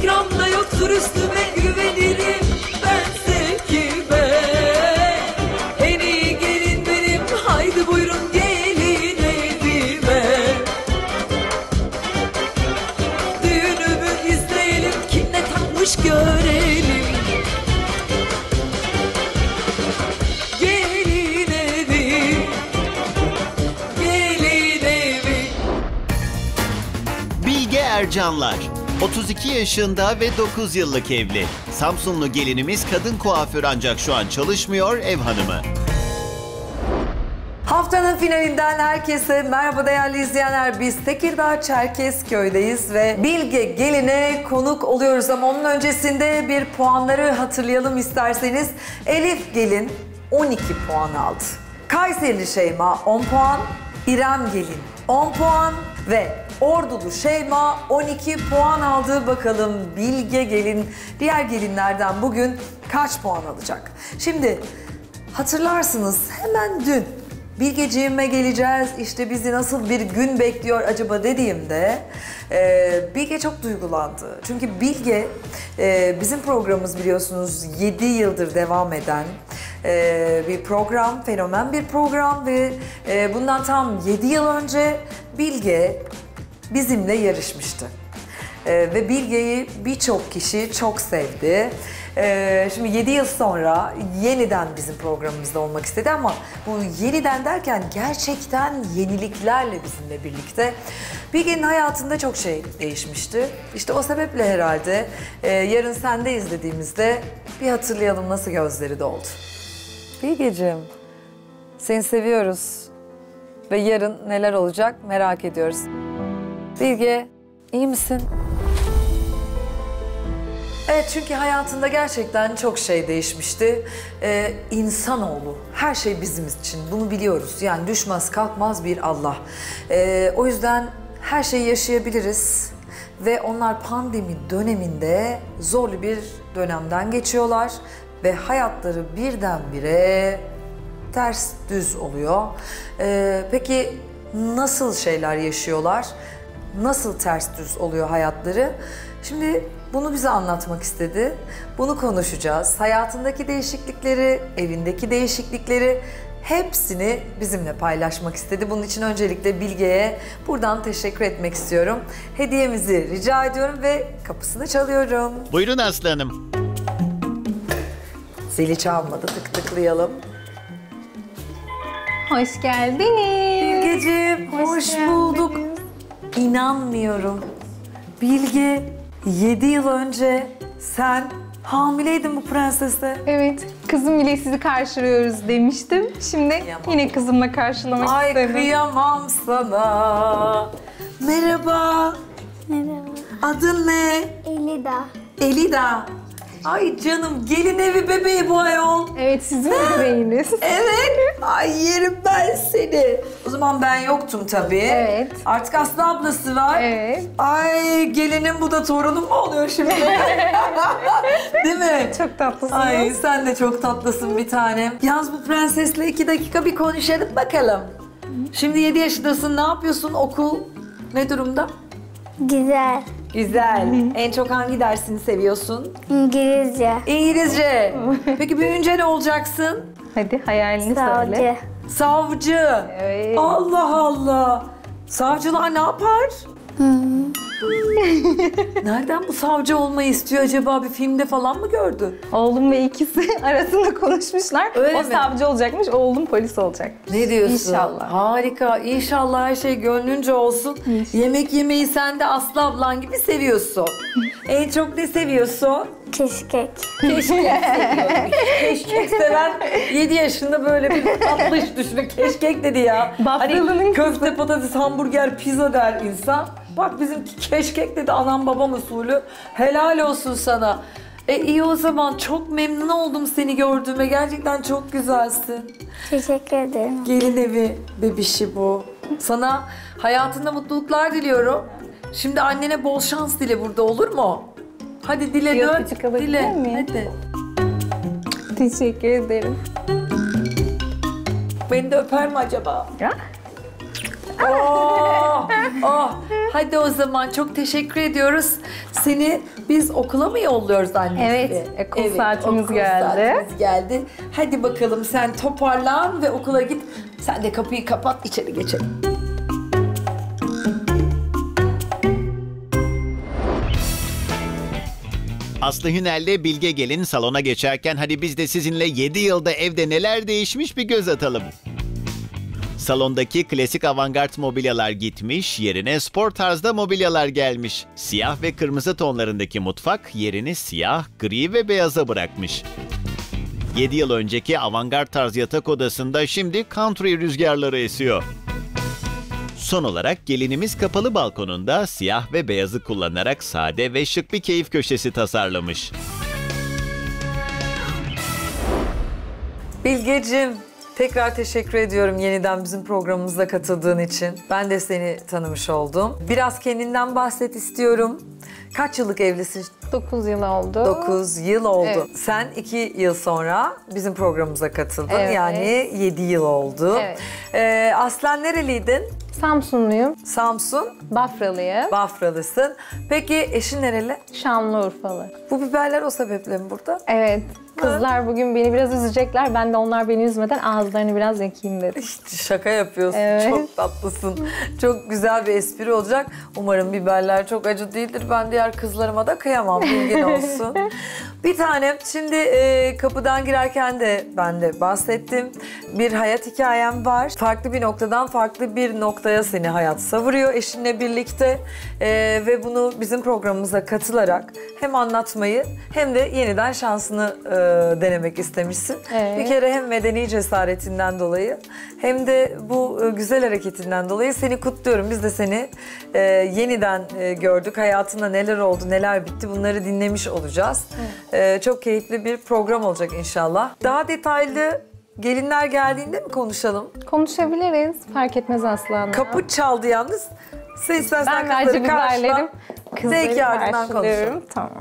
ikramda yoktur üstüme güvenirim. Bense kime En iyi gelin benim haydi buyurun gelin evime. Düğünümü izleyelim kim ne takmış görelim Ercanlar 32 yaşında ve 9 yıllık evli. Samsunlu gelinimiz kadın kuaför ancak şu an çalışmıyor ev hanımı. Haftanın finalinden herkese merhaba değerli izleyenler. Biz Tekirdağ Çerkezköy'deyiz ve Bilge Gelin'e konuk oluyoruz ama onun öncesinde bir puanları hatırlayalım isterseniz. Elif Gelin 12 puan aldı. Kayserili Şeyma 10 puan, İrem Gelin 10 puan ve Ordulu Şeyma 12 puan aldı. Bakalım Bilge Gelin diğer gelinlerden bugün kaç puan alacak? Şimdi hatırlarsınız hemen dün Bilgeciğime geleceğiz. İşte bizi nasıl bir gün bekliyor acaba dediğimde e, Bilge çok duygulandı. Çünkü Bilge e, bizim programımız biliyorsunuz 7 yıldır devam eden e, bir program, fenomen bir program ve e, bundan tam 7 yıl önce Bilge bizimle yarışmıştı. Ee, ve Bilge'yi birçok kişi çok sevdi. Ee, şimdi 7 yıl sonra yeniden bizim programımızda olmak istedi ama bu yeniden derken gerçekten yeniliklerle bizimle birlikte. Bilge'nin hayatında çok şey değişmişti. İşte o sebeple herhalde e, yarın sende izlediğimizde bir hatırlayalım nasıl gözleri doldu. Bilgeciğim, seni seviyoruz ve yarın neler olacak merak ediyoruz. Bilge, iyi misin? Evet çünkü hayatında gerçekten çok şey değişmişti. Ee, insanoğlu, her şey bizim için. Bunu biliyoruz. Yani düşmez kalkmaz bir Allah. Ee, o yüzden her şeyi yaşayabiliriz. Ve onlar pandemi döneminde zorlu bir dönemden geçiyorlar. Ve hayatları birdenbire ters düz oluyor. Ee, peki nasıl şeyler yaşıyorlar? Nasıl ters düz oluyor hayatları? Şimdi bunu bize anlatmak istedi. Bunu konuşacağız. Hayatındaki değişiklikleri, evindeki değişiklikleri hepsini bizimle paylaşmak istedi. Bunun için öncelikle Bilge'ye buradan teşekkür etmek istiyorum. Hediyemizi rica ediyorum ve kapısını çalıyorum. Buyurun Aslı Hanım. Zili çalmadı, tık tıklayalım. Hoş geldiniz. Bilgeciğim, hoş, bulduk. İnanmıyorum. Bilge, 7 yıl önce sen hamileydin bu prensese. Evet, kızım ile sizi karşılıyoruz demiştim. Şimdi Kıyamam. yine kızımla karşılamak Ay istedim. kıyamam sana. Merhaba. Merhaba. Adın ne? Elida. Elida. Ay canım gelin evi bebeği bu ayol. Evet, sizin bebeğiniz. Evet. Ay yerim ben seni. O zaman ben yoktum tabii. Evet. Artık Aslı ablası var. Evet. Ay gelinim bu da torunum mu oluyor şimdi? Değil mi? Çok tatlısınız. Ay sen de çok tatlısın bir tanem. Yaz bu prensesle iki dakika bir konuşalım bakalım. Şimdi 7 yaşındasın. Ne yapıyorsun? Okul ne durumda? Güzel. Güzel. en çok hangi dersini seviyorsun? İngilizce. İngilizce. Peki büyüyünce ne olacaksın? Hadi hayalini Savcı. söyle. Savcı. Evet. Allah Allah. Savcılar ne yapar? Nereden bu savcı olmayı istiyor acaba? Bir filmde falan mı gördü? Oğlum ve ikisi arasında konuşmuşlar. Öyle o mi? savcı olacakmış, oğlum polis olacak. Ne diyorsun? İnşallah. Harika. İnşallah her şey gönlünce olsun. Yemek yemeyi sen de Aslı ablan gibi seviyorsun. en çok ne seviyorsun? Keşkek. Keşkek seviyorum. Keşkek seven 7 yaşında böyle bir tatlış düşünün. Keşkek dedi ya. Hani köfte, patates, hamburger, pizza der insan. Bak bizimki keşkek dedi anam babam usulü. Helal olsun sana. E iyi o zaman çok memnun oldum seni gördüğüme. Gerçekten çok güzelsin. Teşekkür ederim. Gelin evi bebişi bu. Sana hayatında mutluluklar diliyorum. Şimdi annene bol şans dile burada olur mu? Hadi dile Bir dön. öpücük alabilir Dile. miyim? Hadi. Teşekkür ederim. Beni de öper mi acaba? Ya? Oh, oh. Hadi o zaman çok teşekkür ediyoruz. Seni biz okula mı yolluyoruz annesi? Evet, okul saatimiz geldi. saatimiz geldi. Hadi bakalım sen toparlan ve okula git. Sen de kapıyı kapat içeri geçelim. Aslı Hünel'le Bilge Gelin salona geçerken hadi biz de sizinle 7 yılda evde neler değişmiş bir göz atalım. Salondaki klasik avantgard mobilyalar gitmiş, yerine spor tarzda mobilyalar gelmiş. Siyah ve kırmızı tonlarındaki mutfak yerini siyah, gri ve beyaza bırakmış. 7 yıl önceki avantgard tarz yatak odasında şimdi country rüzgarları esiyor. Son olarak gelinimiz kapalı balkonunda siyah ve beyazı kullanarak sade ve şık bir keyif köşesi tasarlamış. Bilgeciğim tekrar teşekkür ediyorum yeniden bizim programımıza katıldığın için. Ben de seni tanımış oldum. Biraz kendinden bahset istiyorum. Kaç yıllık evlisin? 9 yıl oldu. 9 yıl oldu. Evet. Sen 2 yıl sonra bizim programımıza katıldın. Evet. Yani 7 yıl oldu. Evet. Ee, aslen nereliydin? Samsunluyum, Samsun, Bafralıyım, Bafralısın. Peki eşin nereli? Şanlıurfalı. Bu biberler o sebeple mi burada? Evet, kızlar bugün beni biraz üzecekler. Ben de onlar beni üzmeden ağızlarını biraz yakayım dedim. Şaka yapıyorsun. Evet. Çok tatlısın. Çok güzel bir espri olacak. Umarım biberler çok acı değildir. Ben diğer kızlarıma da kıyamam. Bilgin olsun. bir tane şimdi e, kapıdan girerken de ben de bahsettim. Bir hayat hikayem var. Farklı bir noktadan farklı bir noktaya seni hayat savuruyor eşinle birlikte. E, ve bunu bizim programımıza katılarak hem anlatmayı hem de yeniden şansını e, denemek istemişsin. Evet. Bir kere hem medeni cesaretinden dolayı hem de bu e, güzel hareketinden dolayı seni kutluyorum. Biz de seni e, yeniden e, gördük. Hayatında neler oldu, neler bitti bunları dinlemiş olacağız. E, çok keyifli bir program olacak inşallah. Daha detaylı gelinler geldiğinde mi konuşalım? Konuşabiliriz, fark etmez aslanım. Kapı çaldı yalnız. Sen istersen ben kızları karşıla. Kızları Zevki ardından karşılıyorum. Tamam.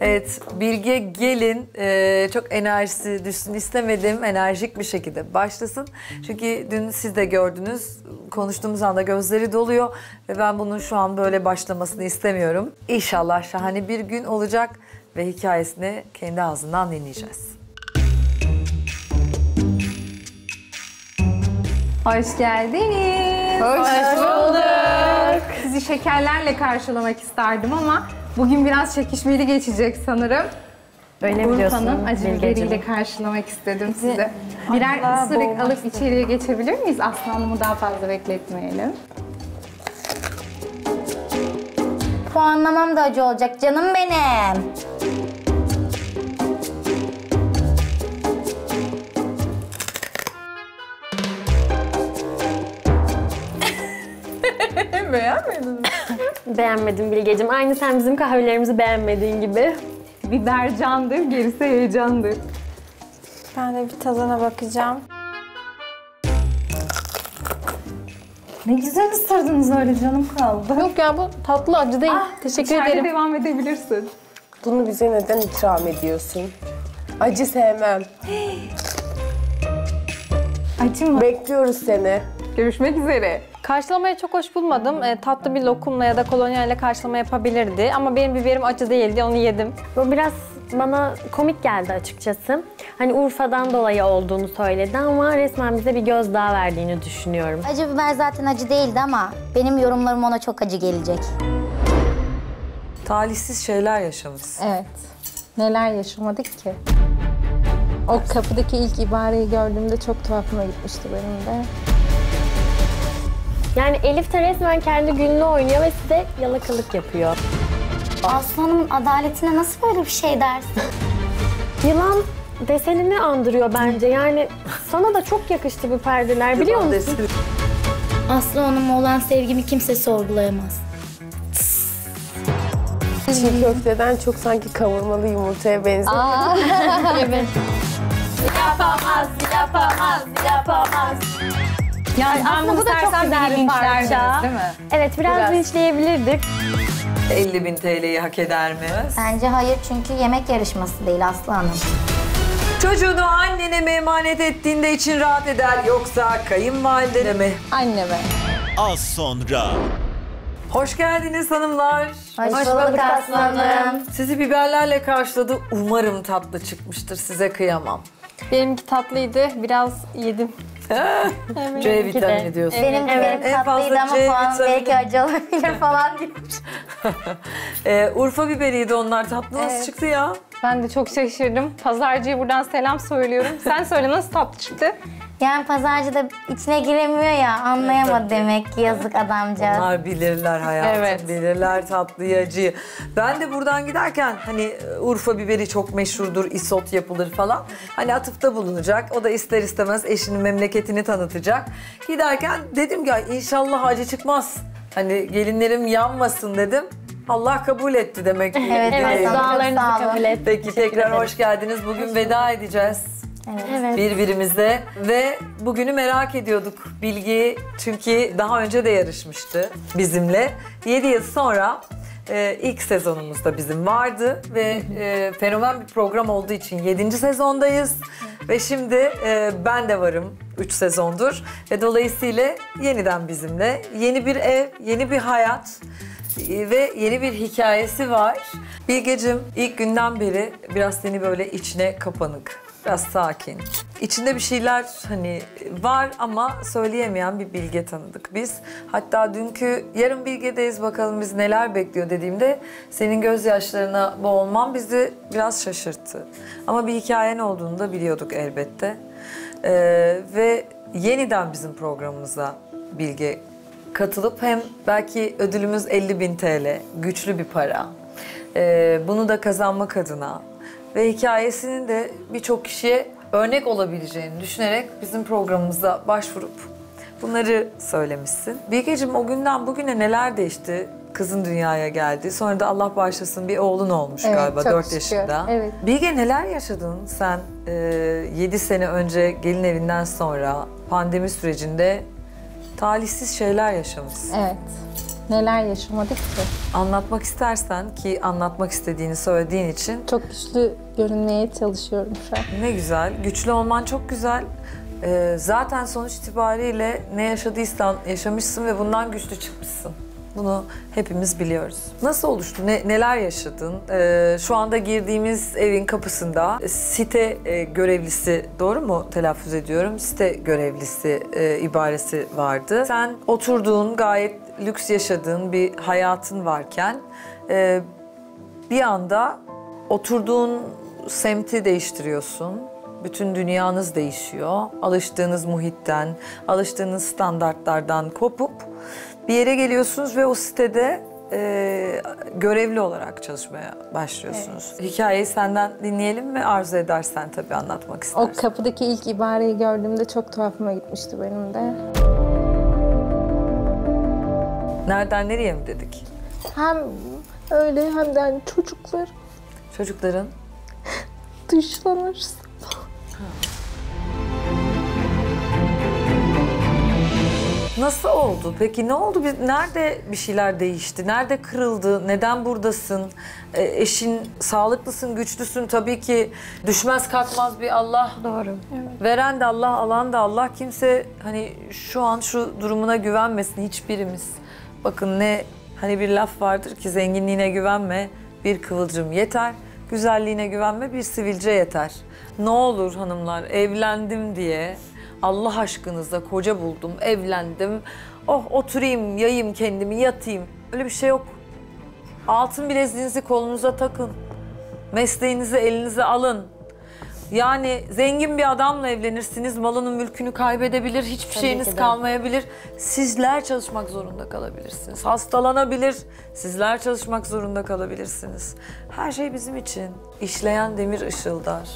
Evet, Bilge Gelin e, çok enerjisi düşsün istemedim. Enerjik bir şekilde başlasın. Çünkü dün siz de gördünüz, konuştuğumuz anda gözleri doluyor. Ve ben bunun şu an böyle başlamasını istemiyorum. İnşallah şahane bir gün olacak ve hikayesini kendi ağzından dinleyeceğiz. Hoş geldiniz. Hoş, bulduk. Sizi şekerlerle karşılamak isterdim ama bugün biraz çekişmeli geçecek sanırım. Öyle mi diyorsun Urfa'nın acı biberiyle karşılamak istedim sizi. Birer ısırık alıp içeriye geçebilir miyiz? Aslı Hanım'ı daha fazla bekletmeyelim. Puanlamam da acı olacak canım benim. Beğenmedim Bilgeciğim. Aynı sen bizim kahvelerimizi beğenmediğin gibi. Biber candır, gerisi heyecandır. Ben de bir tadına bakacağım. Ne güzel ısırdınız öyle canım kaldı. Yok ya bu tatlı acı değil. Teşekkür İçeride ederim. devam edebilirsin. Bunu bize neden ikram ediyorsun? Acı sevmem. Acı mı? Bekliyoruz seni. Görüşmek üzere. Karşılamayı çok hoş bulmadım. E, tatlı bir lokumla ya da kolonya ile karşılama yapabilirdi. Ama benim biberim acı değildi, onu yedim. Bu biraz bana komik geldi açıkçası. Hani Urfa'dan dolayı olduğunu söyledi ama resmen bize bir gözdağı verdiğini düşünüyorum. Acı biber zaten acı değildi ama benim yorumlarım ona çok acı gelecek. Talihsiz şeyler yaşamışsın. Evet. Neler yaşamadık ki? O kapıdaki ilk ibareyi gördüğümde çok tuhafıma gitmişti benim de. Yani Elif de resmen kendi gününü oynuyor ve size yalakalık yapıyor. Aslanım adaletine nasıl böyle bir şey dersin? Yılan desenini andırıyor bence. Yani sana da çok yakıştı bu perdeler biliyor musun? Aslı Hanım'a olan sevgimi kimse sorgulayamaz. Çiğ köfteden çok sanki kavurmalı yumurtaya benziyor. Yani Aslında bu da çok güzel bir parça. değil mi? Evet biraz, Biraz. linçleyebilirdik. 50 bin TL'yi hak eder mi? Bence hayır çünkü yemek yarışması değil Aslı Hanım. Çocuğunu annene mi emanet ettiğinde için rahat eder yoksa kayınvalidene mi? Anneme. Az sonra. Hoş geldiniz hanımlar. Hoş bulduk aslanım. Sizi biberlerle karşıladı. Umarım tatlı çıkmıştır. Size kıyamam. Benimki tatlıydı. Biraz yedim. C vitamini diyorsun. Benim Evet, en fazla tatlıydı ama C puan vitamini. belki acı olabilir falan diyormuş. Ee, Urfa biberiydi onlar. Tatlı nasıl Evet. çıktı ya? Ben de çok şaşırdım. Pazarcıya buradan selam söylüyorum. Sen söyle nasıl tatlı çıktı? Yani pazarcı da içine giremiyor ya anlayamadı demek ki yazık adamcağız. Onlar bilirler hayatım. Evet. Bilirler tatlıyı acıyı. Ben de buradan giderken hani Urfa biberi çok meşhurdur, isot yapılır falan. Hani atıfta bulunacak. O da ister istemez eşinin memleketini tanıtacak. Giderken dedim ki "Ay, inşallah acı çıkmaz. Hani gelinlerim yanmasın dedim. Allah kabul etti demek ki. Evet, evet. Dualarınızı kabul et. Peki tekrar hoş geldiniz. Bugün veda edeceğiz Evet. birbirimize ve bugünü merak ediyorduk Bilgi çünkü daha önce de yarışmıştı bizimle. 7 yıl sonra e, ilk sezonumuzda bizim vardı ve e, fenomen bir program olduğu için 7. sezondayız ve şimdi e, ben de varım 3 sezondur ve dolayısıyla yeniden bizimle yeni bir ev, yeni bir hayat e, ve yeni bir hikayesi var. Bilgecim ilk günden beri biraz seni böyle içine kapanık, biraz sakin. İçinde bir şeyler hani var ama söyleyemeyen bir Bilge tanıdık biz. Hatta dünkü yarın Bilge'deyiz bakalım biz neler bekliyor dediğimde senin gözyaşlarına boğulman bizi biraz şaşırttı. Ama bir hikayen olduğunu da biliyorduk elbette. Ee, ve yeniden bizim programımıza Bilge katılıp hem belki ödülümüz 50 bin TL, güçlü bir para. Ee, bunu da kazanmak adına ve hikayesinin de birçok kişiye örnek olabileceğini düşünerek bizim programımıza başvurup bunları söylemişsin. Bilgeciğim o günden bugüne neler değişti? Kızın dünyaya geldi. Sonra da Allah bağışlasın bir oğlun olmuş Evet, galiba çok 4 şükür. yaşında. Evet. Bilge neler yaşadın sen 7 sene önce gelin evinden sonra pandemi sürecinde talihsiz şeyler yaşamışsın. Evet. Neler yaşamadık ki? Anlatmak istersen ki anlatmak istediğini söylediğin için Çok güçlü görünmeye çalışıyorum şu an. ne güzel. Güçlü olman çok güzel. Ee, zaten sonuç itibariyle ne yaşadıysan yaşamışsın ve bundan güçlü çıkmışsın. Bunu hepimiz biliyoruz. Nasıl oluştu? Ne, neler yaşadın? Ee, şu anda girdiğimiz evin kapısında site e, görevlisi, doğru mu telaffuz ediyorum? Site görevlisi e, ibaresi vardı. Sen oturduğun, gayet lüks yaşadığın bir hayatın varken e, bir anda oturduğun semti değiştiriyorsun. Bütün dünyanız değişiyor. Alıştığınız muhitten, alıştığınız standartlardan kopup bir yere geliyorsunuz ve o sitede e, görevli olarak çalışmaya başlıyorsunuz. Hikayeyi senden dinleyelim ve arzu edersen tabii anlatmak O istersen. kapıdaki ilk ibareyi gördüğümde çok tuhafıma gitmişti benim de. Nereden nereye mi dedik? Hem öyle hem de hani çocuklar Çocukların dışlanırsın. Nasıl oldu? Peki ne oldu? Nerede bir şeyler değişti? Nerede kırıldı? Neden buradasın? E, eşin sağlıklısın, güçlüsün. Tabii ki düşmez kalkmaz bir Allah. Doğru. Veren de Allah, alan da Allah. Kimse hani şu an şu durumuna güvenmesin hiçbirimiz. Bakın ne hani bir laf vardır ki zenginliğine güvenme bir kıvılcım yeter. Güzelliğine güvenme bir sivilce yeter. Ne olur hanımlar evlendim diye Allah aşkınıza koca buldum, evlendim. Oh oturayım, yayayım kendimi, yatayım. Öyle bir şey yok. Altın bileziğinizi kolunuza takın. Mesleğinizi elinize alın. Yani zengin bir adamla evlenirsiniz, malının mülkünü kaybedebilir, hiçbir şeyiniz ki de. kalmayabilir. Sizler çalışmak zorunda kalabilirsiniz. Hastalanabilir, sizler çalışmak zorunda kalabilirsiniz. Her şey bizim için. İşleyen demir ışıldar.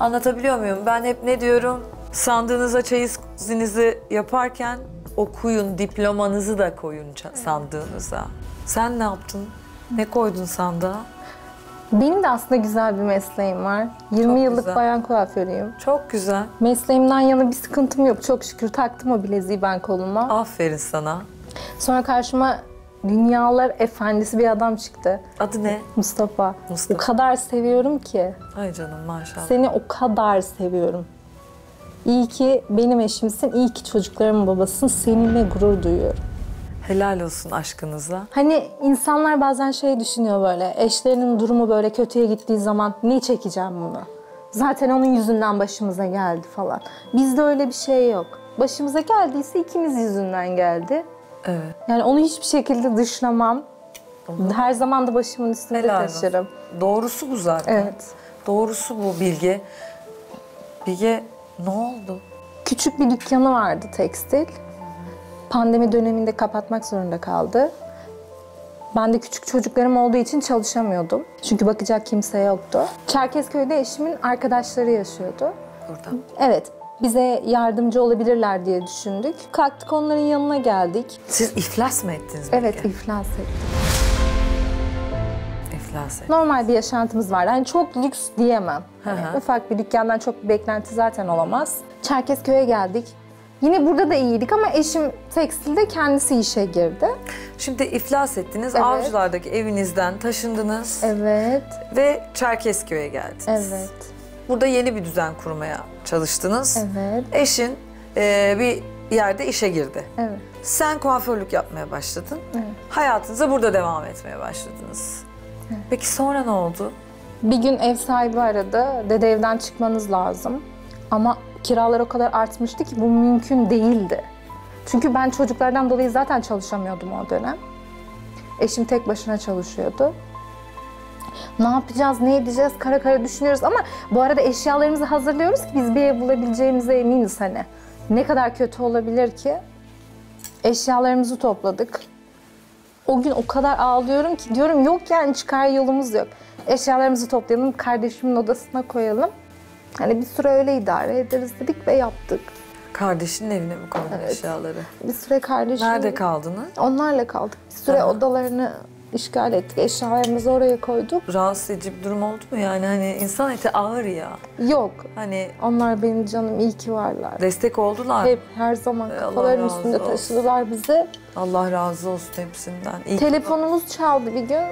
Anlatabiliyor muyum? Ben hep ne diyorum? Sandığınıza çeyizinizi yaparken okuyun, diplomanızı da koyun sandığınıza. Sen ne yaptın? Ne koydun sandığa? Benim de aslında güzel bir mesleğim var. 20 Çok yıllık güzel. bayan kuaförüyüm. Çok güzel. Mesleğimden yana bir sıkıntım yok. Çok şükür taktım o bileziği ben koluma. Aferin sana. Sonra karşıma dünyalar efendisi bir adam çıktı. Adı ne? Mustafa. Mustafa. O kadar seviyorum ki. Ay canım maşallah. Seni o kadar seviyorum. İyi ki benim eşimsin, iyi ki çocuklarımın babasısın. Seninle gurur duyuyorum. Helal olsun aşkınıza. Hani insanlar bazen şey düşünüyor böyle, eşlerinin durumu böyle kötüye gittiği zaman ne çekeceğim bunu? Zaten onun yüzünden başımıza geldi falan. Bizde öyle bir şey yok. Başımıza geldiyse ikimiz yüzünden geldi. Evet. Yani onu hiçbir şekilde dışlamam. Her zaman da başımın üstünde Helal olsun. taşırım. Doğrusu bu zaten. Evet. Doğrusu bu Bilge. Bilge ne oldu? Küçük bir dükkanı vardı tekstil. Pandemi döneminde kapatmak zorunda kaldı. Ben de küçük çocuklarım olduğu için çalışamıyordum. Çünkü bakacak kimse yoktu. Çerkezköy'de eşimin arkadaşları yaşıyordu. Burada. Evet, bize yardımcı olabilirler diye düşündük. Kalktık onların yanına geldik. Siz iflas mı ettiniz? Evet, iflas ettik. İflas ettiniz. Normal bir yaşantımız vardı. Hani çok lüks diyemem. Hani hı. ufak bir dükkandan çok bir beklenti zaten olamaz. Çerkezköy'e geldik. Yine burada da iyiydik ama eşim tekstilde kendisi işe girdi. Şimdi iflas ettiniz. Evet. Avcılardaki evinizden taşındınız Evet, ve Çerkezköy'e geldiniz. evet, Burada yeni bir düzen kurmaya çalıştınız. evet, Eşin e, bir yerde işe girdi. evet. Sen kuaförlük yapmaya başladın. Hayatınıza burada devam etmeye başladınız. Peki sonra ne oldu? Bir gün ev sahibi aradı. Dedi evden çıkmanız lazım. Ama kiralar o kadar artmıştı ki bu mümkün değildi. Çünkü ben çocuklardan dolayı zaten çalışamıyordum o dönem. Eşim tek başına çalışıyordu. Ne yapacağız, ne edeceğiz kara kara düşünüyoruz ama bu arada eşyalarımızı hazırlıyoruz ki biz bir ev bulabileceğimize eminiz hani. Ne kadar kötü olabilir ki? Eşyalarımızı topladık. O gün o kadar ağlıyorum ki diyorum yok yani çıkar yolumuz yok. Eşyalarımızı toplayalım, kardeşimin odasına koyalım. Hani bir süre öyle idare ederiz dedik ve yaptık. Kardeşinin evine mi koydun Evet. eşyaları? Bir süre kardeşim... Nerede kaldınız? Onlarla kaldık. Bir süre Aha. odalarını işgal ettik. Eşyalarımızı oraya koyduk. Rahatsız edici bir durum oldu mu yani? Hani insan eti ağır ya. Yok. Hani Onlar benim canım iyi ki varlar. destek oldular. Hep her zaman kafaların üstünde olsun. taşıdılar bizi. Allah razı olsun hepsinden. İyi Telefonumuz çaldı bir gün.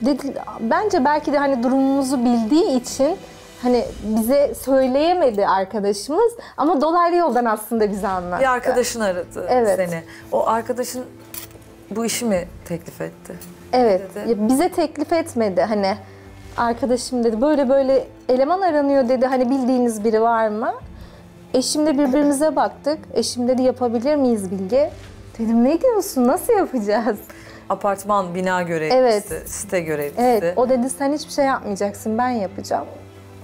Dedi, bence belki de hani durumumuzu bildiği için hani bize söyleyemedi arkadaşımız ama dolaylı yoldan aslında bize anlattı. Bir arkadaşın aradı Evet. seni. O arkadaşın bu işi mi teklif etti? Evet. dedi? ya bize teklif etmedi hani arkadaşım dedi böyle böyle eleman aranıyor dedi hani bildiğiniz biri var mı? Eşimle birbirimize baktık. Eşim dedi yapabilir miyiz Bilge? Dedim ne diyorsun nasıl yapacağız? Apartman bina görevlisi, Evet. site görevlisi. Evet o dedi sen hiçbir şey yapmayacaksın ben yapacağım.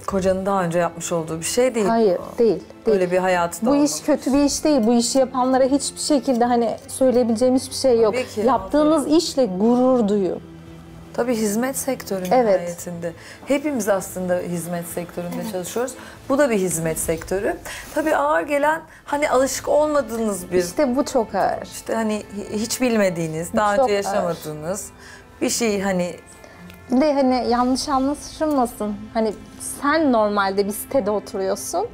Kocanın daha önce yapmış olduğu bir şey değil. Hayır bu. değil. değil. Öyle bir hayatı da Bu olmamış. iş kötü bir iş değil. Bu işi yapanlara hiçbir şekilde hani söyleyebileceğim hiçbir şey yok. Tabii ki, Yaptığınız işle gurur duyun. Tabii hizmet sektörü Evet. nihayetinde. Hepimiz aslında hizmet sektöründe çalışıyoruz. Bu da bir hizmet sektörü. Tabii ağır gelen hani alışık olmadığınız bir İşte bu çok ağır. işte hani hi- hiç bilmediğiniz, daha Çok önce yaşamadığınız bir şey hani Bir de hani yanlış anlaşılmasın. Hani sen normalde bir sitede oturuyorsun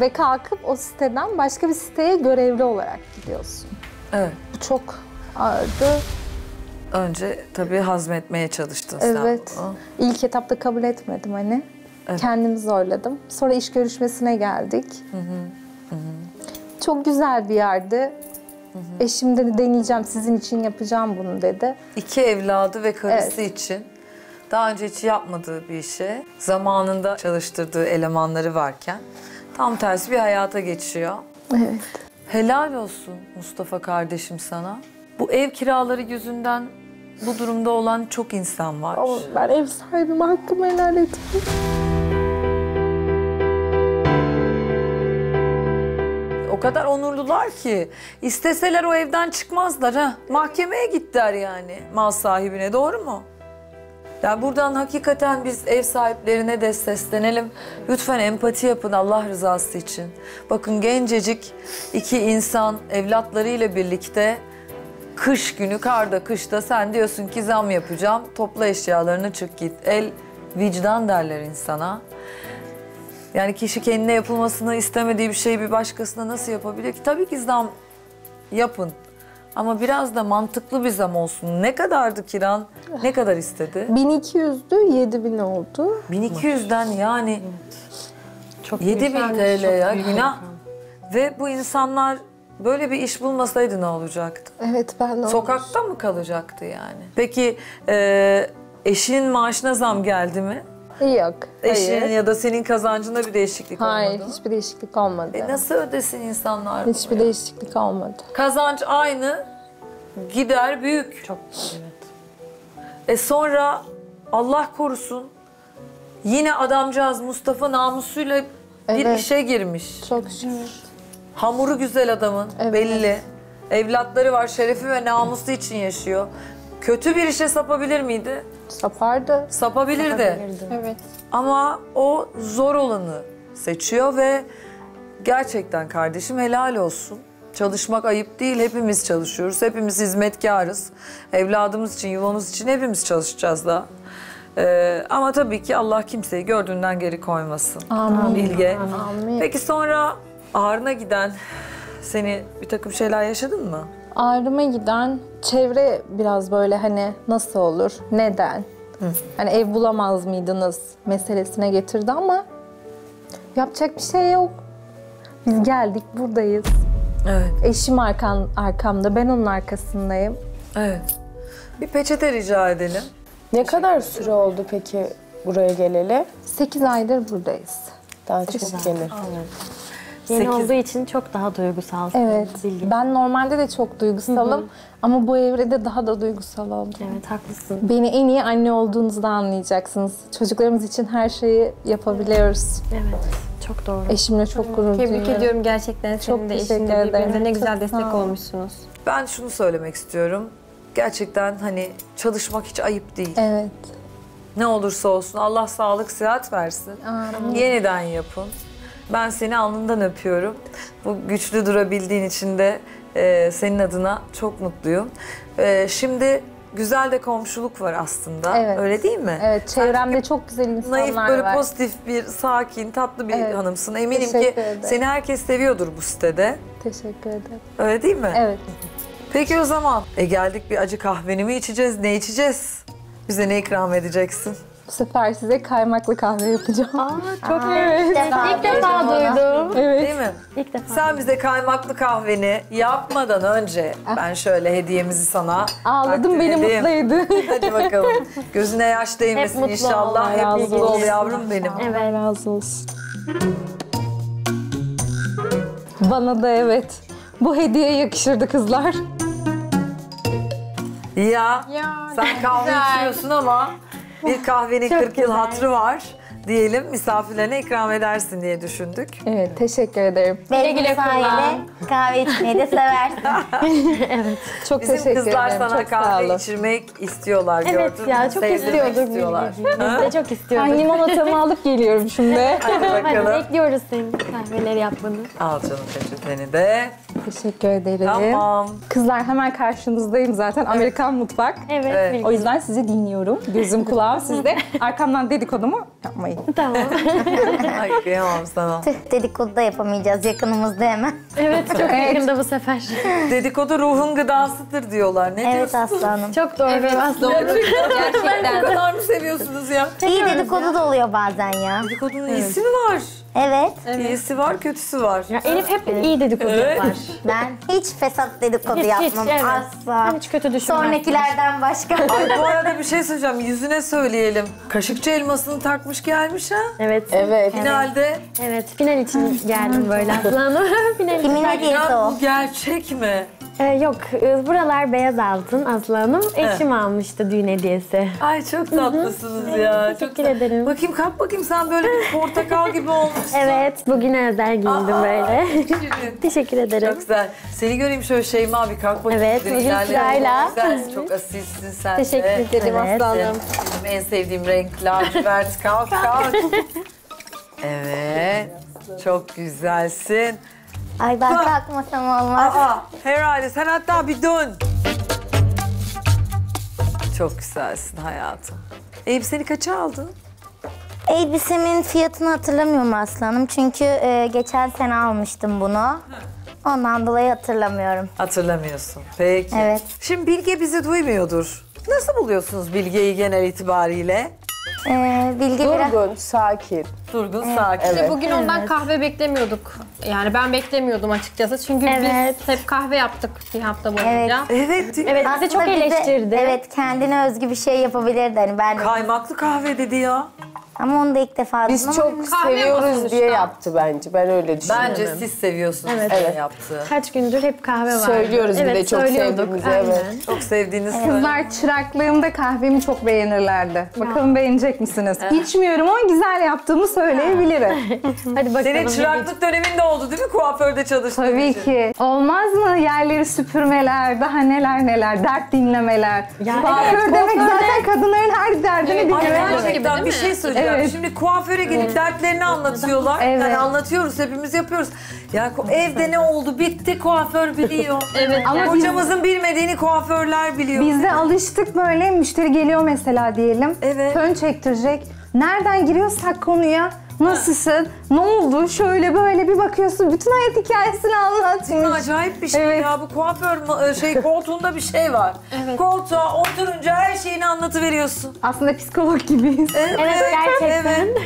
ve kalkıp o siteden başka bir siteye görevli olarak gidiyorsun. evet Bu çok ağırdı. önce tabii hazmetmeye çalıştın sen Evet. İlk etapta kabul etmedim hani. Kendimi zorladım. Sonra iş görüşmesine geldik. Çok güzel bir yerdi. Eşim dedi deneyeceğim, sizin için yapacağım bunu dedi. İki evladı ve karısı için daha önce hiç yapmadığı bir işe zamanında çalıştırdığı elemanları varken tam tersi bir hayata geçiyor. Evet. Helal olsun Mustafa kardeşim sana. Bu ev kiraları yüzünden bu durumda olan çok insan var. Ama ben ev sahibime hakkımı helal ettim. O kadar onurlular ki isteseler o evden çıkmazlar ha. Mahkemeye gittiler yani mal sahibine doğru mu? Yani buradan hakikaten biz ev sahiplerine de seslenelim. Lütfen empati yapın Allah rızası için. Bakın gencecik iki insan evlatlarıyla birlikte kış günü karda kışta sen diyorsun ki zam yapacağım. Topla eşyalarını çık git. El vicdan derler insana. Yani kişi kendine yapılmasını istemediği bir şeyi bir başkasına nasıl yapabilir ki? Tabii ki zam yapın. Ama biraz da mantıklı bir zam olsun. Ne kadardı kiran? Ne kadar istedi? 1200'dü 7000 oldu. 1200'den yani Çok 7000 güzel, TL ya günah. Ve bu insanlar böyle bir iş bulmasaydı ne olacaktı? Evet ben de Sokakta mı kalacaktı yani? Peki e, eşinin maaşına zam geldi mi? Yok. Eşinin Hayır. ya da senin kazancında bir değişiklik Hayır olmadı mı? hiçbir değişiklik olmadı. E nasıl ödesin insanlar? bunu Hiçbir ya? değişiklik olmadı. Kazanç aynı, gider büyük. Çok E sonra Allah korusun yine adamcağız Mustafa namusuyla bir Evet. işe girmiş. Çok şükür. Hamuru güzel adamın Evet. belli. Evlatları var şerefi ve namusu için yaşıyor. Kötü bir işe sapabilir miydi? Sapardı. Sapabilirdi. Evet. Ama o zor olanı seçiyor ve gerçekten kardeşim helal olsun. Çalışmak ayıp değil. Hepimiz çalışıyoruz. Hepimiz hizmetkarız. Evladımız için, yuvamız için hepimiz çalışacağız da. Ee, ama tabii ki Allah kimseyi gördüğünden geri koymasın. Amin. Bilge. Amin. Peki sonra ağrına giden seni bir takım şeyler yaşadın mı? Ağrıma giden çevre biraz böyle hani nasıl olur, neden? Hani ev bulamaz mıydınız meselesine getirdi ama yapacak bir şey yok. Biz geldik, buradayız. Evet. Eşim arkan, arkamda, ben onun arkasındayım. Evet. Bir peçete rica edelim. Ne kadar süre oldu peki buraya geleli? 8 aydır buradayız. Daha çok gelir. Yeni Sekiz- olduğu için çok daha duygusal. Evet. Bilgi. Ben normalde de çok duygusalım ama bu evrede daha da duygusal oldum. Evet haklısın. Beni en iyi anne olduğunuzda anlayacaksınız. Çocuklarımız için her şeyi yapabiliyoruz. Evet. Çok doğru. Eşimle çok gurur duyuyorum. Tebrik ediyorum gerçekten Çok senin de teşekkür eşinle birbirinize ederim. ne güzel Çok destek olmuşsunuz. Ben şunu söylemek istiyorum. Gerçekten hani çalışmak hiç ayıp değil. Evet. Ne olursa olsun Allah sağlık sıhhat versin. Yeniden yapın. Ben seni alnından öpüyorum. Bu güçlü durabildiğin için de e, senin adına çok mutluyum. E, şimdi güzel de komşuluk var aslında. Evet. Öyle değil mi? Evet, çevremde çok güzel insanlar Naif böyle var. pozitif bir, sakin, tatlı bir Evet. hanımsın. Eminim ki Teşekkür ederim. seni herkes seviyordur bu sitede. Teşekkür ederim. Öyle değil mi? Evet. Peki o zaman. E geldik bir acı kahveni mi içeceğiz? Ne içeceğiz? Bize ne ikram edeceksin? Bu sefer size kaymaklı kahve yapacağım. Aa, çok evet. İlk defa duydum. evet. Değil mi? İlk defa. Sen bize kaymaklı kahveni yapmadan önce ben şöyle hediyemizi sana Ağladım beni edeyim. mutlu edin. Hadi bakalım. Gözüne yaş değmesin mutlu inşallah. Hep razı mutlu ol yavrum benim. Allah razı olsun. Bana da evet. Bu hediye yakışırdı kızlar. Ya, sen kahve içiyorsun ama bir kahvenin 40 yıl hatırı var diyelim misafirlerine ikram edersin diye düşündük. Evet, teşekkür ederim. Benim sayede kahve içmeyi de seversin. Çok Bizim teşekkür kızlar ederim. sana çok kahve içirmek istiyorlar Evet gördün ya mü? çok Sevdirmek istiyorduk. istiyorlar. Biz de çok Ben istiyorduk. limonatamı alıp geliyorum şimdi. Hadi Hadi bakalım. bekliyoruz senin kahveleri yapmanı. Al canım peçeteni de. Teşekkür ederim. Tamam. Kızlar hemen karşınızdayım zaten. Amerikan mutfak. Evet. Evet. O yüzden sizi dinliyorum. Gözüm kulağım sizde. Arkamdan dedikodumu yapmayın. Tamam. Ay kıyamam sana. Tüh dedikodu da yapamayacağız yakınımızda hemen. evet çok yakında bu sefer. Dedikodu ruhun gıdasıdır diyorlar. Ne Evet diyorsun? aslanım. Çok doğru aslında. Gerçekten. Bu kadar mı seviyorsunuz ya? İyi dedikodu da oluyor bazen ya. Dedikodunun iyisi mi var? Evet. İyisi var, kötüsü var. Ya Elif hep iyi dedikodu Evet. yapar. Ben hiç fesat dedikodu Hiç, hiç, yapmam evet. asla. Hiç kötü düşünmez. Sonrakilerden başka. Ay bu arada bir şey söyleyeceğim. Yüzüne söyleyelim. Kaşıkçı elmasını takmış gelmiş ha. Evet. Evet. Finalde. Evet. Final için geldim böyle Aslanım. Final için. Kimin hediyesi o? bu gerçek mi? Ee, yok. e, Buralar beyaz altın Aslanım. Eşim almıştı düğün hediyesi. Ay çok tatlısınız ya. Çok Teşekkür tat- ederim. Bakayım kalk bakayım sen böyle bir portakal gibi olmuşsun. Evet. Bugüne özel giyindim Aa, böyle. şirin. Teşekkür ederim. Çok güzel. Seni göreyim şöyle Şeyma abi kalk bakayım. Evet, Şöyle bugün ilerle. sırayla. Çok asilsin sen Teşekkür de. ederim Evet. aslanım. Benim en sevdiğim renk lacivert. Kalk kalk. evet. Çok güzelsin. Ay ben Ha. kalkmasam olmaz. Aa, herhalde sen hatta bir dön. Çok güzelsin hayatım. Elbiseni kaça aldın? Elbisemin fiyatını hatırlamıyorum aslanım. Çünkü e, geçen sene almıştım bunu. Ondan dolayı hatırlamıyorum. Hatırlamıyorsun. Peki. Evet. Şimdi Bilge bizi duymuyordur. Nasıl buluyorsunuz Bilge'yi genel itibariyle? Ee, Bilge biraz... Durgun, sakin. Durgun, sakin. Evet. Bugün ondan kahve beklemiyorduk. Yani ben beklemiyordum açıkçası. Çünkü Evet. biz hep kahve yaptık bir hafta boyunca. Evet. Evet bizi çok Aslında bize- eleştirdi. Evet kendine özgü bir şey yapabilirdi hani ben de. Kaymaklı kahve dedi ya. Ama onu da ilk defa Biz duydum ama- çok Kahve seviyoruz diye işte. yaptı bence. Ben öyle düşünüyorum. Bence siz seviyorsunuz Evet. diye Evet. yaptığı. Kaç gündür hep kahve var. Söylüyoruz bir evet, de çok sevdiğimizi, evet. Çok sevdiğiniz Kızlar çıraklığımda kahvemi çok beğenirlerdi. Bakalım beğenecek misiniz? İçmiyorum ama güzel yaptığımı söyleyebilirim. Hadi bakalım. Senin çıraklık döneminde oldu değil mi kuaförde çalıştığın Tabii için? ki. Olmaz mı yerleri süpürmeler, daha neler neler, dert dinlemeler. Kuaför evet, demek kuaförde- zaten kadınların her derdini Ay dinlemek. gerçekten bir şey söyleyeceğim. Evet. Şimdi kuaföre gelip dertlerini anlatıyorlar. Evet. Yani anlatıyoruz hepimiz yapıyoruz. Ya evde ne oldu bitti kuaför biliyor. Evet. Ama biz- Kocamızın bilmediğini kuaförler biliyor. Biz de alıştık böyle müşteri geliyor mesela diyelim. Evet. Fön çektirecek. Nereden giriyorsak konuya Nasılsın? Ne oldu? Şöyle böyle bir bakıyorsun. Bütün hayat hikayesini anlatmış. Acayip bir şey Evet. ya bu kuaför ma- şey koltuğunda bir şey var. Evet. Koltuğa oturunca her şeyini anlatıveriyorsun. Aslında psikolog gibiyiz. Evet, Evet, gerçekten. evet.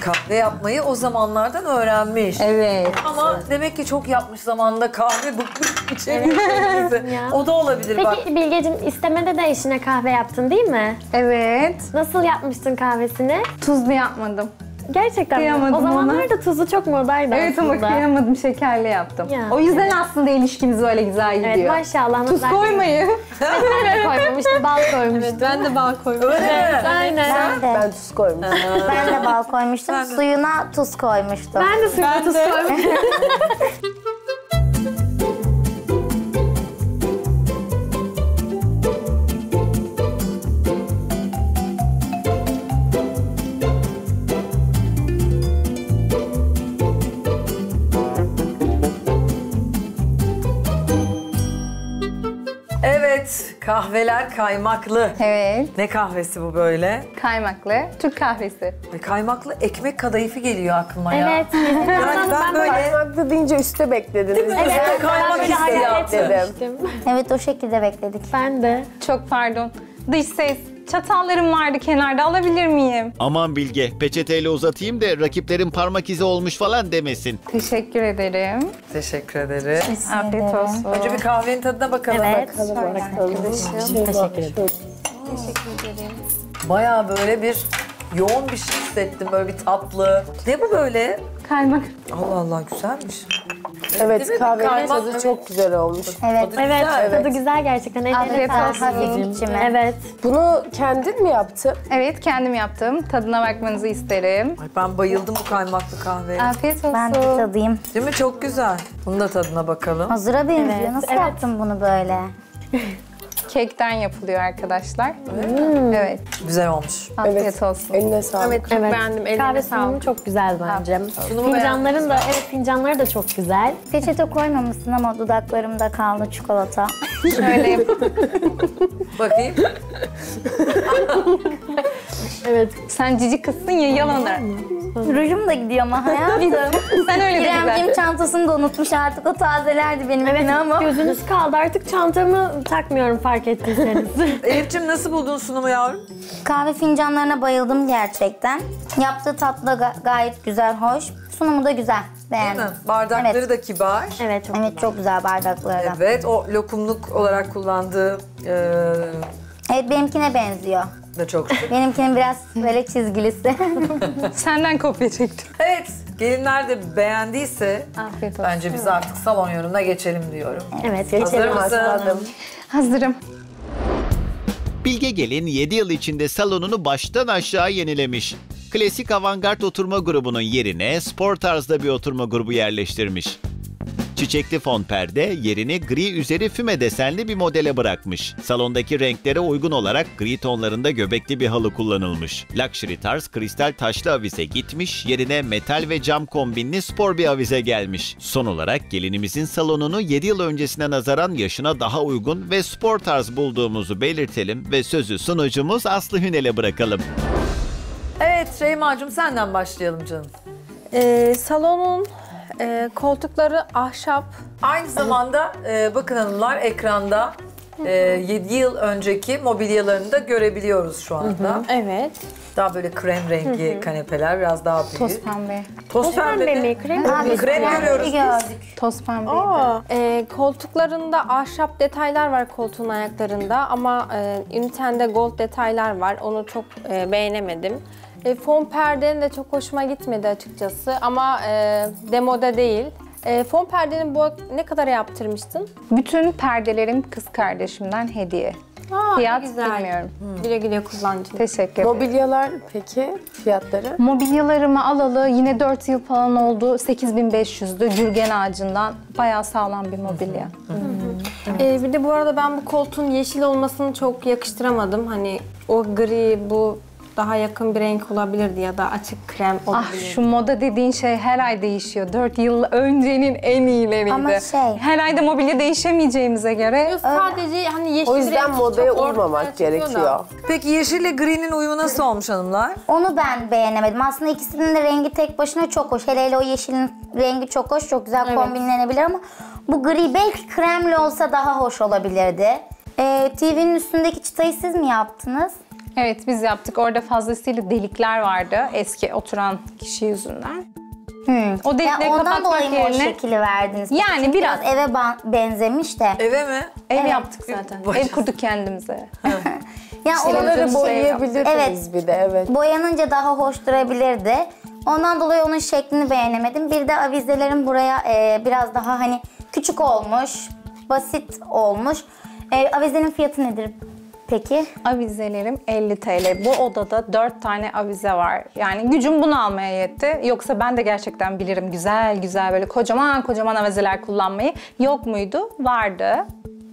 Kahve yapmayı o zamanlardan öğrenmiş. Evet. Ama demek ki çok yapmış zamanında kahve bıkmış içemiyor. Ya. O da olabilir bak. Peki Bilgeciğim istemede de eşine kahve yaptın değil mi? Evet. Nasıl yapmıştın kahvesini? Tuzlu yapmadım. Gerçekten mi? Kıyamadım O zamanlar ona. da tuzlu çok modaydı Evet ama aslında. kıyamadım. Şekerli yaptım. Ya. O yüzden aslında ilişkimiz böyle güzel gidiyor. Evet maşallah. Tuz Ben- koymayı. Ben de koymamıştım, bal koymuştum. Ben de bal koymuştum. Öyle mi? Aynen. Ben de, Ben tuz koymuşum. ben de bal koymuştum. Ben de- Suyuna tuz koymuştum. Ben de suyuna tuz koymuştum. kahveler kaymaklı. Evet. Ne kahvesi bu böyle? Kaymaklı. Türk kahvesi. Ay, Kaymaklı ekmek kadayıfı geliyor aklıma ya. Evet. Yani ben böyle Kaymaklı deyince üste beklediniz. Değil mi? Evet. Evet, kaymak etmemiştim. Evet o şekilde bekledik. Ben de. Çok pardon. Dış ses. Çatallarım vardı kenarda. Alabilir miyim? Aman Bilge, peçeteyle uzatayım da rakiplerin parmak izi olmuş falan demesin. Teşekkür ederim. Teşekkür ederim. Afiyet olsun. Önce bir kahvenin tadına bakalım. Evet. Teşekkür ederim. Bayağı böyle bir yoğun bir şey hissettim. Böyle bir tatlı. Ne bu böyle? Kaymak. Allah Allah güzelmiş. Evet Değil mi? kahvenin Kaymak- tadı çok güzel olmuş. Evet. Evet, Güzel, tadı güzel gerçekten. Ellerine Afiyet sağlık olsun. Evet. Bunu kendin mi yaptın? Evet kendim yaptım. Tadına bakmanızı isterim. Ay, ben bayıldım bu kaymaklı kahveye. Afiyet olsun. Ben de bir tadayım. Değil mi? Çok güzel. Bunun da tadına bakalım. Hazıra benziyor. Evet, Nasıl evet. yaptın bunu böyle? Kekten yapılıyor arkadaşlar. Evet. Güzel olmuş. Afiyet olsun. Eline sağlık. Evet çok Evet. beğendim. Ellerine Kahve sağlık. çok güzel bence. Sunumu Fincanların da, evet fincanları da çok güzel. Peçete koymamışsın ama dudaklarımda kaldı çikolata. Şöyle yap- Bakayım. Evet. Sen cici kızsın ya yalanır. Rujum da gidiyor ama hayatım. Sen öyle de güzel. İremciğim çantasını da unutmuş artık o tazelerdi benim evet. ama. Gözünüz kaldı. Artık çantamı takmıyorum fark ettiyseniz. Elif'ciğim nasıl buldun sunumu yavrum? Kahve fincanlarına bayıldım gerçekten. Yaptığı tatlı da ga- gayet güzel, hoş. Sunumu da güzel, Değil beğendim. mi? Bardakları Evet. da kibar. evet çok Evet çok güzel bardakları da. Evet, o lokumluk olarak kullandığı e, Evet benimkine benziyor. Da çok şık. Benimkinin biraz böyle çizgilisi. Senden kopya çektim. Evet, gelinler de beğendiyse Afiyet olsun. bence biz artık salon yorumuna geçelim diyorum. Evet. Hazır Geçelim. mısın? Hazırım. Bilge Gelin 7 yıl içinde salonunu baştan aşağı yenilemiş. Klasik avantgard oturma grubunun yerine spor tarzda bir oturma grubu yerleştirmiş. Çiçekli fon perde yerini gri üzeri füme desenli bir modele bırakmış. Salondaki renklere uygun olarak gri tonlarında göbekli bir halı kullanılmış. Luxury tarz kristal taşlı avize gitmiş, yerine metal ve cam kombinli spor bir avize gelmiş. Son olarak gelinimizin salonunu 7 yıl öncesine nazaran yaşına daha uygun ve spor tarz bulduğumuzu belirtelim ve sözü sunucumuz Aslı Hünel'e bırakalım. Evet, Şeyma'cığım senden başlayalım canım. Ee, salonun Ee, koltukları ahşap. Aynı zamanda e, bakın hanımlar ekranda e, 7 yıl önceki mobilyalarını da görebiliyoruz şu anda. Evet. Daha böyle krem rengi kanepeler biraz daha büyük. Toz pembe. Toz pembe Pembe mi? Krem biz Krem krem görüyoruz biz. Toz pembe. Ee, koltuklarında ahşap detaylar var koltuğun ayaklarında ama e, ünitende gold detaylar var. Onu çok e, beğenemedim. E, fon perdenin de çok hoşuma gitmedi açıkçası ama e, demoda değil. E, fon perdenin bu ne kadar yaptırmıştın? Bütün perdelerim kız kardeşimden hediye. Aa, Fiyat güzel. bilmiyorum. Güle güle kullancım. Teşekkür ederim. Mobilyalar peki fiyatları? Mobilyalarımı alalı yine 4 yıl falan oldu. 8500'dü. Gürgen ağacından. Bayağı sağlam bir mobilya. Ee, bir de bu arada ben bu koltuğun yeşil olmasını çok yakıştıramadım. Hani o gri bu daha yakın bir renk olabilirdi ya da açık krem Ah olabilirdi. şu moda dediğin şey her ay değişiyor. 4 yıl öncenin en iyileriydi. Ama şey- Her ayda mobilya değişemeyeceğimize göre Sadece hani yeşil O yüzden renk modaya çok ortaya uymamak çıkıyor da. gerekiyor. Peki yeşille gri'nin uyumu nasıl olmuş hanımlar? Onu ben beğenemedim. Aslında ikisinin de rengi tek başına çok hoş. Hele hele o yeşilin rengi çok hoş. Çok güzel kombinlenebilir ama bu gri belki kremli olsa daha hoş olabilirdi. Ee, TV'nin üstündeki çıtayı siz mi yaptınız? Evet biz yaptık. Orada fazlasıyla delikler vardı eski oturan kişi yüzünden. O Ya delikleri ondan kapatmak dolayı mı o yerine şekli verdiniz? Yani çünkü biraz. eve benzemiş de. Eve mi? ev Evet. yaptık zaten. Ev kurduk kendimize. Ya Oraları onun şey boyayabilirsiniz Evet. bir de evet. boyanınca daha hoş durabilirdi. Ondan dolayı onun şeklini beğenemedim. Bir de avizelerin buraya e, biraz daha hani küçük olmuş, basit olmuş. E, avizenin fiyatı nedir peki? Avizelerim 50 TL. Bu odada 4 tane avize var. Yani gücüm bunu almaya yetti. Yoksa ben de gerçekten bilirim güzel güzel böyle kocaman kocaman avizeler kullanmayı. Yok muydu? Vardı.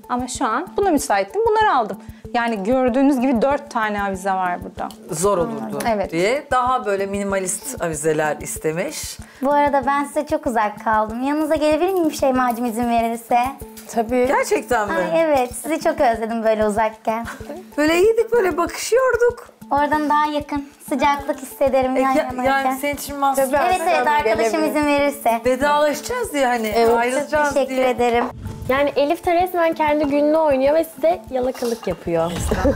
Ama şu an buna müsaittim. Bunları aldım. Yani gördüğünüz gibi 4 tane avize var burada. Zor olurdu Evet. diye. Daha böyle minimalist avizeler istemiş. Bu arada ben size çok uzak kaldım. Yanınıza gelebilir miyim Şeyma'cığım izin verirse? Tabii. Gerçekten mi? Ay evet, sizi çok özledim böyle uzakken. Böyle iyiydik böyle bakışıyorduk. Oradan daha yakın, sıcaklık hissederim E, yan ya- yanayken. yani senin için mahsus. Tabii. Evet evet arkadaşım izin verirse. Vedalaşacağız diye hani ayrılacağız Teşekkür diye. ederim. Yani Elif de resmen kendi gününü oynuyor ve size yalakalık yapıyor.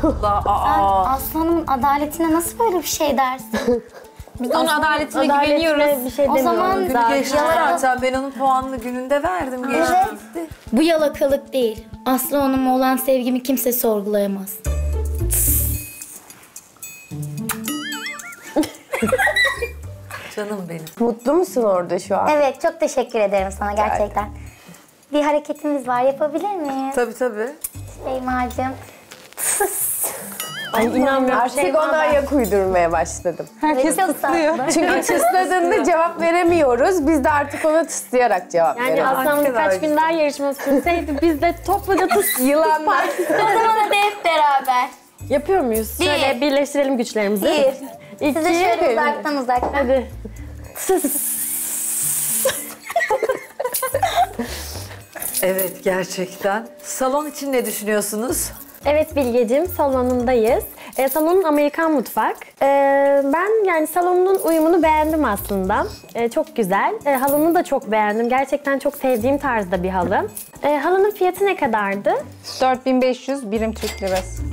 Allah, Sen aa. Aslan'ın adaletine nasıl böyle bir şey dersin? Biz onun adaletine Adaletine güveniyoruz. bir şey O zaman. Günü Zaten- geçti zaten. Ben onun puanını gününde verdim. Geçti. Evet. Bu yalakalık değil. Aslı Hanım'a olan sevgimi kimse sorgulayamaz. Canım benim. Mutlu musun orada şu an? Evet çok teşekkür ederim sana gerçekten. Bir hareketimiz var yapabilir miyiz? Tabii tabii. Şeyma'cığım. Ay inanmıyorum. Artık ona ayak uydurmaya başladım. Herkes tıslıyor. Çünkü tısladığında cevap veremiyoruz. Biz de artık ona tıslayarak cevap Yani veriyoruz. Aslan'ın kadar birkaç gün daha yarışması sürseydi biz de topluca tıs Yılanlar. o zaman hadi hep beraber. yapıyor muyuz? Bir. Şöyle birleştirelim güçlerimizi. Bir. İki. Size şöyle uzaktan uzaktan. Hadi. Evet gerçekten. Salon için ne düşünüyorsunuz? Evet Bilgeciğim salonundayız. E, salonun Amerikan mutfak. E, ben yani salonun uyumunu beğendim aslında. E, çok güzel. E, halını da çok beğendim. Gerçekten çok sevdiğim tarzda bir halı. E, halının fiyatı ne kadardı? 4500 birim Türk lirası.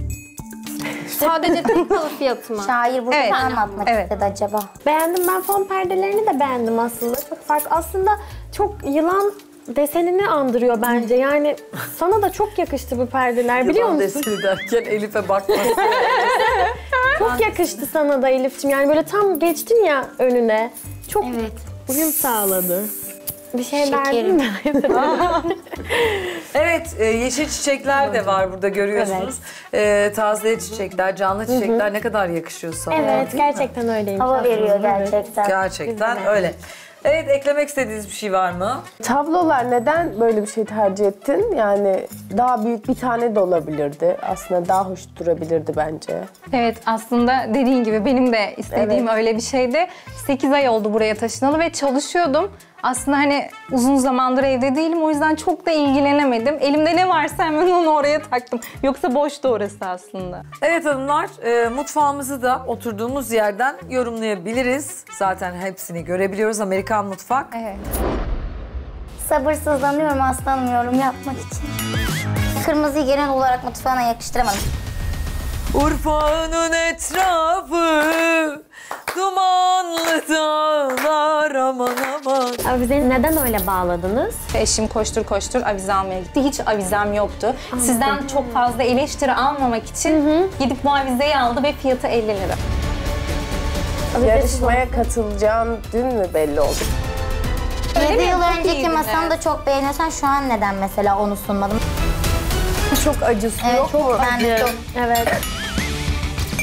Sadece tek halı fiyatı mı? Şair burada Evet. ne anlatmak Evet. istedi acaba? Beğendim ben fon perdelerini de beğendim aslında. Çok farklı. Aslında çok yılan desenini andırıyor bence. Yani sana da çok yakıştı bu perdeler biliyor Yılan musun? deseni derken Elif'e bakması. Çok yakıştı sana da Elif'ciğim. Yani böyle tam geçtin ya önüne. Çok Evet. uyum sağladı. Bir şey derdin mi? evet e, yeşil çiçekler de var burada görüyorsunuz. E, taze çiçekler, canlı çiçekler ne kadar yakışıyor sana. evet gerçekten öyleymiş. Hava aslında. veriyor gerçekten. Gerçekten öyle. Evet eklemek istediğiniz bir şey var mı? Tablolar neden böyle bir şey tercih ettin? Yani daha büyük bir tane de olabilirdi. Aslında daha hoş durabilirdi bence. Evet aslında dediğin gibi benim de istediğim öyle bir şeydi. 8 ay oldu buraya taşınalı ve çalışıyordum. Aslında hani uzun zamandır evde değilim o yüzden çok da ilgilenemedim. Elimde ne varsa hemen onu oraya taktım. Yoksa boştu orası aslında. Evet hanımlar, e, mutfağımızı da oturduğumuz yerden yorumlayabiliriz. Zaten hepsini görebiliyoruz. Amerikan mutfak. Evet. Sabırsızlanıyorum aslanım yorum yapmak için. Kırmızıyı genel olarak mutfağına yakıştıramadım. Urfa'nın etrafı dumanlı dağlar aman aman. Avizeyi neden öyle bağladınız? Eşim koştur koştur avize almaya gitti. Hiç avizem yoktu. Sizden çok fazla eleştiri almamak için gidip bu avizeyi aldı ve fiyatı 50 lira. Yarışmaya katılacağın dün mü belli oldu? 7 yıl önceki masamı da çok beğeniyorsan şu an neden mesela onu sunmadım? Çok acısı Evet, yok mu? ben de çok Evet.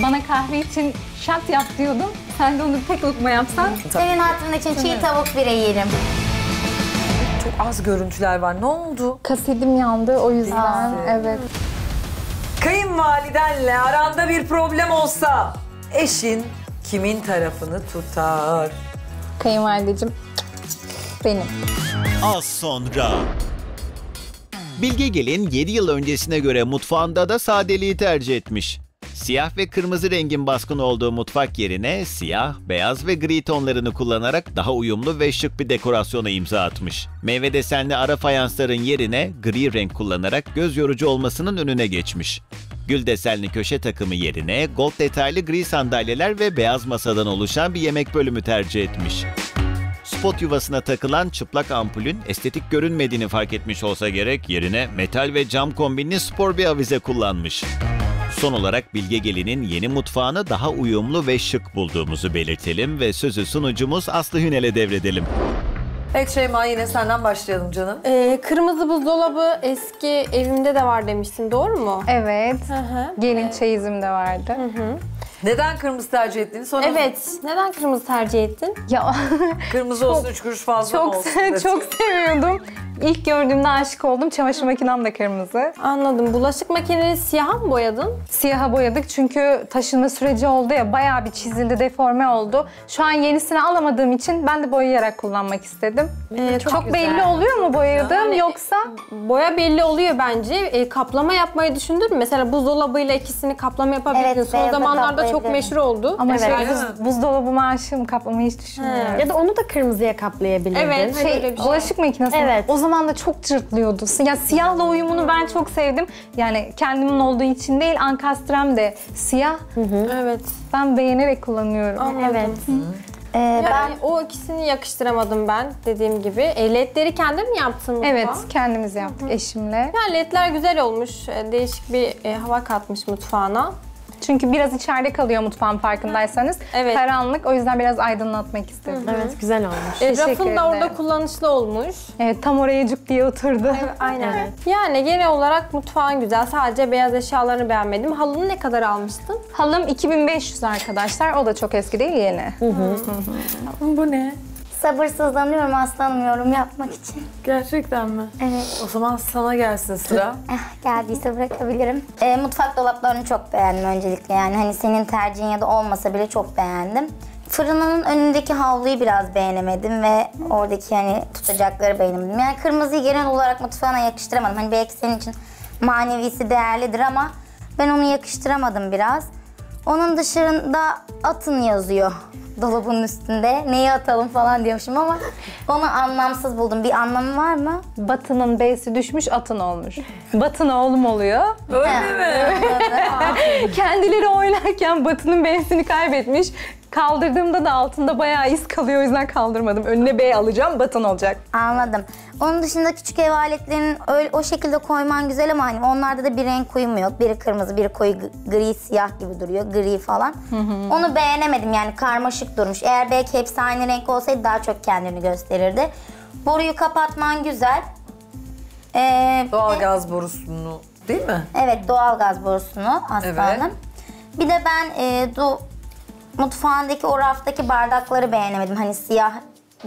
Bana kahve için şat yap diyordum. Sen de onu tek lokma yapsan. Senin hatırın için çiğ tavuk bire yerim. Çok az görüntüler var. Ne oldu? Kasidim yandı o yüzden. Evet. Kayınvalidenle aranda bir problem olsa eşin kimin tarafını tutar? Kayınvalideciğim benim. Az sonra. Bilge Gelin 7 yıl öncesine göre mutfağında da sadeliği tercih etmiş. Siyah ve kırmızı rengin baskın olduğu mutfak yerine siyah, beyaz ve gri tonlarını kullanarak daha uyumlu ve şık bir dekorasyona imza atmış. Meyve desenli ara fayansların yerine gri renk kullanarak göz yorucu olmasının önüne geçmiş. Gül desenli köşe takımı yerine gold detaylı gri sandalyeler ve beyaz masadan oluşan bir yemek bölümü tercih etmiş. Spot yuvasına takılan çıplak ampulün estetik görünmediğini fark etmiş olsa gerek yerine metal ve cam kombinli spor bir avize kullanmış. Son olarak Bilge Gelin'in yeni mutfağını daha uyumlu ve şık bulduğumuzu belirtelim ve sözü sunucumuz Aslı Hünel'e devredelim. Evet Şeyma yine senden başlayalım canım. Ee, kırmızı buzdolabı eski evimde de var demiştin doğru mu? Evet. Hı hı. Gelin çeyizim de vardı. Neden kırmızı tercih ettiğini sonra Evet. Neden kırmızı tercih ettin? Ya kırmızı olsun üç kuruş fazla mı çok olsun? se- dedi. çok seviyordum. İlk gördüğümde aşık oldum. Çamaşır makinem de kırmızı. Anladım. Bulaşık makineni siyaha mı boyadın? Siyaha boyadık çünkü taşınma süreci oldu ya bayağı bir çizildi, deforme oldu. Şu an yenisini alamadığım için ben de boyayarak kullanmak istedim. Ee, çok güzel. belli oluyor mu boyadığım Yani- yoksa? Boya belli oluyor bence. E, kaplama yapmayı düşündün mü? Mesela buzdolabıyla ikisini kaplama yapabilirdin. Evet, Son zamanlarda çok meşhur oldu. Ama evet. şey, buz, buzdolabıma aşığım kaplamayı hiç düşünmüyorum. Ya da onu da kırmızıya kaplayabilirdin. Evet. Bir şey. Bulaşık makinesi. Evet. O zaman da çok cırtlıyordu. Ya siyahla uyumunu ben çok sevdim. Yani kendimin olduğu için değil, ankastrem de siyah. Evet. Ben beğenerek kullanıyorum. Anladım. Evet. Ee, Yani ben o ikisini yakıştıramadım ben dediğim gibi. E, ledleri kendin mi yaptın mutfağa? Evet, kendimiz yaptık eşimle. Yani ledler güzel olmuş. E, değişik bir e, hava katmış mutfağına. Çünkü biraz içeride kalıyor mutfağın farkındaysanız. Evet. Karanlık, o yüzden biraz aydınlatmak istedim. Evet, güzel olmuş. E, rafın da orada kullanışlı olmuş. Evet, tam oraya cuk diye oturdu. Aynen. Yani genel olarak mutfağın güzel. Sadece beyaz eşyalarını beğenmedim. Halını ne kadar almıştın? Halım 2500 arkadaşlar. O da çok eski değil, yeni. Bu ne? Sabırsızlanıyorum aslanım yorum yapmak için. Gerçekten mi? Evet. O zaman sana gelsin sıra. Eh, geldiyse bırakabilirim. Ee, mutfak dolaplarını çok beğendim öncelikle yani hani senin tercihin ya da olmasa bile çok beğendim. Fırının önündeki havluyu biraz beğenemedim ve oradaki hani tutacakları beğenemedim. Yani kırmızıyı genel olarak mutfağına yakıştıramadım. Hani belki senin için manevisi değerlidir ama ben onu yakıştıramadım biraz. Onun dışında atın yazıyor dolabın üstünde. Neyi atalım falan diyormuşum ama onu anlamsız buldum. Bir anlamı var mı? Batının B'si düşmüş, atın olmuş. Batın oğlum oluyor. Öyle mi? Kendileri oynarken Batı'nın B'sini kaybetmiş. Kaldırdığımda da altında bayağı iz kalıyor o yüzden kaldırmadım. Önüne B alacağım, Batın olacak. Anladım. Onun dışında küçük ev aletlerinin öyle, o şekilde koyman güzel ama hani onlarda da bir renk uyumu yok. Biri kırmızı, biri koyu gri- siyah gibi duruyor. Gri falan. Onu beğenemedim yani karmaşık durmuş. Eğer belki hepsi aynı renk olsaydı daha çok kendini gösterirdi. Boruyu kapatman güzel. Ee, Doğal gaz borusunu değil mi? Evet doğal gaz borusunu aslanım. Evet. Bir de ben e, du, mutfağındaki o raftaki bardakları beğenemedim. Hani siyah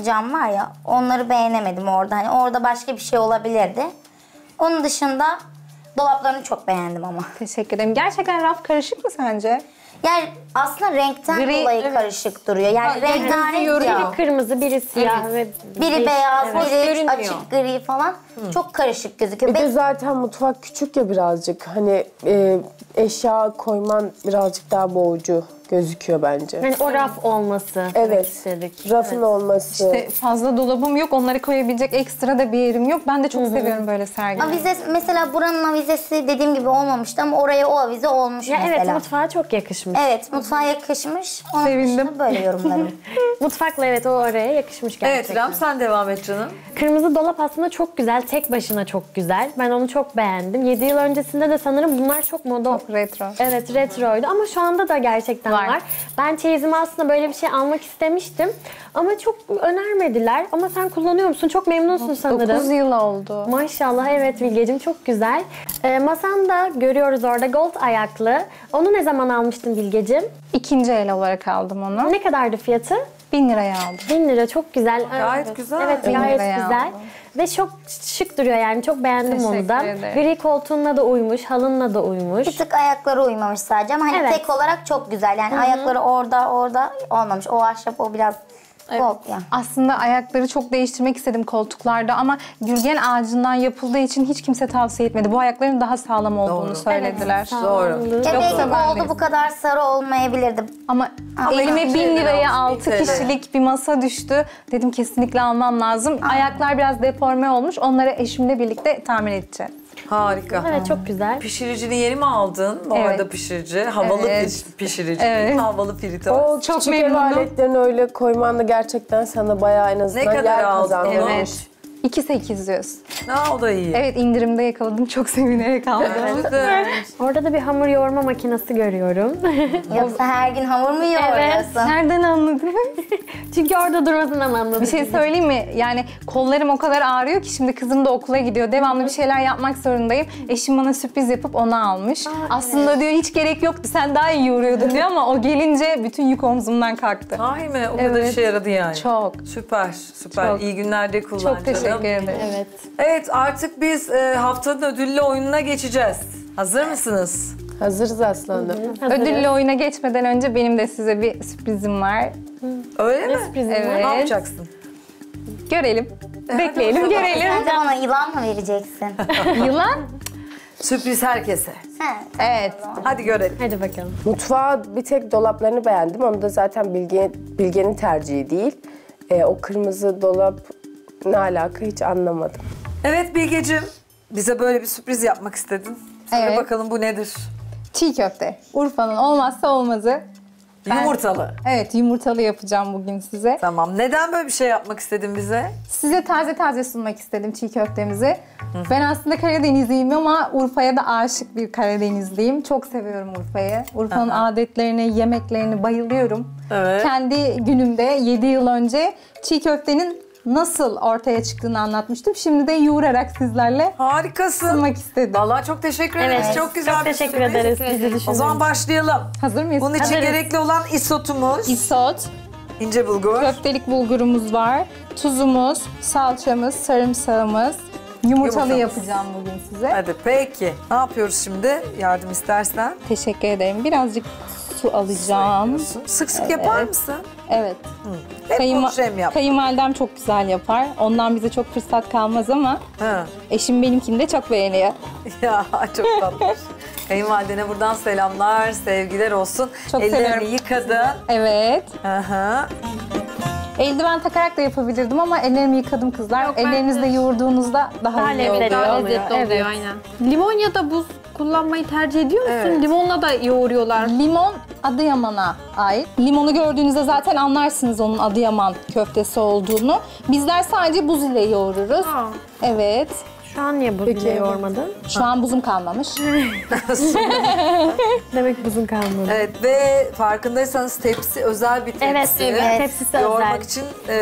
cam var ya onları beğenemedim orada. Hani orada başka bir şey olabilirdi. Onun dışında dolaplarını çok beğendim ama. Teşekkür ederim. Gerçekten raf karışık mı sence? Yani aslında renkten Gri, dolayı evet. karışık duruyor. Yani rengarenk ya. Biri kırmızı, biri siyah ve Biri beyaz, Hoş biri görünmüyor. açık gri falan. Çok karışık gözüküyor. Bir de Ben- zaten mutfak küçük ya birazcık. Hani e, eşya koyman birazcık daha boğucu gözüküyor bence. Hani o raf olması Evet. istedik. Rafın olması. İşte fazla dolabım yok. Onları koyabilecek ekstra da bir yerim yok. Ben de çok seviyorum böyle sergileri. Avize mesela buranın avizesi dediğim gibi olmamıştı ama oraya o avize olmuş Ya mesela. evet mutfağa çok yakışmış. Evet, mutfağa yakışmış. Onun Sevindim. böyle yorumlarım. Mutfakla evet o oraya yakışmış Evet gerçekten. İrem sen devam et canım. Kırmızı dolap aslında çok güzel. Tek başına çok güzel. Ben onu çok beğendim. 7 yıl öncesinde de sanırım bunlar çok moda. Çok retro. Evet retroydu ama şu anda da gerçekten var. Var. Ben çeyizime aslında böyle bir şey almak istemiştim. Ama çok önermediler. Ama sen kullanıyor musun? Çok memnunsun sanırım. 9 yıl oldu. Maşallah evet Bilgeciğim çok güzel. Ee, masan da görüyoruz orada gold ayaklı. Onu ne zaman almıştın Bilgeciğim? İkinci el olarak aldım onu. Ne kadardı fiyatı? 1000 liraya aldım. 1000 lira çok güzel. Gayet Evet. güzel. Evet Bin gayet liraya güzel. aldım. Ve çok şık duruyor yani çok beğendim Teşekkür onu da. ederim. Gri koltuğunla da uymuş, halınla da uymuş. Bir tık ayakları uymamış sadece ama hani Evet. tek olarak çok güzel. Yani ayakları orada orada olmamış. O ahşap o biraz yani. Aslında ayakları çok değiştirmek istedim koltuklarda ama gürgen ağacından yapıldığı için hiç kimse tavsiye etmedi. Bu ayakların daha sağlam olduğunu Doğru. söylediler. Doğru. Evet, ben oldu bu kadar sarı olmayabilirdi. Ama, Ama elime ikinci 1000 elden liraya aldım, 6 bin TL. kişilik bir masa düştü. Dedim kesinlikle almam lazım. Ayaklar biraz deforme olmuş. Onları eşimle birlikte tamir edeceğiz. Harika. Evet çok güzel. Pişiricini yeni mi aldın? Bu Evet. arada pişirici. Havalı Evet. pişirici. Evet. Havalı pirito. O çok Çok küçük ev memnunum. aletlerini öyle koyman da gerçekten sana bayağı en azından Ne kadar aldın? Evet. 2.8 diyorsun. Aa, o da iyi. Evet indirimde yakaladım. Çok sevinerek aldım. Orada da bir hamur yoğurma makinesi görüyorum. Yoksa her gün hamur mu yoğuruyorsun? Evet. Nereden anladın? Çünkü orada durmasından anladım. Bir şey söyleyeyim mi? Yani kollarım o kadar ağrıyor ki şimdi kızım da okula gidiyor. Devamlı bir şeyler yapmak zorundayım. Eşim bana sürpriz yapıp onu almış. Aa, Aslında evet. diyor hiç gerek yoktu. Sen daha iyi yoğuruyordun diyor ama o gelince bütün yük omzumdan kalktı. Sahi mi? O kadar evet. işe yaradı yani. Çok. Süper, süper. Çok. İyi günlerde kullan. Çok teşekkür ederim. Evet. Evet artık biz e, haftanın ödüllü oyununa geçeceğiz. Hazır mısınız? Hazırız aslanım. Ödüllü oyuna geçmeden önce benim de size bir sürprizim var. Öyle mi? sürprizin var? Ne yapacaksın? Görelim. Bekleyelim, görelim. Sen de bana yılan mı vereceksin? Yılan? Sürpriz herkese. He. Evet. Hadi görelim. Hadi bakalım. Mutfağa bir tek dolaplarını beğendim. Onu da zaten Bilge, Bilge'nin tercihi değil. Ee, o kırmızı dolap ne alaka hiç anlamadım. Evet Bilgeciğim, bize böyle bir sürpriz yapmak istedin. Söyle Evet. bakalım bu nedir? Çiğ köfte. Urfa'nın olmazsa olmazı. Ben- Yumurtalı. Evet, yumurtalı yapacağım bugün size. Tamam. Neden böyle bir şey yapmak istedin bize? Size taze taze sunmak istedim çiğ köftemizi. Ben aslında Karadenizliyim ama Urfa'ya da aşık bir Karadenizliyim. Çok seviyorum Urfa'yı. Urfa'nın adetlerini, yemeklerini bayılıyorum. Evet. Kendi günümde 7 yıl önce çiğ köftenin nasıl ortaya çıktığını anlatmıştım. Şimdi de yoğurarak sizlerle Harikasın. sunmak istedim. Vallahi çok teşekkür ederiz. Evet. Çok güzel Çok bir teşekkür sürpriz. ederiz. Bizi O düşündüğünüz zaman başlayalım. Hazır mıyız? Bunun için Hazırız. gerekli olan isotumuz, Isot, ince bulgur. köftelik bulgurumuz var. Tuzumuz, salçamız, sarımsağımız. Yumurtalı Yumurtamız. yapacağım bugün size. Hadi peki. Ne yapıyoruz şimdi? Yardım istersen. Teşekkür ederim. Birazcık su alacağım. Sık sık yapar mısın? Evet. Hep Kayınva- konuşayım yap. Kayınvalidem çok güzel yapar. Ondan bize çok fırsat kalmaz ama Ha. eşim benimkini de çok beğeniyor. Ya çok tatlı. Kayınvalidene buradan selamlar, sevgiler olsun. Çok Ellerini seviyorum. yıkadın. Evet. Aha. Eldiven takarak da yapabilirdim ama ellerimi yıkadım kızlar. Yok, Ellerinizle yoğurduğunuzda daha, Daha iyi lezzetli oluyor. oluyor. Lezzetli oluyor Evet. aynen. Limon ya da buz kullanmayı tercih ediyor musun? Evet. Limonla da yoğuruyorlar. Limon Adıyaman'a ait. Limonu gördüğünüzde zaten anlarsınız onun Adıyaman köftesi olduğunu. Bizler sadece buz ile yoğururuz. Aa. Evet. Şu an niye buz Peki, bile yoğurmadın? Şu an buzum kalmamış. Demek buzun kalmadı. Evet ve farkındaysanız tepsi özel bir tepsi. Evet, evet. Tepsisi Yoğurmak özel. için e,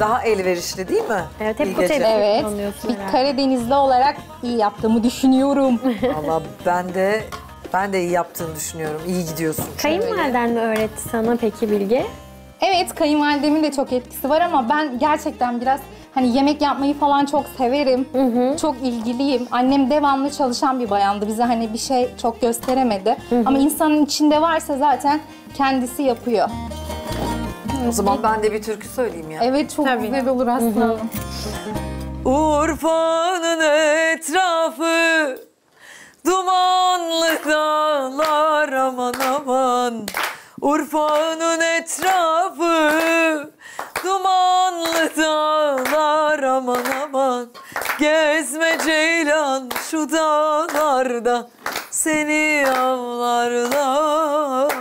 daha elverişli değil mi? Evet, hep bu Bilgeciğim? tepsi. Evet. kullanıyorsun Bir herhalde. Karadenizli olarak iyi yaptığımı düşünüyorum. Valla ben de ben de iyi yaptığını düşünüyorum. İyi gidiyorsun. Kayınvaliden mi öğretti sana peki Bilge? Evet kayınvalidemin de çok etkisi var ama ben gerçekten biraz hani yemek yapmayı falan çok severim. Çok ilgiliyim. Annem devamlı çalışan bir bayandı. Bize hani bir şey çok gösteremedi. Ama insanın içinde varsa zaten kendisi yapıyor. O zaman ben de bir türkü söyleyeyim ya. Evet çok güzel olur aslında. Urfa'nın etrafı dumanlı dağlar aman aman Urfa'nın etrafı Dumanlı dağlar aman aman. Gezme ceylan şu dağlarda Seni avlarlar.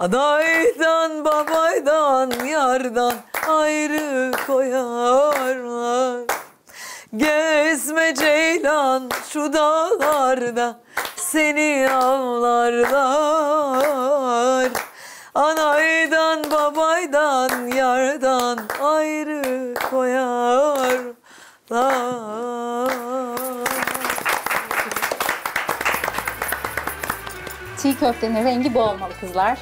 Adaydan babaydan yardan ayrı koyarlar. Gezme ceylan şu dağlarda seni avlarlar Anaydan babaydan yardan ayrı koyarlar Çiğ köftenin rengi bu olmalı kızlar.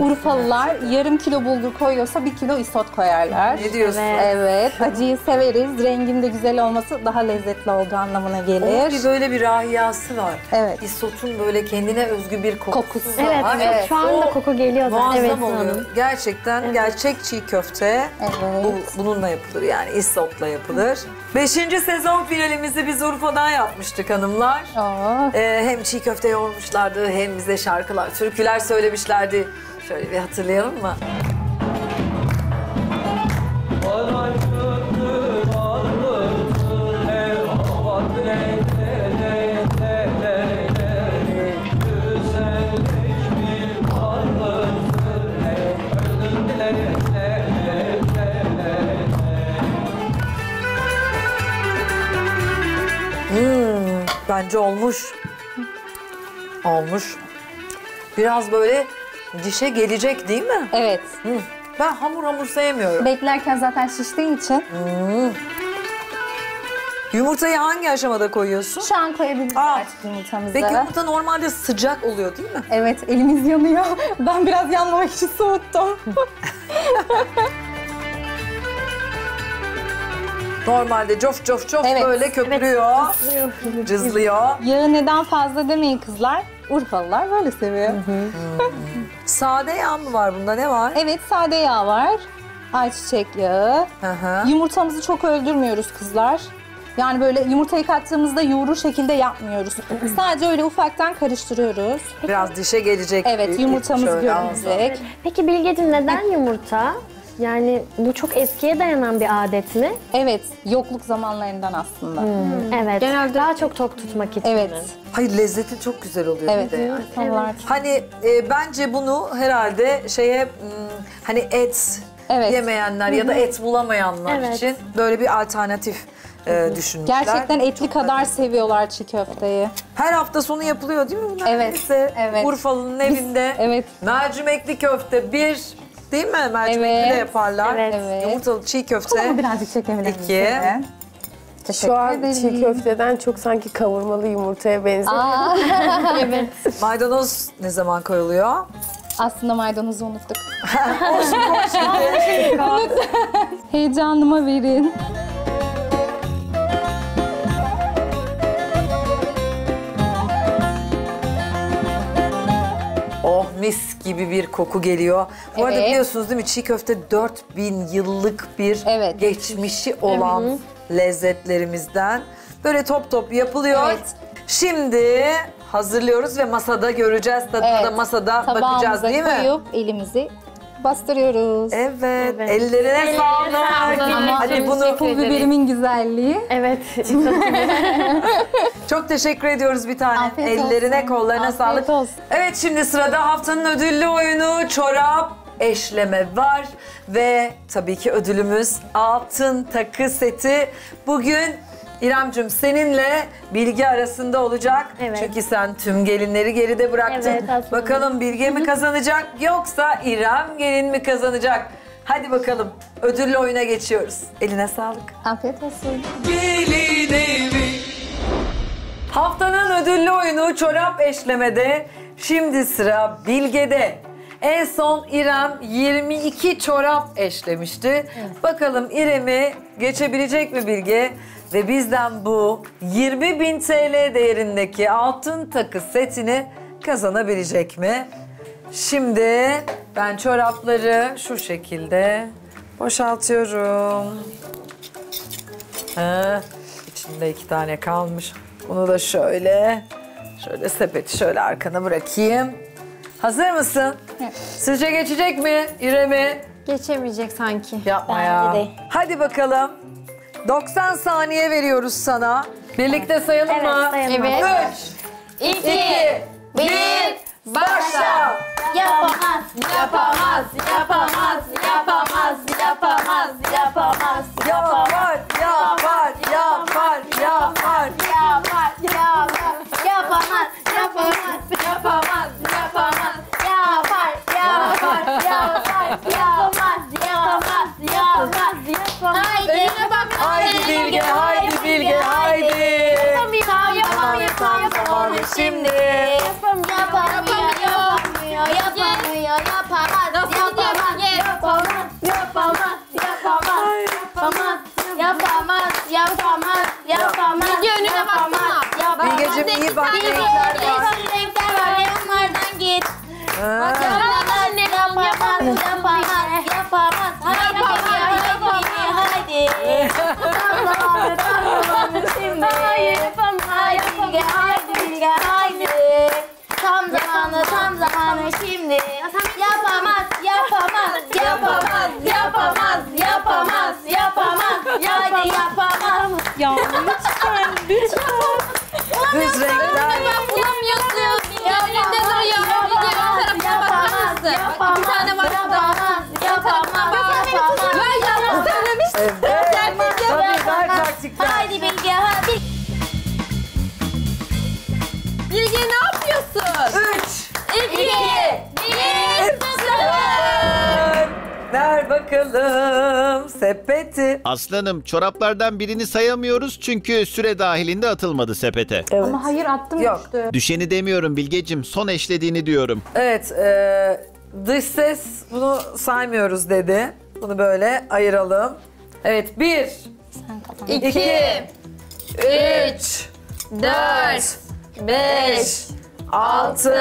Urfalılar yarım kilo bulgur koyuyorsa bir kilo isot koyarlar. Ne diyorsun? Evet. Acıyı severiz. Rengin de güzel olması daha lezzetli olduğu anlamına Onun gelir. bir böyle bir rahiyası var. Evet. İsotun böyle kendine özgü bir kokusu, Kokusu. Evet, var. evet. Şu anda O koku geliyor zaten. Muazzam Evet, oluyor. Hanım. Gerçekten gerçek çiğ köfte Evet. bu, bununla yapılır yani isotla yapılır. Beşinci sezon finalimizi biz Urfa'dan yapmıştık hanımlar. Aa, Ee, hem çiğ köfte yoğurmuşlardı hem bize şarkılar, türküler söylemişlerdi. Şöyle bir hatırlayalım mı? Hmm, bence olmuş. Olmuş. Biraz böyle dişe gelecek değil mi? evet. Hı. Ben hamur hamur sevmiyorum. Beklerken zaten şiştiği için Yumurtayı hangi aşamada koyuyorsun? şu an koyabiliriz Aa. artık yumurtamızı. Peki yumurta normalde sıcak oluyor değil mi? Evet, elimiz yanıyor. Ben biraz yanmamak için soğuttum. Normalde cof cof cof Evet. böyle köpürüyor, cızlıyor. Yağı neden fazla demeyin kızlar. Urfalılar böyle seviyor. Sade yağ mı var bunda ne var? Evet, sade yağ var. Ayçiçek yağı. Hı hı. Yumurtamızı çok öldürmüyoruz kızlar. Yani böyle yumurtayı kattığımızda yoğurur şekilde yapmıyoruz. Sadece öyle ufaktan karıştırıyoruz. Biraz dişe gelecek. Evet, bir- yumurtamız görünecek. Peki Bilgeciğim neden yumurta? Yani bu çok eskiye dayanan bir adet mi? Evet, yokluk zamanlarından aslında. Evet. Genelde daha çok tok tutmak için Evet, mi? Hayır lezzeti çok güzel oluyor evet. bir de yani. Urfalılar- Hani e, bence bunu herhalde şeye hmm, hani et Evet. yemeyenler ya da et bulamayanlar Evet. için böyle bir alternatif e, düşünmüşler. Gerçekten etli Çok kadar tabii. seviyorlar çiğ köfteyi. Her hafta sonu yapılıyor değil mi bunlar? Evet, Neyse, evet. Urfalı'nın evinde Evet. mercimekli köfte bir değil mi? Mercimekli Evet. de yaparlar. Evet. Evet. Yumurtalı çiğ köfte. Ama birazcık çekebilir İki. misin? Teşekkür Şu an ederim. çiğ köfteden çok sanki kavurmalı yumurtaya benziyor. Evet. Maydanoz ne zaman koyuluyor? Aslında maydanozu unuttuk. Heyecanıma verin. Oh mis gibi bir koku geliyor. Bu arada Evet. biliyorsunuz değil mi çiğ köfte 4000 yıllık bir Evet. geçmişi olan lezzetlerimizden. Böyle top top yapılıyor. Evet. Şimdi hazırlıyoruz ve masada göreceğiz. Tadına Evet. da masada bakacağız Tabağımıza değil mi? koyup elimizi bastırıyoruz. Evet, ellerine sağlık. Ama Hadi bunu pul biberimin güzelliği. Evet. çok teşekkür ediyoruz bir tane. Afiyet Ellerine, olsun. kollarına Afiyet sağlık. olsun. Evet şimdi sırada haftanın ödüllü oyunu çorap eşleme var ve tabii ki ödülümüz altın takı seti. Bugün İremcim seninle Bilge arasında olacak. Evet. Çünkü sen tüm gelinleri geride bıraktın. Evet, aslında. bakalım Bilge mi kazanacak yoksa İrem gelin mi kazanacak? Hadi bakalım ödüllü oyuna geçiyoruz. Eline sağlık. Afiyet olsun. Gelin evi. Haftanın ödüllü oyunu çorap eşlemede. Şimdi sıra Bilge'de. En son İrem 22 çorap eşlemişti. Bakalım İrem'i geçebilecek mi Bilge? Ve bizden bu 20 bin TL değerindeki altın takı setini kazanabilecek mi? Şimdi ben çorapları şu şekilde boşaltıyorum. Ha, içinde iki tane kalmış. Bunu da şöyle, şöyle sepeti şöyle arkana bırakayım. Hazır mısın? Sizce geçecek mi İrem'i? Geçemeyecek sanki. Yapma Bence ya. de. Hadi bakalım. 90 saniye veriyoruz sana. Birlikte sayalım Evet, mı? sayalım. Evet. 3, 2, 1, başla. Yapamaz, yapamaz, yapamaz, yapamaz, yapamaz, yapamaz, Yapar, yapar, yapar, yapar. yapar, yapar, yapamaz, yapamaz, yapamaz, yapamaz, Bilge, haydi Bilge, haydi. Yapamıyor, yapamıyor, yapamıyor Şimdi. Yapamıyor, yapamıyor, yapamıyor, yapamaz, yapamaz, yapamaz, yapamaz, yapamaz, yapamaz, yapamaz, yapamaz, yapamaz, Bilge önüne baksana. yapamaz. Bilgeciğim iyi bak Bilge, renkler var. renkli renkler var, onlardan git. Ha. Yapamaz, yapamaz, yapamaz, yapamaz. Haydi Bilge, haydi Bilge, haydi. Tam zamanı, tam zamanı şimdi. Haydi Bilge, haydi Bilge, haydi. Tam zamanı, tam zamanı şimdi. Yapamaz, yapamaz, yapamaz, yapamaz, yapamaz, yapamaz. Haydi yapamaz. Ya lütfen, lütfen. Düz renkler. Ver bakalım sepeti. Aslanım çoraplardan birini sayamıyoruz çünkü süre dahilinde atılmadı sepete. Ama hayır attım Yok. düştü. Düşeni demiyorum Bilgecim son eşlediğini diyorum. Evet, e, dış ses bunu saymıyoruz dedi. Bunu böyle ayıralım. Evet, bir, İki. iki, Üç. Dört. Beş. altı,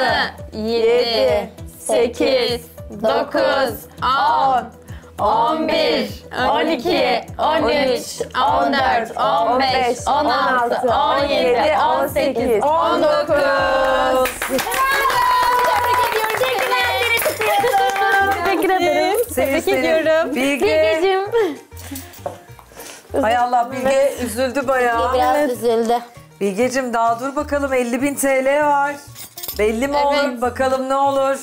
Yedi. Sekiz. Dokuz. On. 11, 12, 13, 14, 15, 16, 17, 18, 19. Teşekkür ederim. Tebrik ediyorum. Bilge. Bilgeciğim. Hay Allah Bilge üzüldü bayağı. Biraz üzüldü. Bilgeciğim daha dur bakalım 50 bin TL var. Belli mi olur? Bakalım ne olur?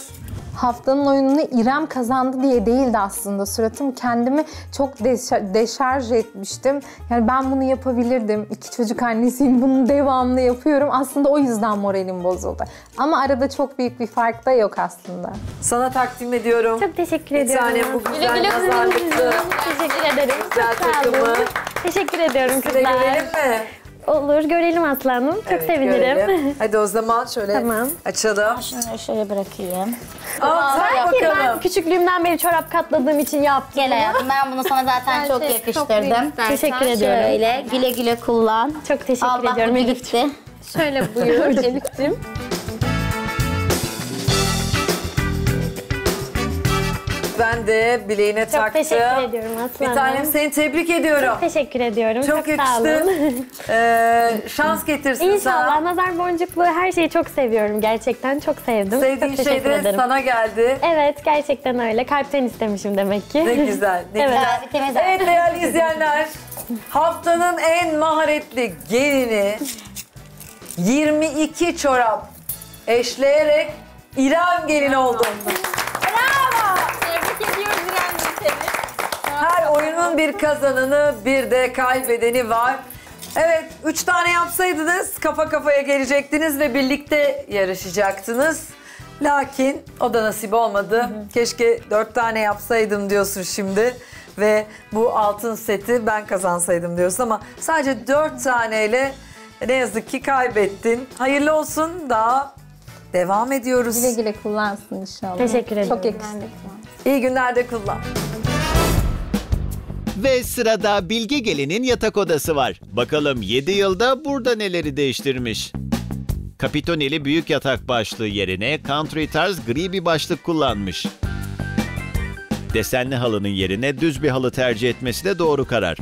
Haftanın oyununu İrem kazandı diye değildi aslında. Suratım kendimi çok deşar- deşarj etmiştim. Yani ben bunu yapabilirdim. İki çocuk annesiyim. Bunu devamlı yapıyorum. Aslında o yüzden moralim bozuldu. Ama arada çok büyük bir fark da yok aslında. Sana takdim ediyorum. Çok teşekkür Bir ediyorum. tane bu güzel güle. nazarlıklı. Teşekkür ederim. Güzel Çok sağ olun. takımı. Teşekkür ediyorum Bir kızlar. görelim mi? Olur, görelim aslanım. Çok Evet, sevinirim. görelim. Hadi o zaman şöyle Tamam. açalım. Şunu şöyle bırakayım. Aa, tak Ki ben bakalım. küçüklüğümden beri çorap katladığım için yaptım. Gel hayatım ben bunu sana zaten çok Çok yakıştırdım. istersen. Teşekkür ediyorum. Şöyle güle güle kullan. Çok teşekkür Al bak ediyorum Elif. gitti. Şöyle buyur Elif'ciğim. Ben de bileğine Çok taktım. teşekkür ediyorum aslanım. Bir tanem seni tebrik ediyorum. Teşekkür ediyorum. Çok, Çok, sağ olun. yakıştı. Ee, şans getirsin İnşallah sana. nazar boncuklu her şeyi çok seviyorum. Gerçekten çok sevdim. Sevdiğin çok şey teşekkür de ederim. sana geldi. Evet gerçekten öyle. Kalpten istemişim demek ki. Ne güzel, ne Evet. güzel. Evet değerli izleyenler, haftanın en maharetli gelini 22 çorap eşleyerek İrem gelin oldu. Oyunun bir kazananı, bir de kaybedeni var. Evet, üç tane yapsaydınız kafa kafaya gelecektiniz ve birlikte yarışacaktınız. Lakin o da nasip olmadı. Keşke dört tane yapsaydım diyorsun şimdi. Ve bu altın seti ben kazansaydım diyorsun ama sadece dört taneyle ne yazık ki kaybettin. Hayırlı olsun daha devam ediyoruz. Güle güle kullansın inşallah. Teşekkür ederim. Çok yakıştı. İyi günlerde kullan. Ve sırada Bilge Gelin'in yatak odası var. Bakalım 7 yılda burada neleri değiştirmiş. Kapitoneli büyük yatak başlığı yerine country tarz gri bir başlık kullanmış. Desenli halının yerine düz bir halı tercih etmesi de doğru karar.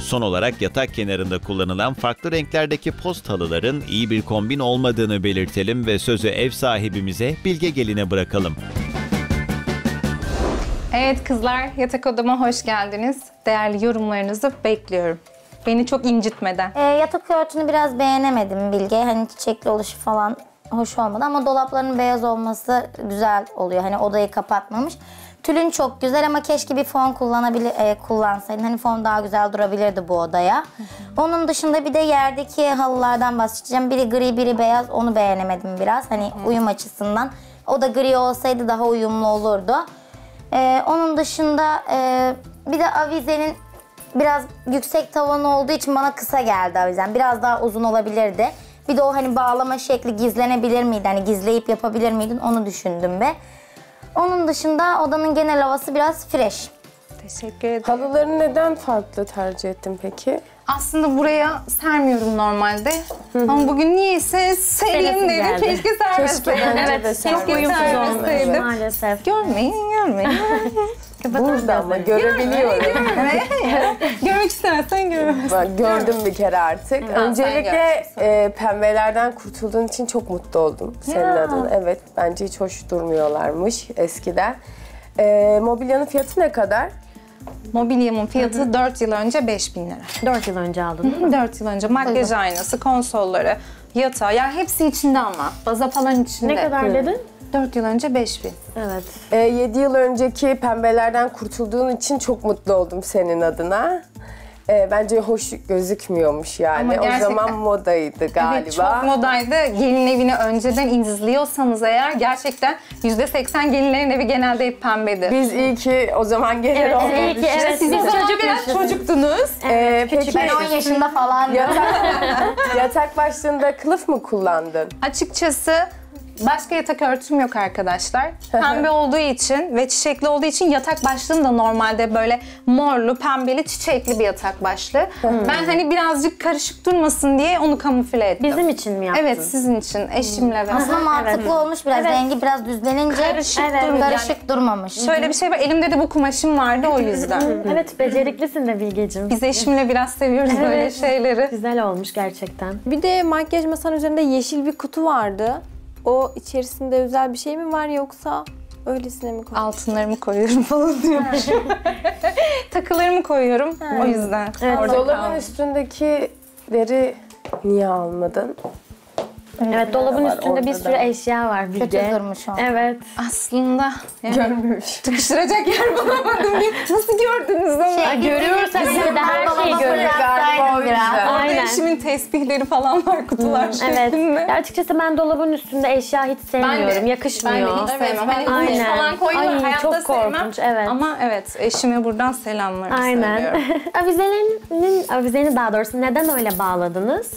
Son olarak yatak kenarında kullanılan farklı renklerdeki post halıların iyi bir kombin olmadığını belirtelim ve sözü ev sahibimize Bilge Gelin'e bırakalım. Evet kızlar, yatak odama hoş geldiniz. Değerli yorumlarınızı bekliyorum. Beni çok incitmeden. Ee, yatak örtünü biraz beğenemedim Bilge. Hani çiçekli oluşu falan hoş olmadı ama dolapların beyaz olması güzel oluyor. Hani odayı kapatmamış. Tülün çok güzel ama keşke bir fon kullanabilir e, kullansaydın. Hani fon daha güzel durabilirdi bu odaya. Onun dışında bir de yerdeki halılardan bahsedeceğim. Biri gri, biri beyaz. Onu beğenemedim biraz. Hani uyum açısından. O da gri olsaydı daha uyumlu olurdu. Ee, onun dışında e, bir de avizenin biraz yüksek tavanı olduğu için bana kısa geldi avizen. Biraz daha uzun olabilirdi. Bir de o hani bağlama şekli gizlenebilir miydi? Hani gizleyip yapabilir miydin? Onu düşündüm be. Onun dışında odanın genel havası biraz fresh. Teşekkür ederim. Halıları neden farklı tercih ettin peki? Aslında buraya sermiyorum normalde. Ama bugün niyeyse sereyim dedim. Keşke sermeseydim. de keşke sermeseydim. Maalesef. Görmeyin, görmeyin. Burada ama görebiliyorum. Görmek istemezsen göremezsin. Ben gördüm bir kere artık. Öncelikle e, pembelerden kurtulduğun için çok mutlu oldum senin adına. Evet, bence hiç hoş durmuyorlarmış eskiden. E, mobilyanın fiyatı ne kadar? Mobilyamın fiyatı 4 yıl önce 5000 lira. 4 yıl önce aldın değil mi? 4 yıl önce makyaj aynası, konsolları, yatağı. Yani hepsi içinde ama. Baza falan içinde. Ne kadar dedin? 4 yıl önce 5000. Evet. E, 7 yıl önceki pembelerden kurtulduğun için çok mutlu oldum senin adına. E, bence hoş gözükmüyormuş yani. Ama O gerçekten- zaman modaydı galiba. Evet çok modaydı. Gelin evini önceden izliyorsanız eğer gerçekten %80 gelinlerin evi genelde hep pembedir. Biz iyi ki o zaman gelir Evet, olmadık. iyi ki evet. Siz o zaman çocuk biraz yaşadık. çocuktunuz. E, peki Ben 10 yaşında falan. yatak, yatak başlığında kılıf mı kullandın? Açıkçası başka yatak örtüm yok arkadaşlar. Pembe olduğu için ve çiçekli olduğu için yatak başlığım da normalde böyle morlu, pembeli, çiçekli bir yatak başlığı. Ben hani birazcık karışık durmasın diye onu kamufle ettim. Bizim için mi yaptın? Evet sizin için eşimle ve Aslında mantıklı Evet. olmuş biraz. Evet. Rengi biraz düzlenince Karışık Evet. durmuyor. karışık durmamış. Şöyle bir şey var. Elimde de bu kumaşım vardı o yüzden. Evet beceriklisin de Bilgeciğim. Biz eşimle biraz seviyoruz böyle Evet. şeyleri. Güzel olmuş gerçekten. Bir de makyaj masanın üzerinde yeşil bir kutu vardı. O içerisinde özel bir şey mi var yoksa öylesine mi koydun? Altınlarımı koyuyorum falan diyormuş. Takılarımı koyuyorum o yüzden. Evet. Dolabın kaldı. üstündekileri niye almadın? Evet dolabın var, üstünde bir sürü eşya var Bilge. Kötü durmuş o. Evet. Aslında yani Görmemiş. tıkıştıracak yer bulamadım. Nasıl gördünüz ama? Şey, görüyoruz tabii de her şeyi görüyoruz. Galiba o biraz. yüzden. Orada Aynen. eşimin tesbihleri falan var kutular Evet. şeklinde. Ya açıkçası ben dolabın üstünde eşya hiç sevmiyorum. Yakışmıyor. Ben de hiç sevmem. Hani Aynen. Aynen. falan koyuyorlar Ay, hayatta çok sevmem. korkunç, evet. Ama evet eşime buradan selamlar Aynen. söylüyorum. Avizelerinin, avizeni daha doğrusu neden öyle bağladınız?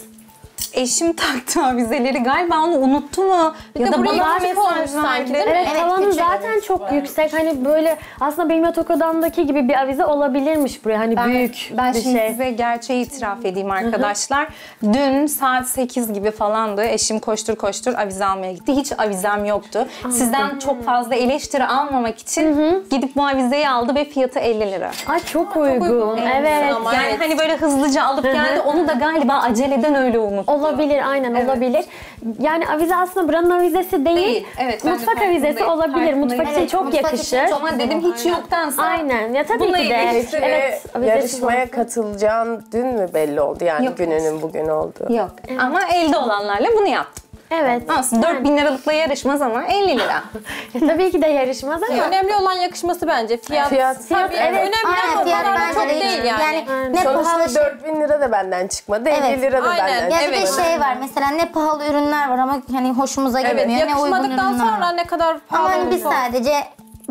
Eşim taktı avizeleri galiba onu unuttu mu? Bir de buraya bana küçük olmuş sanki, değil mi? Evet, tavanı zaten çok yüksek. Hani böyle aslında benim yatak odamdaki gibi bir avize olabilirmiş buraya. Hani Ben, büyük ben bir şimdi şey. size gerçeği itiraf edeyim arkadaşlar. Dün saat 8 gibi falandı. Eşim koştur koştur avize almaya gitti. Hiç avizem yoktu. Sizden çok fazla eleştiri almamak için gidip bu avizeyi aldı ve fiyatı 50 lira. Ay çok uygun. Evet. Ama Yani evet. hani böyle hızlıca alıp geldi. Onu da galiba aceleden öyle unuttu. Olabilir aynen olabilir. Yani avize aslında buranın avizesi değil. Değil, evet, ben de Mutfak avizesi farkındayım, olabilir. Mutfak için Evet, çok mutfak için yakışır. çok Ama dedim hiç yoktansa. Aynen. Ya tabii Bununla ki de. ilgili Evet. avizesiz Yarışmaya olsun. katılacağın dün mü belli oldu yani Yok. gününün bugün olduğu? Yok. Ama elde olanlarla bunu yaptım. Evet. Aslında 4000 liralıkla yarışmaz ama 50 lira. Tabii ki de yarışmaz ama. Önemli olan yakışması bence. Fiyat, Fiyat. tabii evet. önemli Aynen ama fiyat bence çok de değil yani. Yani ne pahalı Sonuçta şey. 4000 lira da benden çıkmadı, 50 Evet. lira da Aynen. benden Ya çıkmadı. bir de Evet. şey var mesela ne pahalı ürünler var ama hani hoşumuza Evet, gitmiyor. ne uygun yakışmadıktan ürünler sonra var. ne kadar Ama pahalı hani biz sadece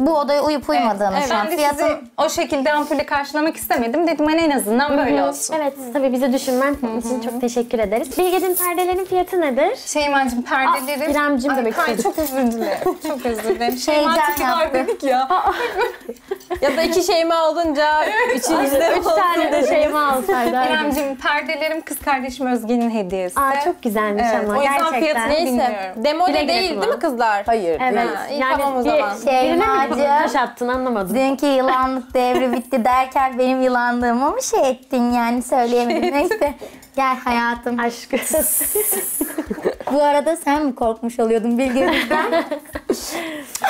bu odaya uyup uymadığını evet. şu an. Ben de Fiyatın sizi o şekilde ampule karşılamak istemedim. Dedim hani en azından böyle olsun. Evet tabii bizi düşünmen için çok teşekkür ederiz. Bilge'nin perdelerin fiyatı nedir? Şeymacığım perdelerim. Aa, İremcim de Ay, bekliyordu. Ay, çok özür dilerim. Çok özür dilerim. Şeyma tipi var yaptı. dedik ya. Ya da iki şeyma olunca üçüncü de Üç tane de şeyimi alsaydı. İremciğim perdelerim kız kardeşim Özge'nin hediyesi. Aa çok güzelmiş Evet, ama O yüzden gerçekten. fiyatı neyse. Demo değil değil mi kızlar? Hayır Evet. değil. Ha, iyi, yani tamam o bir, zaman. birine taş attın anlamadım. Dünkü yılanlık devri bitti derken benim yılandığımı mı şey ettin yani söyleyemedim. Neyse gel hayatım. Aşkı. Bu arada sen mi korkmuş oluyordun Bilge bizden?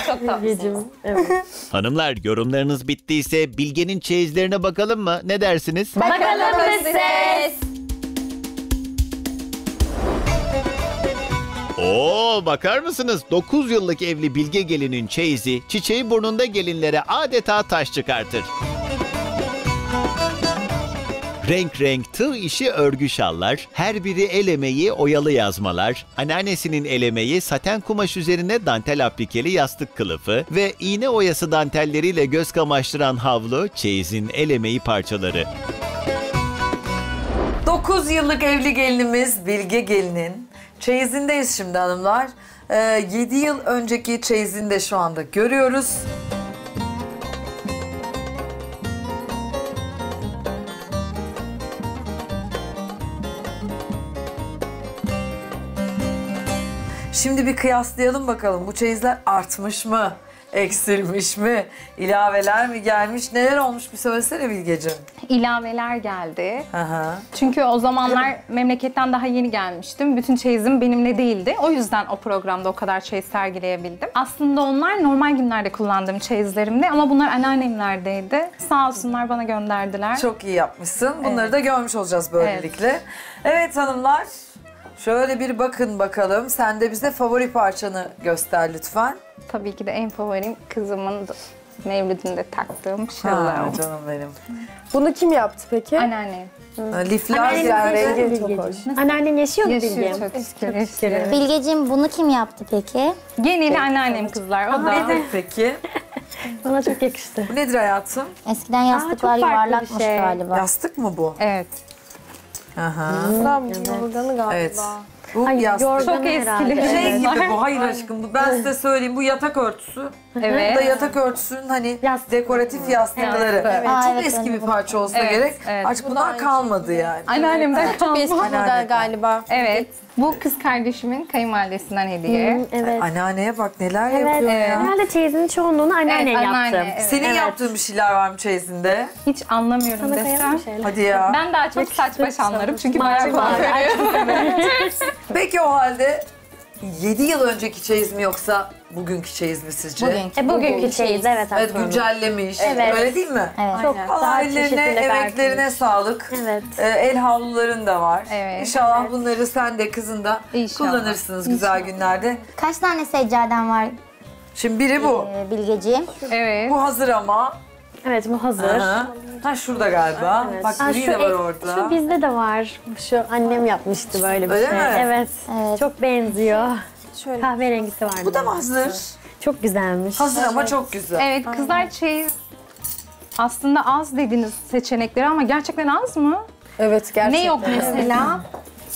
Çok tatlı. Gecim. Evet. Hanımlar yorumlarınız bittiyse Bilge'nin çeyizlerine bakalım mı? Ne dersiniz? Bakalım bir ses. Oo bakar mısınız? 9 yıllık evli Bilge gelinin çeyizi çiçeği burnunda gelinlere adeta taş çıkartır. Renk renk tığ işi örgü şallar, her biri el emeği oyalı yazmalar, anneannesinin el emeği saten kumaş üzerine dantel aplikeli yastık kılıfı ve iğne oyası dantelleriyle göz kamaştıran havlu çeyizin el emeği parçaları. 9 yıllık evli gelinimiz Bilge gelinin çeyizindeyiz şimdi hanımlar. 7 yıl önceki çeyizini de şu anda görüyoruz. Şimdi bir kıyaslayalım bakalım bu çeyizler artmış mı? Eksilmiş mi? İlaveler mi gelmiş? Neler olmuş bir söylesene Bilgeciğim. İlaveler geldi. Hı. Çünkü o zamanlar memleketten daha yeni gelmiştim. Bütün çeyizim benimle değildi. O yüzden o programda o kadar çeyiz sergileyebildim. Aslında onlar normal günlerde kullandığım çeyizlerimdi ama bunlar anneannemlerdeydi. Sağ olsunlar bana gönderdiler. Çok iyi yapmışsın. Bunları da görmüş olacağız böylelikle. Evet. hanımlar. Şöyle bir bakın bakalım. Sen de bize favori parçanı göster lütfen. Tabii ki de en favorim kızımın Mevlidinde taktığım Ha, şallarım. canım benim. Bunu kim yaptı peki? Anneannem. Lifler geldi. Rengi çok hoş. Annen yaşıyor mu Yaşıyor Bilge? çok şükür. yaşıyor. Bilgeciğim bunu kim yaptı peki? Geneli anneannem kızlar. O da. Nedir peki? Bana çok yakıştı. Bu nedir hayatım? Eskiden yastıklar farklı bir yuvarlakmış şey. galiba. Yastık mı bu? Evet. Aha. Yorganı galiba. Evet. Bu Ay, yastık. Çok eski. herhalde. Şey Evet. gibi bu. Hayır aşkım. Bu, ben size söyleyeyim. Bu yatak örtüsü. Bu da Evet. yatak örtüsünün hani Yastık. dekoratif yastıkları. Evet. Çok Aa, evet, eski bir parça olsa Evet, gerek. evet. Artık bunlar kalmadı yani. Anneannemden Çok eski model Anneanne. galiba. Evet. Bu kız kardeşimin kayınvalidesinden hediye. Hı, Evet. Anneanneye bak neler Evet. yapıyor ya. Herhalde çeyizin çoğunluğunu anneannen Evet, yaptı. anneanne, evet. Senin Evet. yaptığın bir şeyler var mı çeyizinde? Hiç anlamıyorum Sana desem. Hadi ya. Ben daha çok saç baş anlarım çünkü bayağı mavi. kuaförüyüm. Peki o halde 7 yıl önceki çeyiz mi yoksa bugünkü çeyiz mi sizce? Bugünkü. E, bugünkü çeyiz evet Evet aslında. güncellemiş. Evet. Öyle değil mi? Evet. Çok daha ellerine, emeklerine artmış. sağlık. Evet. Ee, el havluların da var. Evet. İnşallah bunları sen de kızın da İnşallah. kullanırsınız güzel günlerde. Kaç tane seccaden var Şimdi biri bu. e, Bilgeciğim? Evet. Bu hazır ama. Evet bu hazır. Aha. Ha şurada galiba. Evet. Bak Aa, gri şu de var orada. Şu bizde de var. Şu annem yapmıştı böyle bir Öyle şey. mi? Evet. Evet. Çok benziyor. Şöyle. Kahverengisi vardı. Bu da mı hazır? Çok güzelmiş. Hazır ama çok güzel. Evet kızlar çeyiz aslında az dediniz seçenekleri ama gerçekten az mı? Evet gerçekten. Ne yok mesela?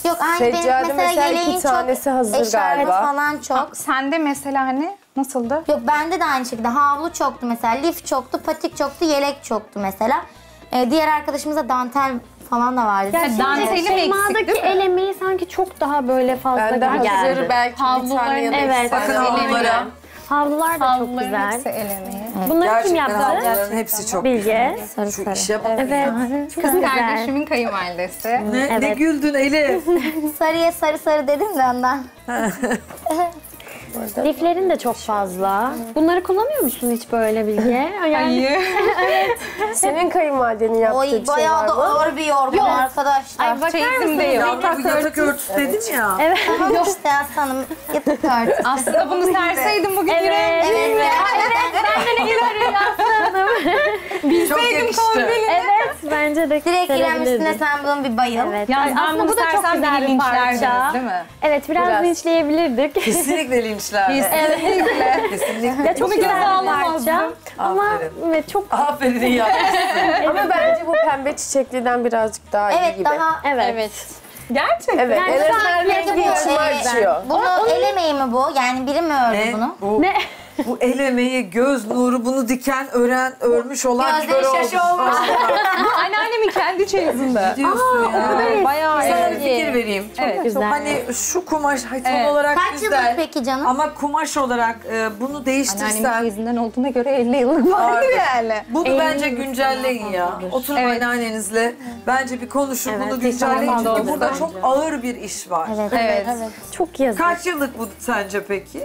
Yok aynı benim mesela, mesela iki yeleğin tanesi çok, hazır eşaret galiba. falan çok. Sende mesela hani nasıldı? Yok bende de aynı şekilde havlu çoktu mesela, lif çoktu, patik çoktu, yelek çoktu mesela. Ee, diğer arkadaşımızda dantel falan da vardı. Ya şimdi danteli mi eksik, Şeyma'daki değil mi? el emeği sanki çok daha böyle fazla Ben de gibi hazır geldi. belki bir tane ya da iki Evet. tane Bakın havlulara. Havlular da çok güzel. hepsi el emeği. Bunları kim Gerçekten yaptı? havluların hepsi çok Bilge. Sarı Şu sarı. işe bak. Evet. Çok Kız güzel. kardeşimin kayınvalidesi. Ne, ne Evet. güldün Elif. Sarıya sarı sarı dedim de ondan. Liflerin de çok fazla. Bunları kullanıyor musun hiç böyle Bilge? Yani Hayır. Senin kayınvalidenin yaptığı Oy bir şey bayağı da ağır bir yorgan arkadaşlar. Ay bakar Çeyizim mısınız? de yok. ya bu yatak örtüsü dedin ya. Evet. Tamam işte aslanım yatak örtüsü. Aslında bunu serseydim bugün Evet. Evet, evet. Ben de ne gülerim aslanım. Çok yakıştı. evet bence de Direkt İrem üstüne sen bunun bir bayıl. Evet. Yani aslında bunu bu da çok sersem güzel bir parça. değil mi? Evet biraz, Biraz. linçleyebilirdik. Kesinlikle linçler. Kesinlikle. Kesinlikle. Ya çok Bunu güzel göze. Ama evet çok Aferin iyi yapmışsın. Ama bence bu pembe çiçekliden birazcık daha iyi Evet gibi. daha evet. Evet. Gerçekten. Evet, Yani en şu azından an rengi içimi e, açıyor. Bunu el emeği mi bu? Yani biri mi ördü Ne? bunu? Bu Ne? Bu el emeği, göz nuru bunu diken, ören, örmüş olan Gözleri kör şaşı olmuş. olmuş. Bu anneannemin kendi çeyizinde. Diyorsun ya. Evet, bayağı Sana bir iyi. fikir vereyim. Evet. Güzel. Hani şu kumaş hay, ton Evet. olarak Kaç güzel. yıllık peki canım? Ama kumaş olarak e, bunu Anneannemin değiştirsen çeyizinden olduğuna göre 50 yıllık vardır Vardır. yani. bunu bence yıl güncelleyin ya. Oturun Evet. anneannenizle bence bir konuşun Evet, bunu bir güncelleyin. zaman Çünkü burada bence. çok ağır bir iş var. Evet. Evet. Çok yazık. Kaç yıllık bu sence peki?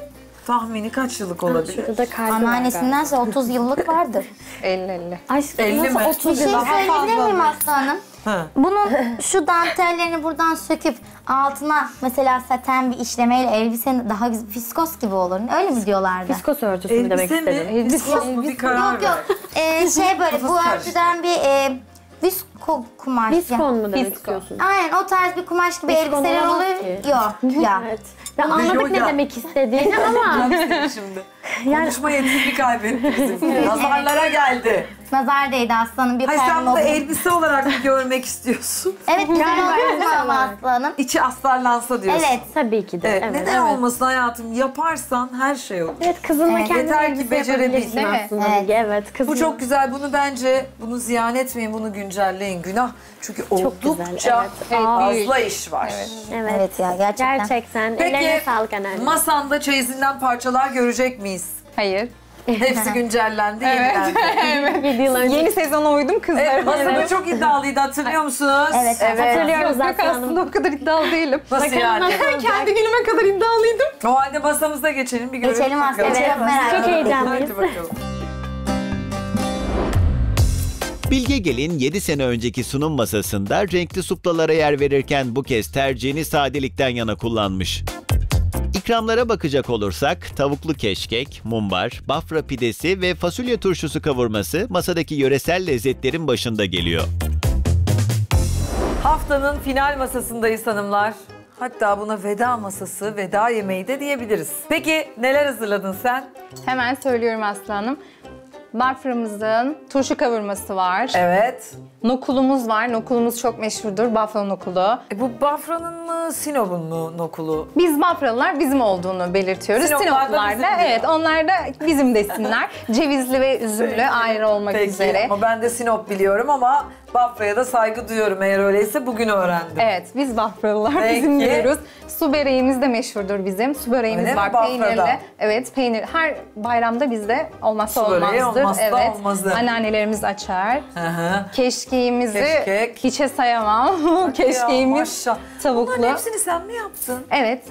Tahmini kaç yıllık olabilir? Şurada var Anneannesindense 30 yıllık vardır. 50 50. Ay, Elli nasıl mi? 30 Bir şey yıl? söyleyebilir miyim Aslı Hanım? Ha. Bunun şu dantellerini buradan söküp altına mesela saten bir işlemeyle elbisenin daha güzel, fiskos gibi olur. Öyle mi diyorlardı? Fiskos örtüsü mü demek Elbise mi? istedim? Fiskos mu? Bir karar Yok ver. yok. Ee, şey böyle bu Kafası karıştı. örtüden bir e, visko kumaş. Viskon mu demek Fisko. istiyorsun? Aynen o tarz bir kumaş gibi Viskon elbiseler olamaz oluyor. ki. Yok ya. Evet. Ben anladık ne ya. demek istediğini ama Şimdi. yani Konuşma yetisini kaybetti bizim. Nazarlara geldi. Nazar değdi aslanın bir Hayır sen pembe bunu oldu. elbise olarak mı görmek istiyorsun? Evet güzel olmuş mu ama Aslı Hanım? İçi astarlansa diyorsun. Evet. tabii ki de. Evet, Evet. neden olmasın hayatım? Yaparsan her şey olur. Evet kızınla Evet, kendin yeter ki elbise becerebil, yapabilirsin değil mi? aslında. Evet. Evet. Kızın... Bu çok güzel. Bunu bence bunu ziyan etmeyin. Bunu güncelleyin. Günah. Çünkü güzel, oldukça evet. fazla iş var. Evet. Evet ya gerçekten. Gerçekten. Ellerine Peki sağlık anneanne. masanda çeyizinden parçalar görecek miyiz? Hayır. Hepsi güncellendi, yenilendi. 7 yıl önce. Yeni sezona uydum kızlar. Evet, masada çok iddialıydı hatırlıyor musunuz? Evet, evet. Hatırlıyoruz Yok aslanım. aslında o kadar iddialı değilim. Nasıl yani? Kendi günüme kadar iddialıydım. O halde masamıza geçelim bir görelim Geçelim bakalım. aslında. Çok merak Çok ettim. heyecanlıyız. Hadi bakalım. Bilge Gelin 7 sene önceki sunum masasında renkli suplalara yer verirken bu kez tercihini sadelikten yana kullanmış. İkramlara bakacak olursak tavuklu keşkek, mumbar, bafra pidesi ve fasulye turşusu kavurması masadaki yöresel lezzetlerin başında geliyor. Haftanın final masasındayız hanımlar. Hatta buna veda masası, veda yemeği de diyebiliriz. Peki neler hazırladın sen? Hemen söylüyorum Aslı Hanım. Bafra'mızın turşu kavurması var. Evet. Nokulumuz var. Nokulumuz çok meşhurdur. Bafra nokulu. E, bu Bafra'nın mı, Sinop'un mu nokulu? Biz Bafralılar bizim olduğunu belirtiyoruz. Sinoplular da evet onlar da bizim desinler. Cevizli ve üzümlü ayrı olmak Peki üzere. ama ben de Sinop biliyorum ama Bafra'ya da saygı duyuyorum eğer öyleyse bugün öğrendim. Evet biz Bafralılar Peki. bizim diyoruz. Su böreğimiz de meşhurdur bizim. Su böreğimiz Öyle mi? var Bafra'da. peynirli. Evet peynir. Her bayramda bizde olmazsa Su böreği olmazdır. olmazsa evet. olmazı. Anneannelerimiz açar. Hı hı. Keşkeğimizi Keşkek. hiçe sayamam. Keşkeğimiz maşallah. tavuklu. Bunların hepsini sen mi yaptın? Evet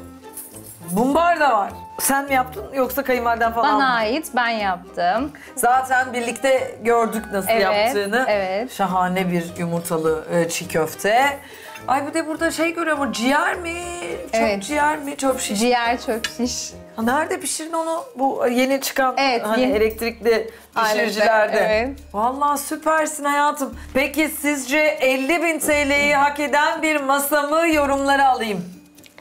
Bumbar da var. Sen mi yaptın yoksa kayınvaliden falan bana mı? ait ben yaptım. Zaten birlikte gördük nasıl Evet, yaptığını. evet. Şahane bir yumurtalı e, çiğ köfte. Ay bir de burada şey görüyorum. o Ciğer mi? Çöp Evet. ciğer mi? Çöp şiş. Ciğer çöp şiş. Ha, Nerede pişirdin onu? Bu yeni çıkan Evet, hani yeni- elektrikli Alette, pişiricilerde. evet. Vallahi süpersin hayatım. Peki sizce 50 bin TL'yi hak eden bir masa mı? Yorumları alayım.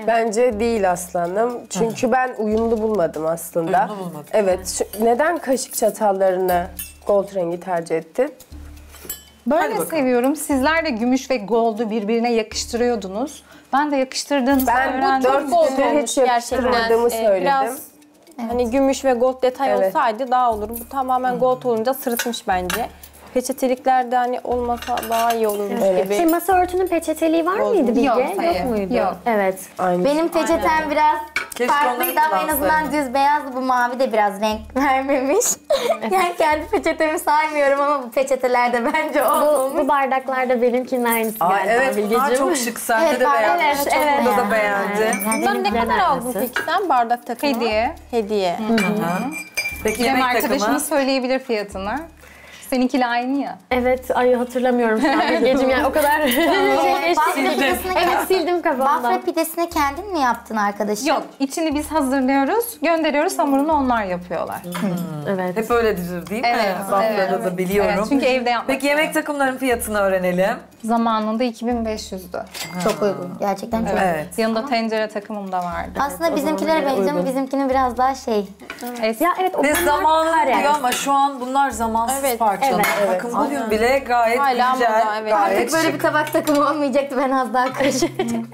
Bence değil aslanım. Çünkü ben uyumlu bulmadım aslında. Uyumlu bulmadın. Evet. şu- neden kaşık çatallarını gold rengi tercih ettin? Böyle bakalım. seviyorum. Sizler de gümüş ve gold'u birbirine yakıştırıyordunuz. Ben de yakıştırdığınızı Ben bu öğrendim. dört Gold gündür olmuş hiç gerçekten. yakıştırmadığımı Ee, söyledim. Biraz hani gümüş ve gold detay Evet. olsaydı daha olur. Bu tamamen gold olunca sırıtmış bence. Peçeteliklerde hani olmasa daha iyi olurmuş gibi. Şey, masa örtünün peçeteliği var mıydı Bilge? Yok, Yok, hayır. muydu? Yok. Evet. Aynı. Benim peçetem biraz Keşke farklıydı onları ama en azından düz beyazdı. Bu mavi de biraz renk vermemiş. yani kendi peçetemi saymıyorum ama bu peçetelerde bence Bu, olmamış. bu bardaklarda benimkinin aynısı Ay, galiba evet bunlar Bilgeciğim. çok şık. Sende Evet, de ben- beğendim. evet, Çok evet. da beğendim. Yani Bundan ne benimkilerin kadar aldın aynısı. peki sen bardak takımı? Hediye. Hediye. Peki Benim yemek arkadaşımız takımı? söyleyebilir fiyatını. Seninkiyle aynı ya. Evet, ay hatırlamıyorum şu an Bilgeciğim yani o kadar Bafra pidesini, Evet sildim Bafra kafamdan. pidesini kendin mi yaptın arkadaşım? Yok, içini biz hazırlıyoruz, gönderiyoruz, hamurunu onlar yapıyorlar. Evet. Hep öyledir değil mi? Evet, Bafra'da evet. da biliyorum. Evet, çünkü evde yapmak Peki yemek takımların fiyatını öğrenelim. Zamanında 2500'dü. Çok uygun. Gerçekten çok uygun. Evet. Yanında tencere takımım da vardı. Aslında bizimkilere benziyor bizimkinin biraz daha şey. Es- Ya evet o Ve bunlar zamanlı diyor ama şu an bunlar zamansız Evet, parçalar. evet, Bakın bugün bile gayet Hala güzel, moda, evet. gayet Artık böyle şık. bir tabak takımı olmayacaktı. Ben az daha karışıktım.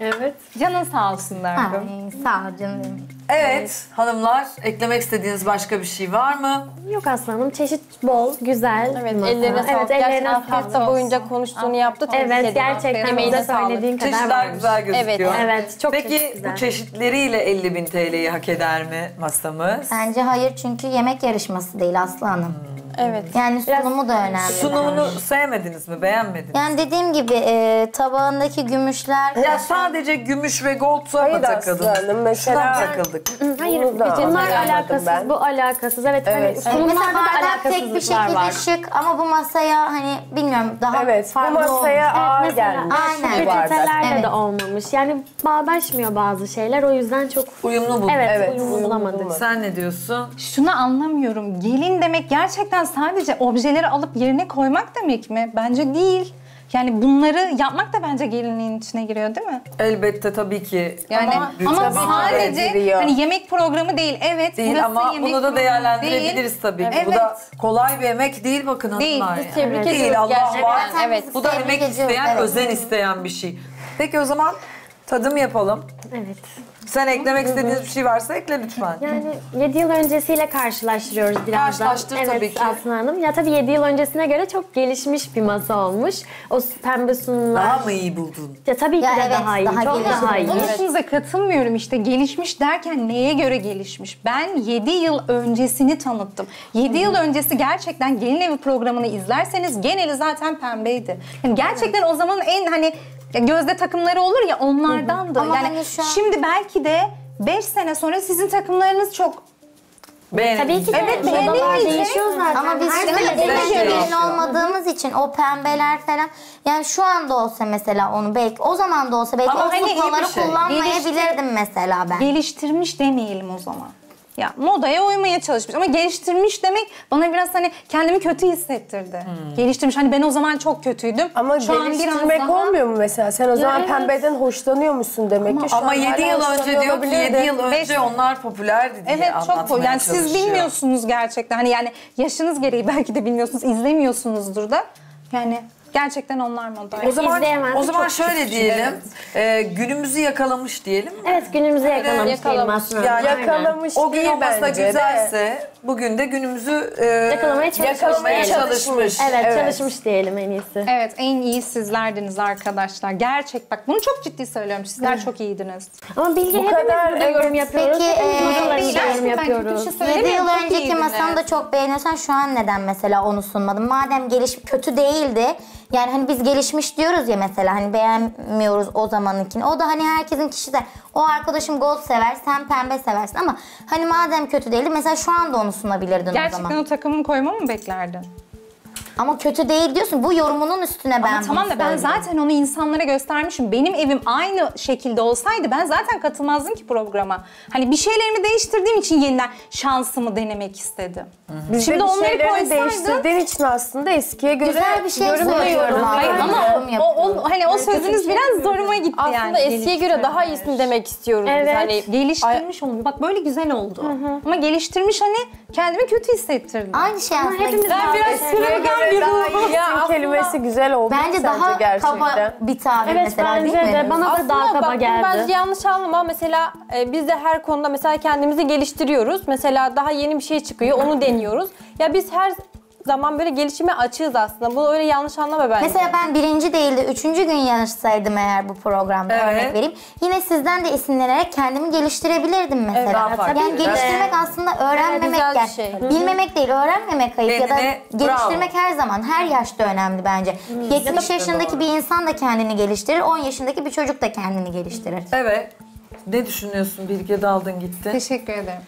Evet. Canın sağ olsun derdim. Ay, sağ ol canım benim. Evet hanımlar eklemek istediğiniz başka bir şey var mı? Yok aslanım. Çeşit bol, güzel. Evet, masa. ellerine sağlık. Evet, Gerçekten ellerine hafta sağlık. boyunca konuştuğunu yaptı. Tebrik Evet, ederim. gerçekten Emeğine söylediğin kadar Çeşitler varmış. güzel gözüküyor. Evet, çok Peki çeşit güzel. bu çeşitleriyle 50 bin TL'yi hak eder mi masamız? Bence hayır çünkü yemek yarışması değil Aslı Hanım. Evet. Yani sunumu da önemli. Sunumunu sevmediniz mi, beğenmediniz? Yani dediğim gibi e, tabağındaki gümüşler... Ya sadece gümüş ve gold'a mı Hayır takıldınız? aslanım mesela Şuna mı takıldık? Hayır, Bunu da bunlar anlayamadım alakasız, ben. bu alakasız. Evet, Evet. hani Mesela sunumlarda da bardak tek bir alakasızlıklar şekilde var. şık ama bu masaya hani bilmiyorum daha Evet bu farklı masaya olmuş. ağır Mesela gelmiş. Aynen. bu bardak. Evet. de olmamış. Yani bağdaşmıyor bazı şeyler. O yüzden çok Uyumlu buldum. evet, Evet, uyumlu uyumlu bulamadık. bulamadım. Sen ne diyorsun? Şunu anlamıyorum. Gelin demek gerçekten sadece objeleri alıp yerine koymak demek mi? Bence değil. Yani bunları yapmak da bence gelinliğin içine giriyor değil mi? Elbette tabii ki. Yani Ama ama, sadece hani yemek programı değil. Evet. değil ama yemek bunu da değerlendirebiliriz değil. tabii ki. Evet. Bu da kolay bir emek değil bakın Değil. hanımlar. Biz yani. tebrik Değil Allah gerçekten. var. Evet. Bu da emek ediyoruz, isteyen, evet. özen isteyen bir şey. Peki o zaman tadım yapalım. Evet. Sen eklemek istediğiniz bir şey varsa ekle lütfen. Yani 7 yıl öncesiyle karşılaştırıyoruz biraz da. Karşılaştır evet, tabii ki. Aslı Hanım. Ya tabii 7 yıl öncesine göre çok gelişmiş bir masa olmuş. O pembe sunumlar. Daha mı iyi buldun? Ya tabii ki Ya de evet, daha iyi. daha çok gelişmiş. daha iyi. Konuşunuza katılmıyorum işte gelişmiş derken neye göre gelişmiş? Ben 7 yıl öncesini tanıttım. 7 yıl öncesi gerçekten gelin evi programını izlerseniz geneli zaten pembeydi. Yani gerçekten o zaman en hani ya gözde takımları olur ya onlardandı. Ama yani hani şu an- şimdi belki de 5 sene sonra sizin takımlarınız çok. Tabii ki de Evet, modalar beğenilmeyecek. değişiyor zaten. Ama biz Her şimdi sene evde değişiyor. gelin olmadığımız için o pembeler falan yani şu anda olsa mesela onu belki o zaman da olsa belki Ama o hani iyi bir suklaları şey. kullanmayabilirdim mesela ben. geliştirmiş demeyelim o zaman. Ya modaya uymaya çalışmış ama geliştirmiş demek bana biraz hani kendimi kötü hissettirdi. Geliştirmiş hani ben o zaman çok kötüydüm. Ama Şu an geliştirmek daha- olmuyor mu mesela? Sen o zaman evet. pembeden hoşlanıyormuşsun demek ki. Şu Ama an 7 hala yıl önce diyor ki olabilirdin. 7 yıl önce Beş- onlar popülerdi diye Evet çok anlatmaya yani siz bilmiyorsunuz gerçekten. Hani yani yaşınız gereği belki de bilmiyorsunuz, izlemiyorsunuzdur da. Yani gerçekten onlar moda. O zaman İzleyemezdik, o zaman çok şöyle diyelim. e, günümüzü yakalamış diyelim. Evet günümüzü yakalamış, yakalamış. diyelim aslında. Yani Yakalamış O gün değil olmasa bence de. güzelse bugün de günümüzü e, Yakalamaya çalışmış. yakalamaya diyelim. çalışmış. Evet, Evet. çalışmış diyelim en iyisi. Evet en iyi sizlerdiniz arkadaşlar. Gerçek bak bunu çok ciddi söylüyorum. Sizler çok iyiydiniz. Ama Bilge Bu hepimiz kadar, evet. yorum yapıyoruz. Peki, hepimiz e, videolarımızda değil, yorum ben kötü bir yapıyoruz. şey 7 söylemiyorum. yıl Çok önceki iyiydiniz. masanı da çok beğeniyorsan şu an neden mesela onu sunmadın? Madem geliş kötü değildi. Yani hani biz gelişmiş diyoruz ya mesela hani beğenmiyoruz o zamanınkini. O da hani herkesin kişisel. O arkadaşım gold sever, sen pembe seversin ama hani madem kötü değildi mesela şu anda onu sunabilirdin o Gerçekten zaman. o takımı koymamı mı beklerdin? Ama kötü değil diyorsun. Bu yorumunun üstüne ben Ama tamam da ben zaten onu insanlara göstermişim. Benim evim aynı şekilde olsaydı ben zaten katılmazdım ki programa. Hani bir şeylerimi değiştirdiğim için yeniden şansımı denemek istedim. Biz Şimdi bir onları şeyleri koysaydın değiştirdiğin için aslında eskiye göre Güzel bir şey söylüyorum Hayır ama o, o, hani o sözünüz biraz zoruma gitti Aslında yani. eskiye göre daha iyisini demek istiyoruz biz. Evet. Hani Geliştirmiş onu. Bak böyle güzel oldu. Ama geliştirmiş hani kendimi kötü hissettirdi. Aynı şey aslında. hepimiz Ben biraz göre bir ruhum. kelimesi güzel oldu Bence daha gerçekten? kaba bir tabir Evet mesela bence değil mi? de. Bana da daha Aslında kaba bak, geldi. Bence yanlış anlama. Mesela e, biz de her konuda mesela kendimizi geliştiriyoruz. Mesela daha yeni bir şey çıkıyor, onu deniyoruz. Ya biz her zaman böyle gelişime açığız aslında. Bunu öyle yanlış anlama bence. Mesela ben birinci değil de üçüncü gün yarışsaydım eğer bu programda Evet. örnek vereyim. Yine sizden de esinlenerek kendimi geliştirebilirdim mesela. daha farklı yani biraz. geliştirmek aslında öğrenmemek güzel bir yani. şey. Bilmemek değil, öğrenmemek ayıp ya da Kendine geliştirmek her zaman, her yaşta önemli bence. 70 yaşındaki bir insan da kendini geliştirir, 10 yaşındaki bir çocuk da kendini geliştirir. Evet. Ne düşünüyorsun Bilge daldın gitti. Teşekkür ederim.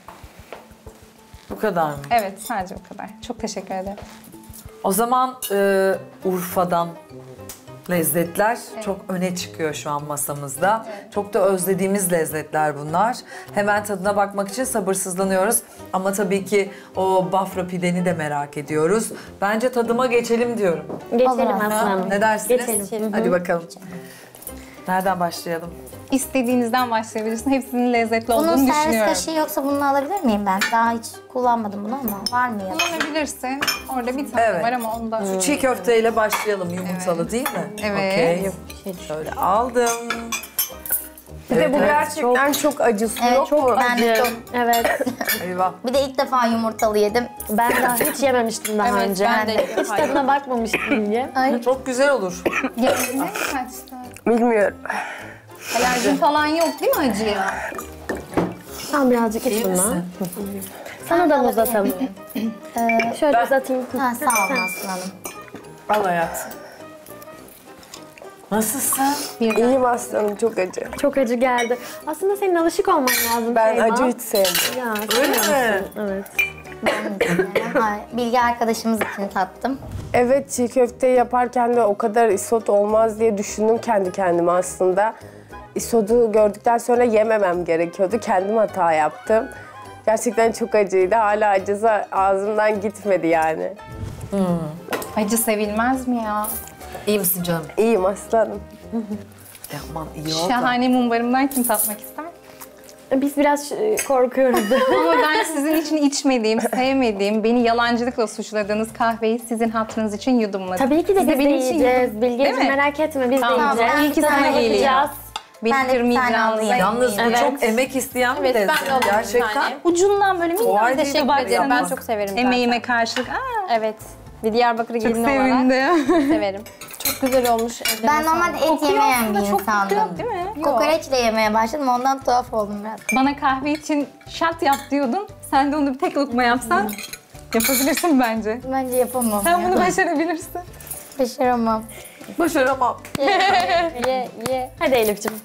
Bu kadar mı? Evet sadece bu kadar. Çok teşekkür ederim. O zaman e, Urfa'dan lezzetler çok öne çıkıyor şu an masamızda. Çok da özlediğimiz lezzetler bunlar. Hemen tadına bakmak için sabırsızlanıyoruz. Ama tabii ki o bafra pideni de merak ediyoruz. Bence tadıma geçelim diyorum. Geçelim. Aslı ne dersiniz? Geçelim. Hadi bakalım. Nereden başlayalım? İstediğinizden başlayabilirsin. Hepsinin lezzetli Bunun olduğunu servis düşünüyorum. kaşığı yoksa bunu alabilir miyim ben? Daha hiç kullanmadım bunu ama var mı ya? Kullanabilirsin. Orada bir tane Evet. var ama onu da... Şu çiğ köfteyle başlayalım yumurtalı değil mi? Evet. Okey. Şöyle aldım. Bir de bu Evet, gerçekten çok, acısı Evet, yok çok mu? ben de çok. Evet. Eyvah. Bir de ilk defa yumurtalı yedim. Ben daha hiç yememiştim daha Evet, önce. ben de ilk hiç defa tadına bakmamıştım Bilge. Çok güzel olur. Gözüne kaçtı. Bilmiyorum. Alerjin falan yok değil mi acıya? Sen birazcık iç bundan. Sana da uzatalım? Şöyle uzatayım. Ha, sağ olun Aslı Hanım. Al hayat. Nasılsın? İyiyim aslanım çok acı. Çok acı geldi. Aslında senin alışık olman lazım. Ben Şeyma. acı hiç sevmiyorum. Ya, Öyle mi? Evet. Ha, Bilge arkadaşımız için tattım. Evet çiğ köfte yaparken de o kadar isot olmaz diye düşündüm kendi kendime aslında. İsotu gördükten sonra yememem gerekiyordu. Kendim hata yaptım. Gerçekten çok acıydı. Hala acısı ağzımdan gitmedi yani. Acı sevilmez mi ya? İyi misin canım? İyiyim aslanım. Ya aman iyi. Şahane mumbarımdan kim tatmak ister? Biz biraz e, korkuyoruz. Ama ben sizin için içmediğim, sevmediğim, beni yalancılıkla suçladığınız kahveyi sizin hatırınız için yudumladım. Tabii ki de Siz biz de benim için yiyeceğiz. Bilgeciğim merak etme biz Tamam, de yiyeceğiz. iyi ki Bir sana geliyor. de kırmayacağınıza alayım. Yalnız bu Evet. çok emek isteyen bir ben lezzet. de Gerçekten. tane. Ucundan böyle da böyle Ederim, ben çok severim zaten. Emeğime karşılık. Aa, Evet. Bir Diyarbakır çok gelini olarak sevindim. severim. Çok güzel olmuş. ellerine Ben normalde et Kokuyor yemeyen bir çok insandım. kokuyor değil mi? Kokoreçle yemeye başladım ondan tuhaf oldum biraz. Bana kahve için şat yap diyordun. Sen de onu bir tek lokma yapsan yapabilirsin bence. Bence yapamam Sen ya. bunu başarabilirsin. Başaramam. Başaramam. sağlık. Ye, ye. Hadi Elif'ciğim.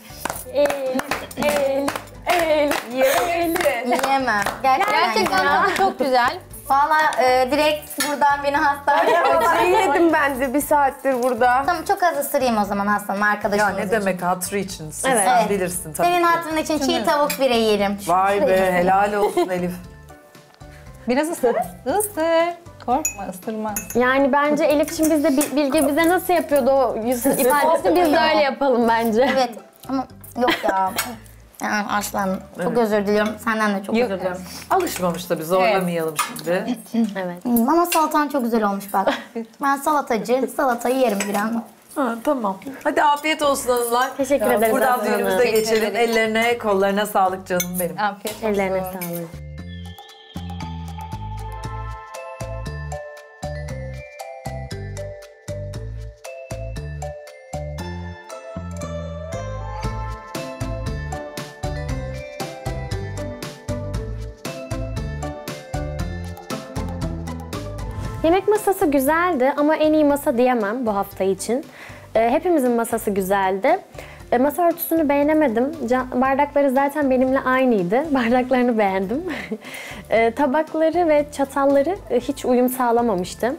Elif, Elif, Elif. Yiyemem. Gerçekten, Gerçekten yiyemem. tadı çok güzel. Valla e, direkt buradan beni hastaneye Acıyı yedim ben de bir saattir burada. Tamam çok az ısırayım o zaman Aslanım Ya arkadaşımız ne için. demek hatırı için. Siz Evet. sen Evet. bilirsin tabii. Senin ki. hatırın için çiğ tavuk bire yerim. Vay be helal olsun Elif. Biraz ısır. Isır. Korkma ısırmaz. Yani bence Elif'ciğim biz de Bil- Bilge bize nasıl yapıyordu o yüz ifadesini biz de öyle yapalım bence. Evet ama yok ya. Yani Aslan çok özür diliyorum. Senden de çok Yok. özür diliyorum. Alışmamış tabii zorlamayalım şimdi. Evet. Hmm, Ama salatan çok güzel olmuş bak. ben salatacı, salatayı yerim bir an. Ha, tamam. Hadi afiyet olsun hanımlar. Teşekkür ederiz Buradan Aslı Hanım. düğünümüze Teşekkür geçelim. Ellerine, kollarına sağlık canım benim. Afiyet olsun. Ellerine sağlık. Yemek masası güzeldi ama en iyi masa diyemem bu hafta için. Ee, hepimizin masası güzeldi. Ee, masa örtüsünü beğenemedim. Ca- bardakları zaten benimle aynıydı. Bardaklarını beğendim. Ee, tabakları ve çatalları e, hiç uyum sağlamamıştı.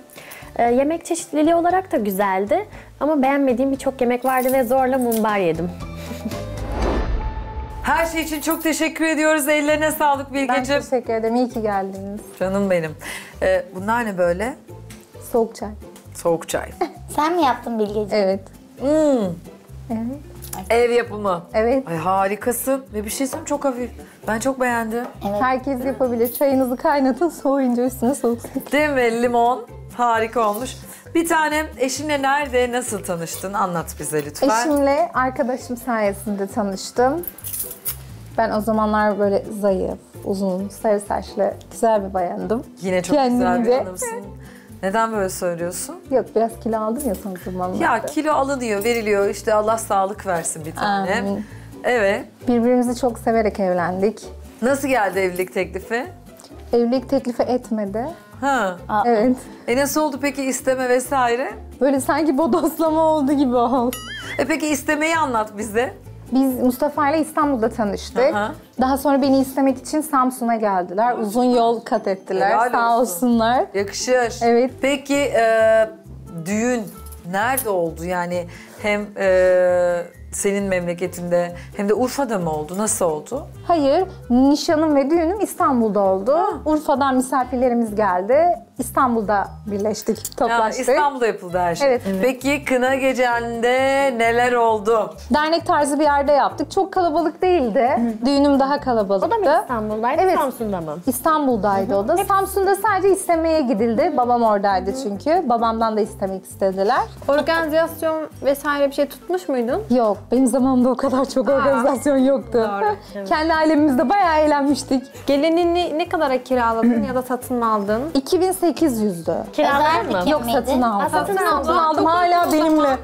Ee, yemek çeşitliliği olarak da güzeldi. Ama beğenmediğim birçok yemek vardı ve zorla mumbar yedim. Her şey için çok teşekkür ediyoruz. Ellerine sağlık Ben Bilgeciğim. teşekkür ederim. İyi ki geldiniz. Canım benim. Ee, bunlar ne böyle? Soğuk çay. Soğuk çay. Sen mi yaptın Bilgeciğim? Evet. Ev yapımı. Evet. Ay harikasın. Ve bir şey söyleyeyim çok hafif. Ben çok beğendim. Herkes yapabilir. Çayınızı kaynatın, soğuyunca üstüne soğuk su. Değil mi? Limon. Harika olmuş. Bir tanem eşinle nerede, nasıl tanıştın? Anlat bize lütfen. Eşimle arkadaşım sayesinde tanıştım. Ben o zamanlar böyle zayıf, uzun, sarı saçlı, güzel bir bayandım. Yine çok güzel bir Kendimce. hanımsın. Neden böyle söylüyorsun? Yok biraz kilo aldım ya son zamanlarda. Ya kilo alınıyor, veriliyor. İşte Allah sağlık versin bir tane. Amin. Evet. Birbirimizi çok severek evlendik. Nasıl geldi evlilik teklifi? Evlilik teklifi etmedi. Ha. Evet. E nasıl oldu peki isteme vesaire? Böyle sanki bodoslama oldu gibi oldu. E peki istemeyi anlat bize. Biz Mustafa ile İstanbul'da tanıştık. Aha. Daha sonra beni istemek için Samsun'a geldiler. Uzun yol kat ettiler. Helal Sağ olsun. olsunlar. Yakışır. Evet. Peki e, düğün nerede oldu? Yani hem e, senin memleketinde hem de Urfa'da mı oldu? Nasıl oldu? Hayır, nişanım ve düğünüm İstanbul'da oldu. Urfa'dan misafirlerimiz geldi. İstanbul'da birleştik, Ya, toplaştık. İstanbul'da yapıldı her şey. Evet. Peki kına gecende neler oldu? Dernek tarzı bir yerde yaptık. Çok kalabalık değildi. Düğünüm daha kalabalıktı. O da mı İstanbul'daydı, Evet. Samsun'da mı? İstanbul'daydı o da. Samsun'da sadece istemeye gidildi. Babam oradaydı çünkü. Babamdan da istemek istediler. Organizasyon vesaire bir şey tutmuş muydun? Yok, benim zamanımda o kadar çok organizasyon yoktu. Kendi ailemizde bayağı eğlenmiştik. Gelinini ne kadara kiraladın ya da satın mı aldın? 2800'dü. Kiralar mı? Yok satın aldım. satın aldın. Satın aldım hala benimle.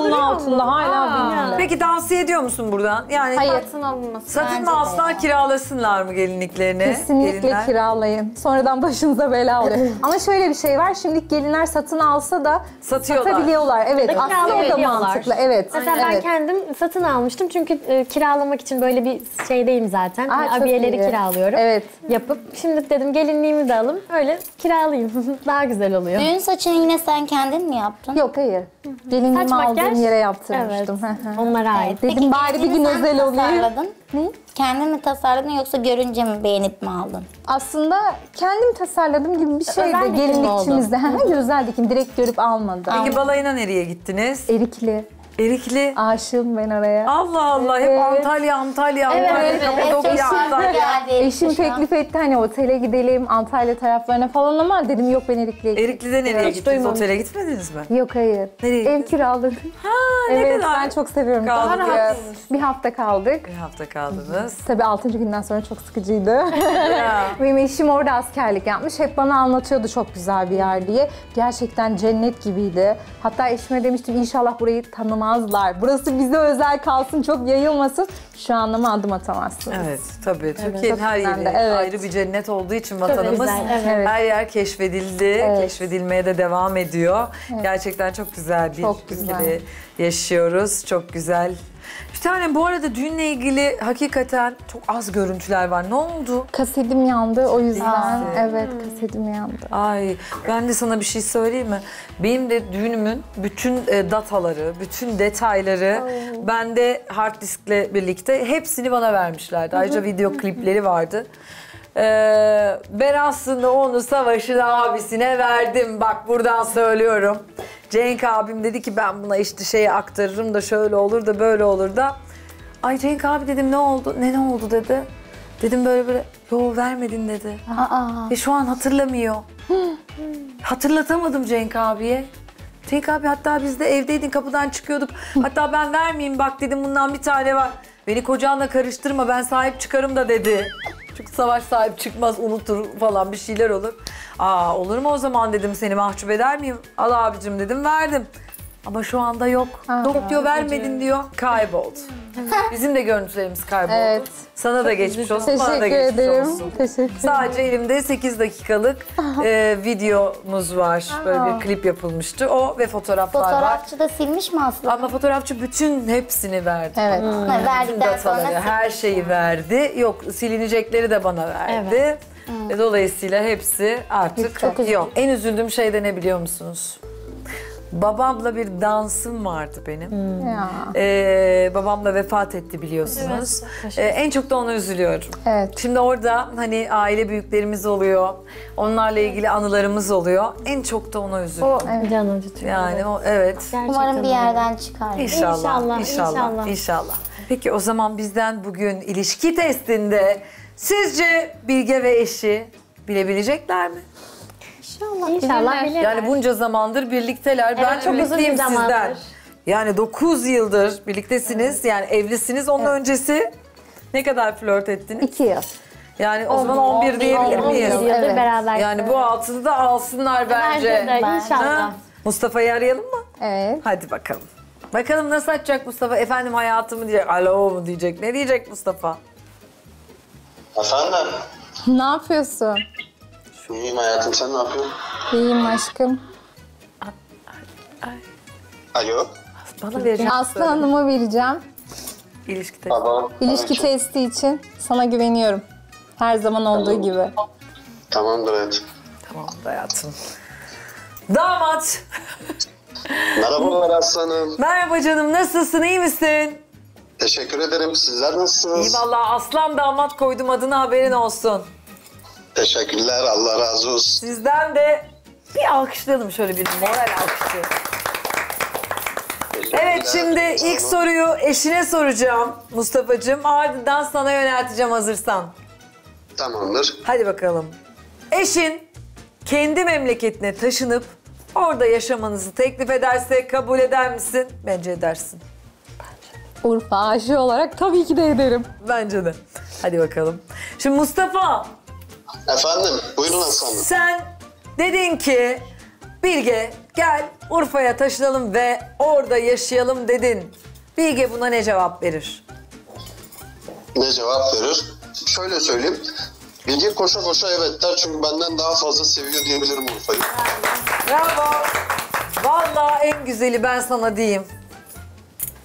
Duruyor altında hala Aa. benimle. Peki tavsiye ediyor musun buradan? Yani Hayır. Satın alınması. satın mı alsınlar kiralasınlar mı gelinliklerini? Kesinlikle Gelinler? kiralayın. Sonradan başınıza bela oluyor. Ama şöyle bir şey var. Şimdi gelinler satın alsa da Satıyorlar. satabiliyorlar. Evet. Aslında o da mantıklı. Evet. Mesela ben evet. Kendim satın almıştım çünkü e, kiralamak için böyle bir şeydeyim zaten. Aa, çok abiyeleri iyi. kiralıyorum. Evet. Yapıp şimdi dedim gelinliğimi de alayım öyle kiralayayım. Daha güzel oluyor. Düğün saçını yine sen kendin mi yaptın? Yok hayır. Gelinliğimi Saç makyaj? aldığım yere Evet. yaptırmıştım. Hı hı. Onlara ait. Dedim Peki bari bir gün özel olayım. Ne? Kendin mi tasarladın yoksa görünce mi beğenip mi aldın? Aslında kendim tasarladığım gibi bir dikim mi Gelinlikçimizde. Özel dikim. Direkt görüp almadım. Peki balayına nereye gittiniz? Erikli. Erikli. Aşığım ben oraya. Allah Allah hep Evet. Antalya Antalya Evet, Antalya evet, Kapadokya evet. Antalya. Geldi Eşim şu an. teklif etti hani otele gidelim Antalya taraflarına falan ama dedim yok ben Erikli'ye gideyim. Erikli'de nereye Hiç gittiniz? duymamıştım. Otele gitmediniz mi? Yok hayır. Nereye Ev gittiniz? kiraladık. ne evet kadar? ben çok seviyorum. Ya. Bir hafta kaldık. Bir hafta kaldınız. Tabii 6. günden sonra çok sıkıcıydı. Benim eşim orada askerlik yapmış. Hep bana anlatıyordu çok güzel bir yer diye. Gerçekten cennet gibiydi. Hatta eşime demiştim inşallah burayı tanımazlar. Burası bize özel kalsın, çok yayılmasın. Şu an ama adım atamazsınız. Evet tabii. Türkiye'nin Çok her yeri evet. ayrı bir cennet olduğu için vatanımız evet. her yer keşfedildi. Evet. Keşfedilmeye de devam ediyor. Gerçekten çok güzel bir Çok güzel. yaşıyoruz. Çok güzel. Bir tane bu arada düğünle ilgili hakikaten çok az görüntüler var. Ne oldu? Kasedim yandı o yüzden. Aa. Evet kasedim yandı. Ay ben de sana bir şey söyleyeyim mi? Benim de düğünümün bütün e, dataları, bütün detayları bende hard diskle birlikte hepsini bana vermişlerdi. Ayrıca video klipleri vardı. Ee, ben aslında onu Savaş'ın abisine verdim. Bak buradan söylüyorum. Cenk abim dedi ki ben buna işte şeyi aktarırım da şöyle olur da böyle olur da. Ay Cenk abi dedim ne oldu? Ne ne oldu dedi. Dedim böyle böyle yo vermedin dedi. Aa, Ve şu an hatırlamıyor. Hatırlatamadım Cenk abiye. Cenk abi hatta biz de evdeydin kapıdan çıkıyorduk. Hatta ben vermeyeyim bak dedim bundan bir tane var. Beni kocanla karıştırma ben sahip çıkarım da dedi. Çünkü savaş sahip çıkmaz unutur falan bir şeyler olur. Aa olur mu o zaman dedim seni mahcup eder miyim? Al abicim dedim verdim. Ama şu anda yok. yok diyor vermedin diyor. Kayboldu. Bizim de görüntülerimiz kayboldu. Evet. Sana da geçmiş olsun, bana da Teşekkür geçmiş ederim. olsun. Teşekkür Sadece elimde 8 dakikalık e, videomuz var. Böyle bir klip yapılmıştı. O ve fotoğraflar var. fotoğrafçı da silmiş mi Aslı? Ama fotoğrafçı bütün hepsini verdi. Evet. Ha, Bütün Verdikten sonra dataları, sil- her şeyi verdi. Yok silinecekleri de bana verdi. E, Dolayısıyla hepsi artık Çok yok. En üzüldüğüm şey de ne biliyor musunuz? Babamla bir dansım vardı benim. Ya. Ee, babam da vefat etti biliyorsunuz. Ee, en çok da ona üzülüyorum. Evet. Şimdi orada hani aile büyüklerimiz oluyor. Onlarla ilgili anılarımız oluyor. En çok da ona üzülüyorum. Can acıtıyor. Yani o evet. Gerçekten Umarım bir yerden çıkar. İnşallah, İnşallah, inşallah, inşallah. inşallah. Peki o zaman bizden bugün ilişki testinde sizce Bilge ve eşi bilebilecekler mi? İnşallah bilir. Yani bunca zamandır birlikteler. ben Evet, çok uzun bir ümitliyim zamandır. sizden. Yani 9 yıldır birliktesiniz. Yani evlisiniz. Onun öncesi ne kadar flört ettiniz? İki yıl. Yani o zaman 11 diyebilir on bir miyiz? yıldır Evet. beraber. Yani bu altını da alsınlar bence. Bence de inşallah. Mustafa'yı arayalım mı? Evet. Hadi bakalım. Bakalım nasıl açacak Mustafa? Efendim hayatımı diyecek. Alo mu diyecek? Ne diyecek Mustafa? Efendim? Ne yapıyorsun? İyiyim hayatım sen ne yapıyorsun? İyiyim aşkım. Alo? Bana verecek Aslı Hanım'a vereceğim. ilişki testi. Tamam. İlişki testi için sana güveniyorum. Her zaman olduğu gibi. Tamamdır hayatım. Tamam hayatım. Damat. Merhabalar aslanım. Merhaba canım nasılsın iyi misin? Teşekkür ederim. Sizler nasılsınız? İyi vallahi aslan damat koydum adına haberin olsun. Teşekkürler. Allah razı olsun. Sizden de bir alkışlayalım şöyle bir moral alkışı. Evet şimdi ilk soruyu eşine soracağım Mustafa'cığım. Ardından sana yönelteceğim hazırsan. Tamamdır. Hadi bakalım. Eşin kendi memleketine taşınıp orada yaşamanızı teklif ederse kabul eder misin? Bence edersin. Urfa aşı olarak tabii ki de ederim. Bence de. Hadi bakalım. Şimdi Mustafa Efendim, buyurun aslanım. sen dedin ki Bilge gel Urfa'ya taşınalım ve orada yaşayalım dedin. Bilge buna ne cevap verir? Ne cevap verir? Şöyle söyleyeyim. Bilge koşa koşa evet der çünkü benden daha fazla seviyor diyebilirim Urfa'yı. Bravo. Vallahi en güzeli ben sana diyeyim.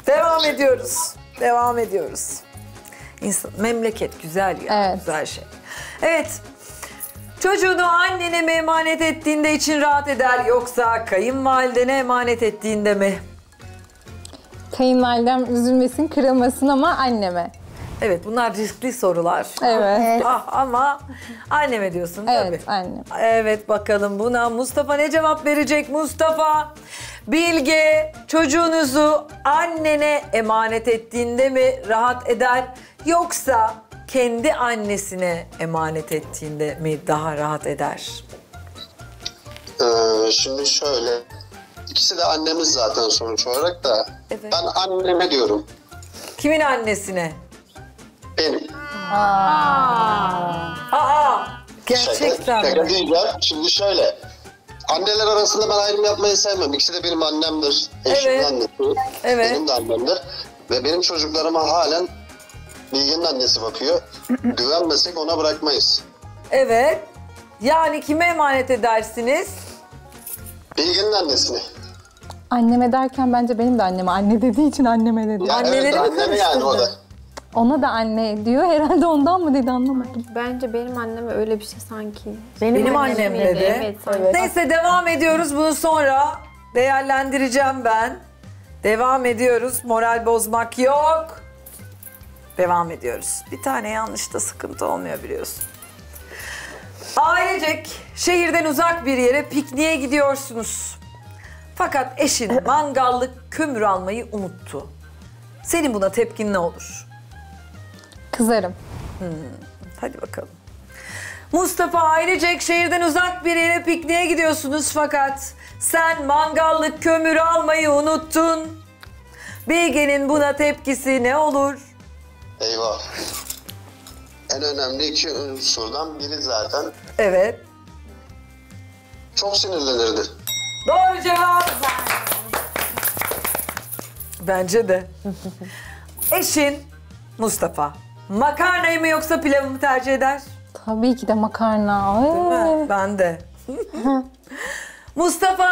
Devam ediyoruz. Devam ediyoruz. İnsan, memleket güzel ya. Evet. Güzel şey. Evet. Çocuğunu annene mi emanet ettiğinde için rahat eder yoksa kayınvalidene emanet ettiğinde mi? Kayınvalidem üzülmesin, kırılmasın ama anneme. Evet bunlar riskli sorular. Evet. Ah, ama anneme diyorsun Evet, tabii. annem. Evet bakalım buna Mustafa ne cevap verecek Mustafa? Bilge çocuğunuzu annene emanet ettiğinde mi rahat eder yoksa kendi annesine emanet ettiğinde mi daha rahat eder? Ee, şimdi şöyle. İkisi de annemiz zaten sonuç olarak da. Evet. Ben anneme diyorum. Kimin annesine? Benim. Aa! Gerçekten Şaka, şaka mi? diyeceğim. Şimdi şöyle. Anneler arasında ben ayrım yapmayı sevmem. İkisi de benim annemdir. Eşimin Evet. annesi. Evet. Benim de annemdir. Ve benim çocuklarıma halen Bilge'nin annesi bakıyor. Güvenmesek ona bırakmayız. Evet. Yani kime emanet edersiniz? Bilge'nin annesini. Anneme derken bence benim de anneme anne dediği için anneme dedi. Yani Anneleri evet, mi annemi yani o da. Ona da anne diyor. Herhalde ondan mı dedi anlamadım. Bence benim anneme öyle bir şey sanki. Benim annem miydi? dedi. Evet sanki. Neyse devam ediyoruz. Bunu sonra değerlendireceğim ben. Devam ediyoruz. Moral bozmak yok. Devam ediyoruz. Bir tane yanlış da sıkıntı olmuyor biliyorsun. Ailecek şehirden uzak bir yere pikniğe gidiyorsunuz. Fakat eşin mangallık kömür almayı unuttu. Senin buna tepkin ne olur? Kızarım. Hadi bakalım. Mustafa ailecek şehirden uzak bir yere pikniğe gidiyorsunuz fakat sen mangallık kömür almayı unuttun. Bilge'nin buna tepkisi ne olur? Eyvah. En önemli iki unsurdan biri zaten Evet. çok sinirlenirdi. Doğru cevap. Bence de. Eşin Mustafa makarnayı mı yoksa pilavı mı tercih eder? Tabii ki de makarna. Değil mi? Ben de. Mustafa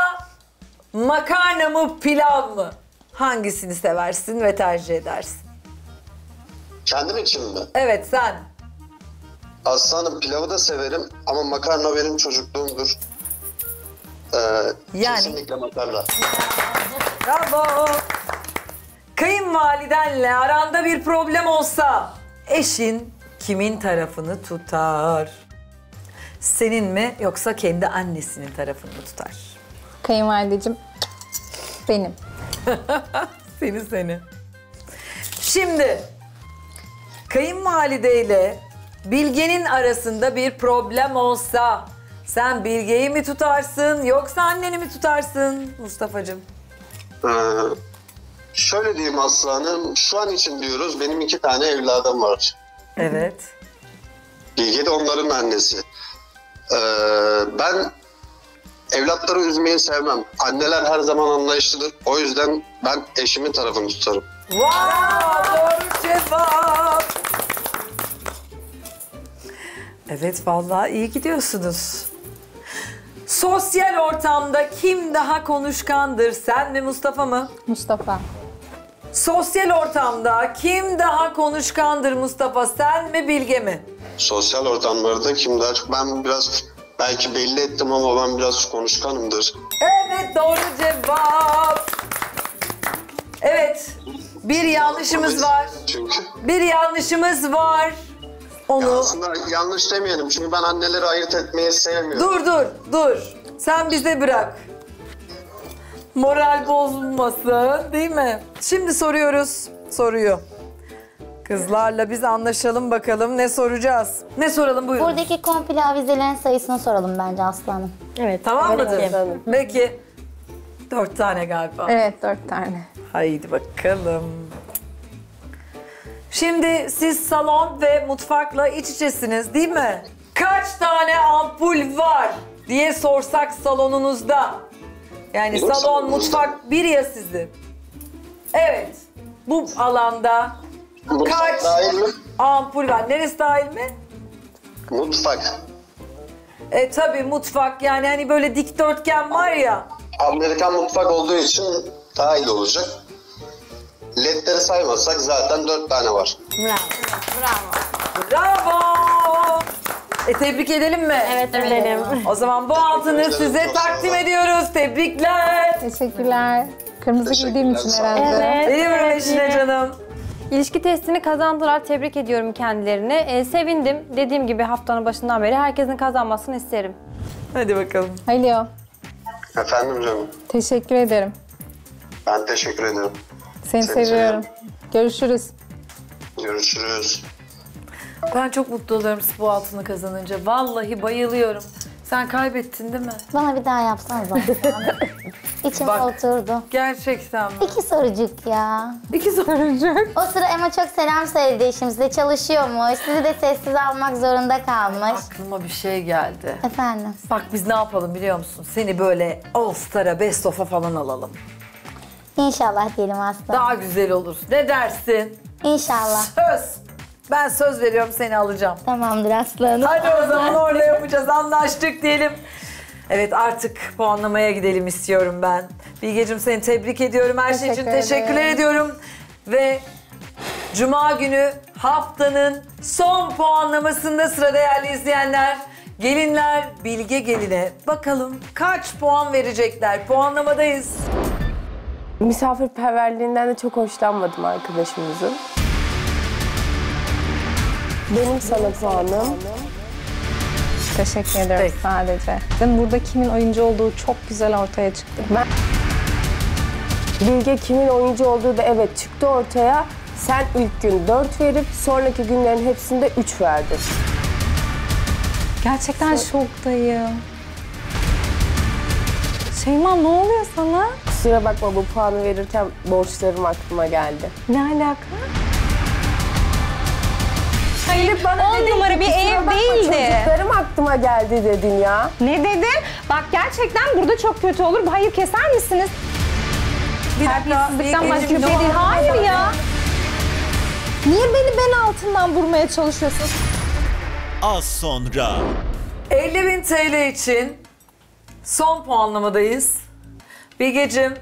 makarna mı pilav mı? Hangisini seversin ve tercih edersin? Kendim için mi? Evet sen. Aslanım pilavı da severim ama makarna benim çocukluğumdur. Ee, Yani? Kesinlikle makarna. Bravo. Kayınvalidenle aranda bir problem olsa eşin kimin tarafını tutar? Senin mi yoksa kendi annesinin tarafını mı tutar? Kayınvalideciğim benim. Seni seni. Şimdi kayınvalideyle Bilge'nin arasında bir problem olsa sen Bilge'yi mi tutarsın yoksa anneni mi tutarsın Mustafa'cığım? Ee, şöyle diyeyim aslanım, şu an için diyoruz benim iki tane evladım var. Evet. Bilge de onların annesi. Ee, ben evlatları üzmeyi sevmem. Anneler her zaman anlayışlıdır. O yüzden ben eşimin tarafını tutarım. Wow, doğru cevap. Evet vallahi iyi gidiyorsunuz. Sosyal ortamda kim daha konuşkandır? Sen mi Mustafa mı? Mustafa. Sosyal ortamda kim daha konuşkandır Mustafa? Sen mi Bilge mi? Sosyal ortamlarda kim daha çok... Ben biraz belki belli ettim ama ben biraz konuşkanımdır. Evet doğru cevap. Evet bir yanlışımız var. Çünkü Bir yanlışımız var. Onu aslında yanlış demeyelim. Çünkü ben anneleri ayırt etmeyi sevmiyorum. Dur dur dur. Sen bize bırak. Moral bozulmasın değil mi? Şimdi soruyoruz soruyu. Kızlarla biz anlaşalım bakalım ne soracağız. Ne soralım buyurun. Buradaki komple avizelerin sayısını soralım bence aslanım. Evet. Tamam evet, mıdır? evet. Peki. Dört tane galiba. Evet dört tane. Haydi bakalım. Şimdi siz salon ve mutfakla iç içesiniz değil mi? Kaç tane ampul var diye sorsak salonunuzda. Yani Yok, salon, mutfak bir ya sizin. Evet. Bu alanda Mutfak Kaç? dahil mi? ampul var. Neresi dahil mi? Mutfak. E tabi mutfak yani hani böyle dikdörtgen var ya. Amerikan mutfak olduğu için dahil olacak. LED'leri saymazsak zaten dört tane var. Bravo. E tebrik edelim mi? Evet, edelim. O zaman bu altını size takdim ediyoruz. Tebrikler. Teşekkürler. Kırmızı giydiğim için Teşekkürler, sağ olun. herhalde. Evet. Veriyorum eşine canım. İlişki testini kazandılar. Tebrik ediyorum kendilerini. Ee, sevindim. Dediğim gibi haftanın başından beri herkesin kazanmasını isterim. Hadi bakalım. Alo. Efendim canım. Teşekkür ederim. Ben teşekkür ederim. Seni Seni seviyorum. Görüşürüz. Görüşürüz. Ben çok mutlu oluyorum bu altını kazanınca. Vallahi bayılıyorum. Sen kaybettin değil mi? Bana bir daha yapsanız İçime Bak. oturdu. Gerçekten mi? İki sorucuk ya. İki sorucuk. O sıra Emma çok selam söyledi eşimizle çalışıyormuş. Sizi de sessiz almak zorunda kalmış. Aklıma bir şey geldi. Efendim. Bak biz ne yapalım biliyor musun? Seni böyle All Star'a, Best of'a falan alalım. İnşallah diyelim aslında. Daha güzel olur. Ne dersin? İnşallah. Söz. Ben söz veriyorum seni alacağım. Tamamdır aslanım. Hadi o zaman orada yapacağız. Anlaştık diyelim. Evet artık puanlamaya gidelim istiyorum ben. Bilgeciğim seni tebrik ediyorum. Her şey için Teşekkür teşekkürler ederim. ediyorum. Ve Cuma günü haftanın son puanlamasında sıra değerli izleyenler. Gelinler Bilge Gelin'e bakalım kaç puan verecekler? Puanlamadayız. Misafirperverliğinden de çok hoşlanmadım arkadaşımızın. Benim sana puanım Teşekkür ederim Peki. sadece. Zaten burada kimin oyuncu olduğu çok güzel ortaya çıktı. Bilge kimin oyuncu olduğu da evet çıktı ortaya. Sen ilk gün 4 verip sonraki günlerin hepsinde 3 verdin. Gerçekten şoktayım. Şeyma ne oluyor sana? Kusura bakma bu puanı verirken borçlarım aklıma geldi. Ne alaka? Hayır, bana on numara bir ev değildi. Çocuklarım aklıma geldi dedin ya. Ne dedin? Bak gerçekten burada çok kötü olur. Hayır keser misiniz? Bir dakika. Terbiyesizlikten başka bir şey ne değil. Hayır ya. Niye beni ben altından vurmaya çalışıyorsun? Az sonra. 50 bin TL için son puanlamadayız. Bilgeciğim,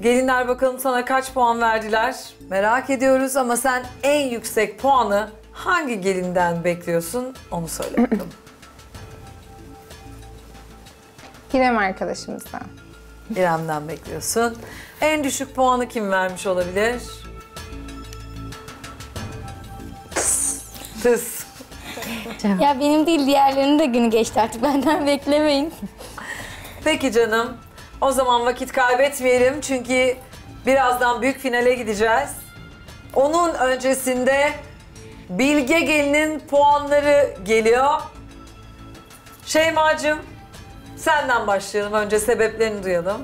gelinler bakalım sana kaç puan verdiler? Merak ediyoruz ama sen en yüksek puanı hangi gelinden bekliyorsun? Onu söyle bakalım. İrem arkadaşımızdan. İrem'den bekliyorsun. En düşük puanı kim vermiş olabilir? Tıs. Ya benim değil diğerlerinin de günü geçti artık benden beklemeyin. Peki canım. O zaman vakit kaybetmeyelim çünkü birazdan büyük finale gideceğiz. Onun öncesinde Bilge Gelin'in puanları geliyor. Şeyma'cığım senden başlayalım. Önce sebeplerini duyalım.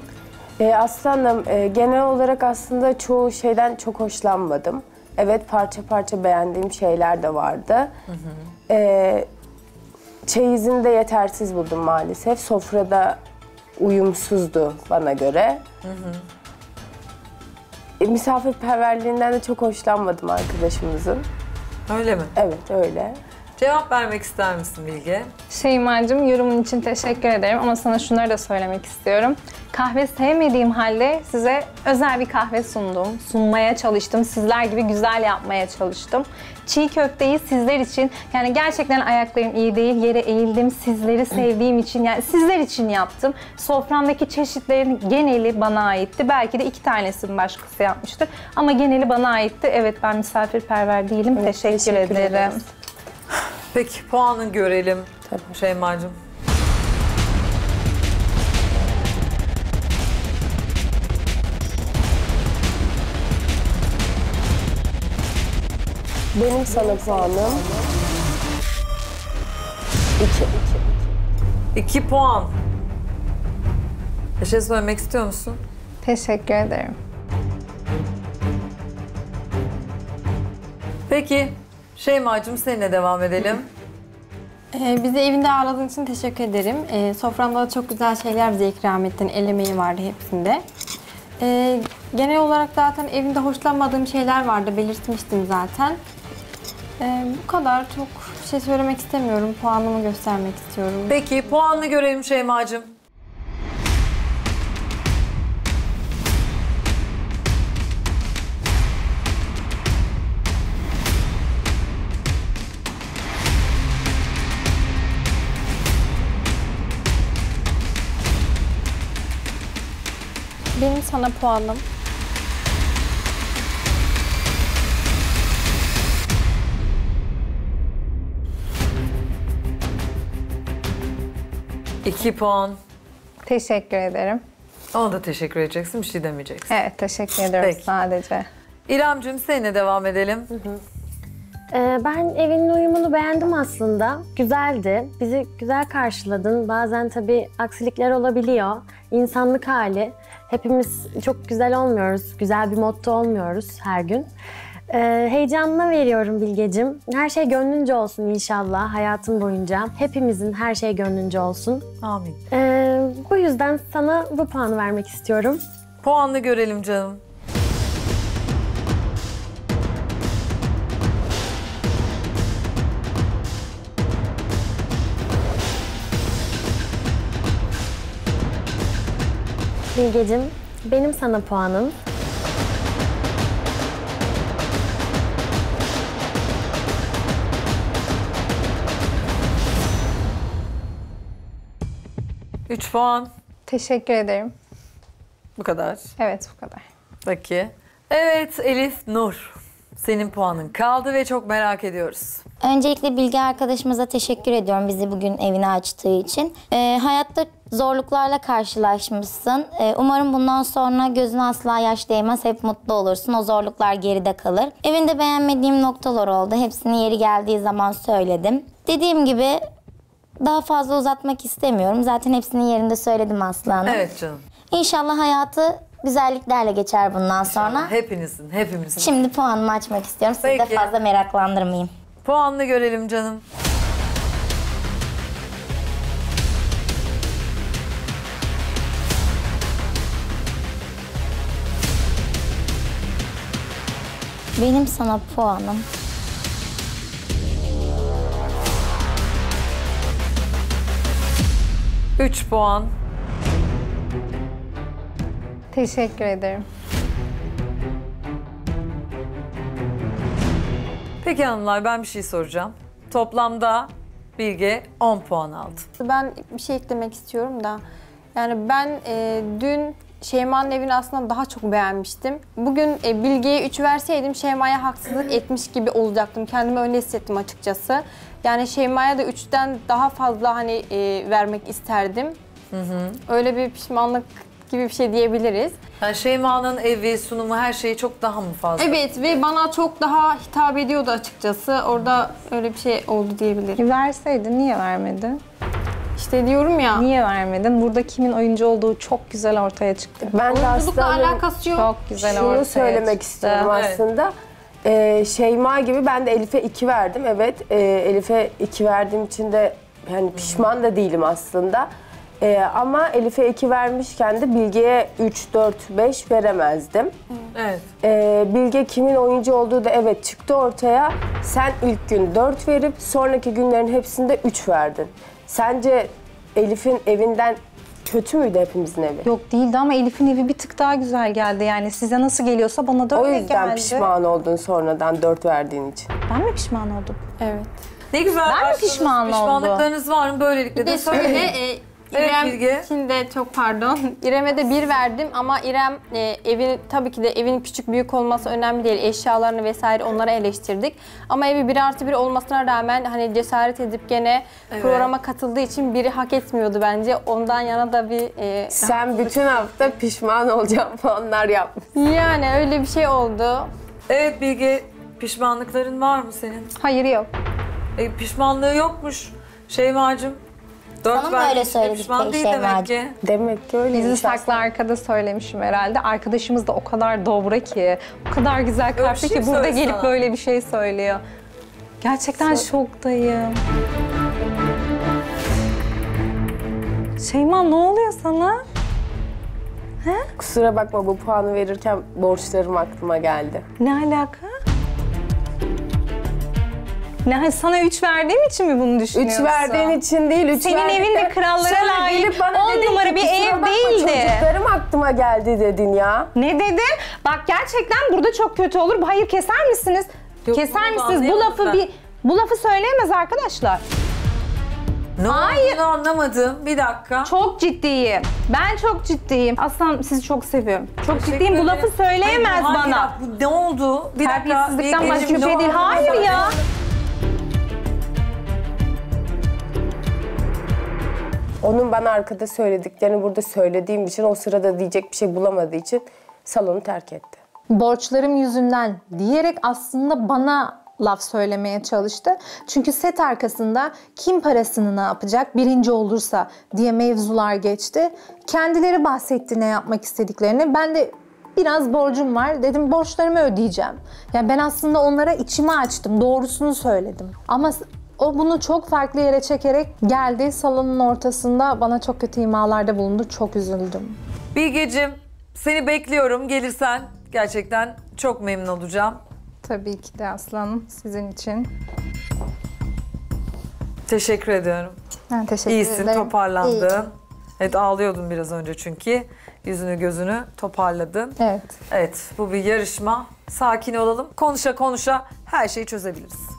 Ee, aslanım e, genel olarak aslında çoğu şeyden çok hoşlanmadım. Evet parça parça beğendiğim şeyler de vardı. Ee, çeyizini de yetersiz buldum maalesef. Sofrada uyumsuzdu bana göre. E, misafirperverliğinden de çok hoşlanmadım arkadaşımızın. Öyle mi? Evet öyle. Cevap vermek ister misin Bilge? Şeyma'cığım yorumun için teşekkür ederim ama sana şunları da söylemek istiyorum. Kahve sevmediğim halde size özel bir kahve sundum. Sunmaya çalıştım. Sizler gibi güzel yapmaya çalıştım. Çiğ köfteyi sizler için yani gerçekten ayaklarım iyi değil. Yere eğildim. Sizleri sevdiğim için yani sizler için yaptım. Soframdaki çeşitlerin geneli bana aitti. Belki de iki tanesini başkası yapmıştır. Ama geneli bana aitti. Evet ben misafirperver değilim. teşekkür, teşekkür ederim. ederiz. Peki puanı görelim Tabii. Şeyma'cığım. Benim sana puanım 2. 2 puan. Bir şey söylemek istiyor musun? Teşekkür ederim. Peki Şeyma'cığım seninle devam edelim. Ee, bizi evinde ağırladığın için teşekkür ederim. Ee, soframda da çok güzel şeyler bize ikram ettin. El emeği vardı hepsinde. Ee, genel olarak zaten evimde hoşlanmadığım şeyler vardı. Belirtmiştim zaten. Ee, bu kadar. Çok bir şey söylemek istemiyorum. Puanımı göstermek istiyorum. Peki puanını görelim Şeyma'cığım. Benim sana puanım. İki puan. Teşekkür ederim. Ona da teşekkür edeceksin, bir şey demeyeceksin. Evet teşekkür ediyorum Peki. sadece. İremcim seninle devam edelim. Ee, ben evinin uyumunu beğendim aslında. Güzeldi. Bizi güzel karşıladın. Bazen tabii aksilikler olabiliyor. İnsanlık hali. Hepimiz çok güzel olmuyoruz. Güzel bir modda olmuyoruz her gün. Ee, heyecanına veriyorum Bilgecim. Her şey gönlünce olsun inşallah hayatın boyunca. Hepimizin her şey gönlünce olsun. Amin. Ee, bu yüzden sana bu puanı vermek istiyorum. Puanını görelim canım. Bilgecim, benim sana puanım Üç puan. Teşekkür ederim. Bu kadar. Evet bu kadar. Peki. Evet Elif Nur. Senin puanın kaldı ve çok merak ediyoruz. Öncelikle Bilge arkadaşımıza teşekkür ediyorum bizi bugün evine açtığı için. Ee, hayatta zorluklarla karşılaşmışsın. Ee, umarım bundan sonra gözüne asla yaş değmez, hep mutlu olursun. O zorluklar geride kalır. Evinde beğenmediğim noktalar oldu. Hepsini yeri geldiği zaman söyledim. Dediğim gibi daha fazla uzatmak istemiyorum. Zaten hepsinin yerinde söyledim Aslı Hanım. Evet canım. İnşallah hayatı güzelliklerle geçer bundan sonra. Hepinizin, hepimizin. Şimdi puanımı açmak istiyorum. Sizi de Peki. fazla meraklandırmayayım. Puanını görelim canım. Benim sana puanım Üç puan. Teşekkür ederim. Peki hanımlar ben bir şey soracağım. Toplamda Bilge 10 puan aldı. Ben bir şey eklemek istiyorum da. Yani ben e, dün Şeyma'nın evini aslında daha çok beğenmiştim. Bugün e, Bilge'ye 3 verseydim Şeyma'ya haksızlık etmiş gibi olacaktım. Kendimi öyle hissettim açıkçası. Yani Şeyma'ya da 3'ten daha fazla hani e, vermek isterdim. Öyle bir pişmanlık gibi bir şey diyebiliriz. Yani Şeyma'nın evi, sunumu her şeyi çok daha mı fazla? Evet ve bana çok daha hitap ediyordu açıkçası. Orada öyle bir şey oldu diyebilirim. Verseydin niye vermedin? İşte diyorum ya. Niye vermedin? Burada kimin oyuncu olduğu çok güzel ortaya çıktı. Ben de Oyunculukla aslında alakası yok. Çok güzel şunu ortaya söylemek çıktı. istiyorum Evet. aslında. Ee, Şeyma gibi ben de Elif'e 2 verdim. Evet e, Elif'e 2 verdiğim için de yani pişman da değilim aslında. Ee, ama Elif'e 2 vermişken de Bilge'ye 3, 4, 5 veremezdim. Evet. Ee, Bilge kimin oyuncu olduğu da evet çıktı ortaya. Sen ilk gün 4 verip sonraki günlerin hepsinde 3 verdin. Sence Elif'in evinden kötü müydü hepimizin evi? Yok değildi ama Elif'in evi bir tık daha güzel geldi. Yani size nasıl geliyorsa bana da O öyle yüzden geldi. pişman oldun sonradan 4 verdiğin için. Ben mi pişman oldum? Evet. Ne güzel Ben mi başladınız. pişman oldum? Pişmanlıklarınız var mı? Böylelikle Bir de de söyleyin. e, Evet, İrem Bilge. için de çok pardon. İrem'e de bir verdim ama İrem e, evin tabii ki de evin küçük büyük olması önemli değil. Eşyalarını vesaire onlara eleştirdik. Ama evi bir artı bir olmasına rağmen hani cesaret edip gene Evet. programa katıldığı için biri hak etmiyordu bence. Ondan yana da bir e, Sen bütün hafta pişman olacağım puanlar yapmışsın. yani öyle bir şey oldu. Evet Bilge Pişmanlıkların var mı senin? Hayır yok. E, pişmanlığı yokmuş Şeyma'cığım. Dört Sana mı öyle söyledik peki değil demek ki. Demek ki öyle. Bizi saklı arkada söylemişim herhalde. Arkadaşımız da o kadar dobra ki, o kadar güzel kalpli şey ki burada söyle gelip sana. böyle bir şey söylüyor. Gerçekten şoktayım. Şeyma ne oluyor sana? Kusura bakma bu puanı verirken borçlarım aklıma geldi. Ne alaka? Ne sana 3 verdiğim için mi bunu düşünüyorsun? 3 verdiğin için değil, 3 Senin evin de krallara layık on numara bir ev değildi. Çocuklarım aklıma geldi dedin ya. Ne dedim? Bak gerçekten burada çok kötü olur. Hayır keser misiniz? Yok, keser misiniz? Bu lafı ben. bir bu lafı söyleyemez arkadaşlar. Ne Hayır. olduğunu anlamadım. Bir dakika. Çok ciddiyim. Ben çok ciddiyim. Aslan sizi çok seviyorum. Çok Teşekkür ciddiyim. Bu lafı söyleyemez Hayır, bana. hayır, Bu ne oldu? Bir dakika. Terbiyesizlikten bir başka bir şey değil. Hayır ya. Onun bana arkada söylediklerini burada söylediğim için o sırada diyecek bir şey bulamadığı için salonu terk etti. borçlarım yüzünden diyerek aslında bana laf söylemeye çalıştı. Çünkü set arkasında kim parasını ne yapacak, birinci olursa diye mevzular geçti. Kendileri bahsetti ne yapmak istediklerini. Ben de biraz borcum var. Dedim borçlarımı ödeyeceğim. Yani ben aslında onlara içimi açtım. Doğrusunu söyledim. Ama o bunu çok farklı yere çekerek geldi salonun ortasında bana çok kötü imalarda bulundu. Çok üzüldüm. Bilgeciğim seni bekliyorum. Gelirsen gerçekten çok memnun olacağım. Tabii ki de aslanım sizin için. Teşekkür ediyorum. Ben teşekkür İyisin, ederim. toparlandın. İyiyim. Evet ağlıyordun biraz önce çünkü. Yüzünü gözünü toparladın. Evet. Evet bu bir yarışma. Sakin olalım. Konuşa konuşa her şeyi çözebiliriz.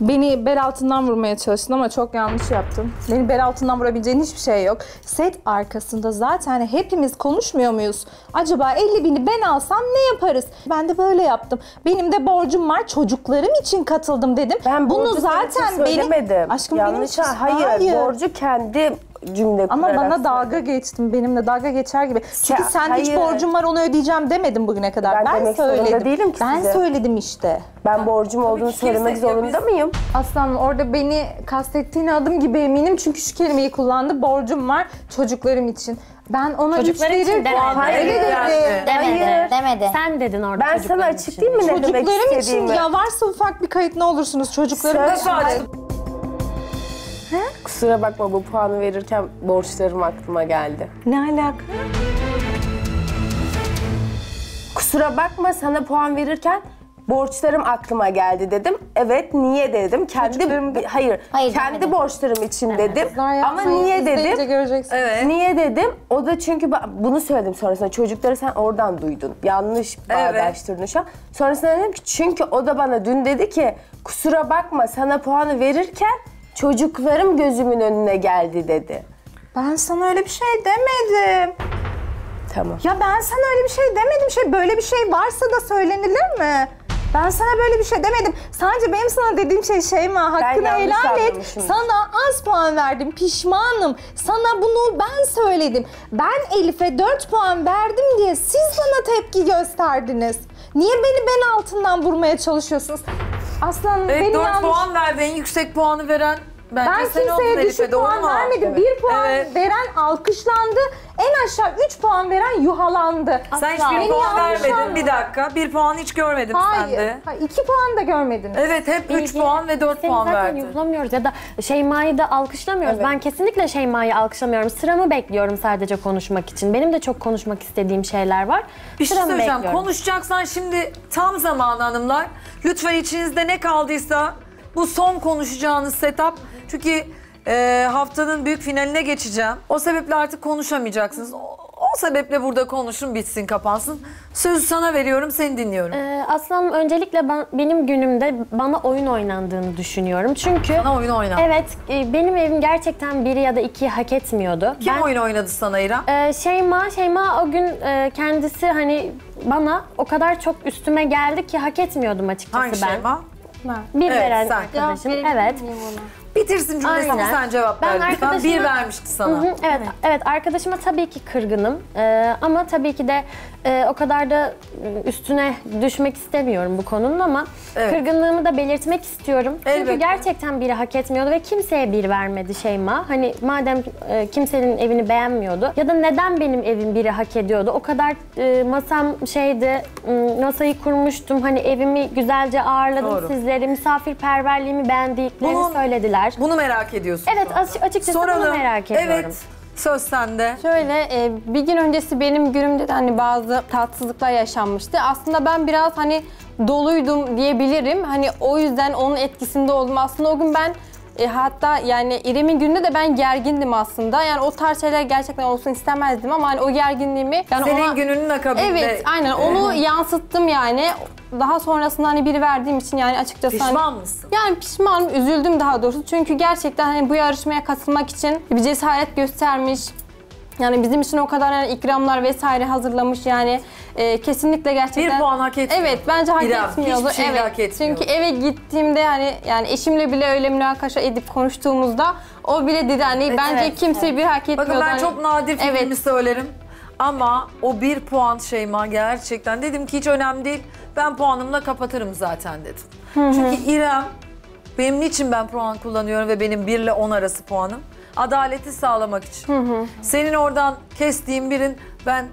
Beni bel altından vurmaya çalıştın ama çok yanlış yaptın. Beni bel altından vurabileceğin hiçbir şey yok. Set arkasında zaten hepimiz konuşmuyor muyuz? Acaba 50 bini ben alsam ne yaparız? Ben de böyle yaptım. Benim de borcum var. Çocuklarım için katıldım dedim. Ben Bunu borcu zaten benim... söylemedim. Aşkım benim Yanlış için... hayır, borcu kendi cümle Ama kurarak bana dalga söyledim. geçtin. Benimle dalga geçer gibi. Çünkü Ya, sen hiç hayır. borcum var onu ödeyeceğim demedin bugüne kadar. Ben Ben, demek söyledim. değilim ki ben size. söyledim işte. Ben borcum olduğunu ki söylemek kimse- ya zorunda biz- mıyım? Aslan orada beni kastettiğine adım gibi eminim çünkü şu kelimeyi kullandı. Borcum var çocuklarım için. Ben ona Çocuklar üç için verir demedi. Hayır, öyle dedi. Demedi, Hayır. demedi. Sen dedin orada Ben sana çocukların için. açıklayayım mı ne demek Çocuklarım için istediğimi? ya varsa ufak bir kayıt ne olursunuz çocuklarım Söz için. Ver. Kusura bakma bu puanı verirken borçlarım aklıma geldi. Ne alaka? Kusura bakma sana puan verirken borçlarım aklıma geldi dedim. Evet niye dedim? Kendi hayır, Hayır, kendi demedim. borçlarım için dedim. Kızlar Ama yapmayın, niye izleyince dedim? göreceksin. Evet. Niye dedim? O da çünkü ba- bunu söyledim sonrasında. Çocukları sen oradan duydun. Yanlış bağdaştırdın şu an. Sonrasında dedim ki çünkü o da bana dün dedi ki kusura bakma sana puanı verirken çocuklarım gözümün önüne geldi dedi. Ben sana öyle bir şey demedim. Tamam. Ya ben sana öyle bir şey demedim. Şey böyle bir şey varsa da söylenilir mi? Ben sana böyle bir şey demedim. Sadece benim sana dediğim şey Şeyma hakkını helal et. Sana az puan verdim. Pişmanım. Sana bunu ben söyledim. Ben Elif'e 4 puan verdim diye siz bana tepki gösterdiniz. Niye beni ben altından vurmaya çalışıyorsunuz? Aslan Evet beni 4 yanlış... puan verdi. En yüksek puanı veren bence Ben sen oldun kimseye Elif'e, düşük doğru puan mu? vermedim. Bir puan Evet. veren alkışlandı. En aşağı 3 puan veren yuhalandı. Sen hiç Beni bir puan yanlış vermedin. Bir dakika. Bir puan hiç görmedim Hayır. sende. Hayır. 2 puan da görmediniz. Evet hep 3 puan ve 4 Seni puan zaten verdi. yuhlamıyoruz ya da Şeyma'yı da alkışlamıyoruz. Evet. Ben kesinlikle Şeyma'yı alkışlamıyorum. Sıramı bekliyorum sadece konuşmak için. Benim de çok konuşmak istediğim şeyler var. Bir şey Sıramı söyleyeceğim. bekliyorum. Konuşacaksan şimdi tam zamanı hanımlar. Lütfen içinizde ne kaldıysa bu son konuşacağınız setup. Çünkü e, haftanın büyük finaline geçeceğim. O sebeple artık konuşamayacaksınız. O, o sebeple burada konuşun bitsin kapansın. Sözü sana veriyorum seni dinliyorum. Ee, Aslanım öncelikle ben, benim günümde bana oyun oynandığını düşünüyorum. Çünkü Sana oyun oyna. evet e, benim evim gerçekten biri ya da ikiyi hak etmiyordu. Kim Ben- oyun oynadı sana İrem? Ee, Şeyma, Şeyma o gün e, kendisi hani bana o kadar çok üstüme geldi ki hak etmiyordum açıkçası Hangi ben. Şeyma? Bir Evet, veren sen. arkadaşım. Evet. Bitirsin cümlesini Aynen. sen cevap Ben ver. lütfen. arkadaşıma- bir vermişti sana. Hı hı, evet, evet arkadaşıma tabii ki kırgınım Ee, ama tabii ki de e, o kadar da üstüne düşmek istemiyorum bu konunun ama Evet. kırgınlığımı da belirtmek istiyorum. Elbette. Çünkü gerçekten biri hak etmiyordu ve kimseye bir vermedi Şeyma. Hani madem e, kimsenin evini beğenmiyordu ya da neden benim evim biri hak ediyordu? O kadar e, masam şeydi, m, masayı kurmuştum. Hani evimi güzelce ağırladım Doğru. sizleri, misafirperverliğimi beğendiklerini Bunun- söylediler. Bunu merak ediyorsun. Evet şu anda. aç- açıkçası Soralım. bunu merak ediyorum. Evet. Söz sende. Şöyle e, bir gün öncesi benim günümde de hani bazı tatsızlıklar yaşanmıştı. Aslında ben biraz hani doluydum diyebilirim. Hani o yüzden onun etkisinde oldum. Aslında o gün ben e, hatta yani İrem'in gününde de ben gergindim aslında. Yani o tarz şeyler gerçekten olsun istemezdim ama hani o gerginliğimi yani Senin ona- gününün akabinde. Evet, aynen onu yansıttım yani. Daha sonrasında hani biri verdiğim için yani açıkçası hani- Pişman mısın? yani pişmanım, üzüldüm daha doğrusu. Çünkü gerçekten hani bu yarışmaya katılmak için bir cesaret göstermiş. Yani bizim için o kadar yani ikramlar vesaire hazırlamış yani e, kesinlikle gerçekten... Bir puan hak etmiyor. Evet bence hak İrem, etmiyordu. hiçbir şeyi evet. hak etmiyor. Çünkü eve gittiğimde hani yani eşimle bile öyle münakaşa edip konuştuğumuzda o bile dedi hani bence evet, kimse bir hak etmiyordu. Bakın ben Hani- çok nadir Evet. söylerim. Ama o bir puan Şeyma gerçekten dedim ki hiç önemli değil. Ben puanımla kapatırım zaten dedim. Çünkü İrem benim niçin ben puan kullanıyorum ve benim 1 ile 10 arası puanım? Adaleti sağlamak için. Senin oradan kestiğin birin ben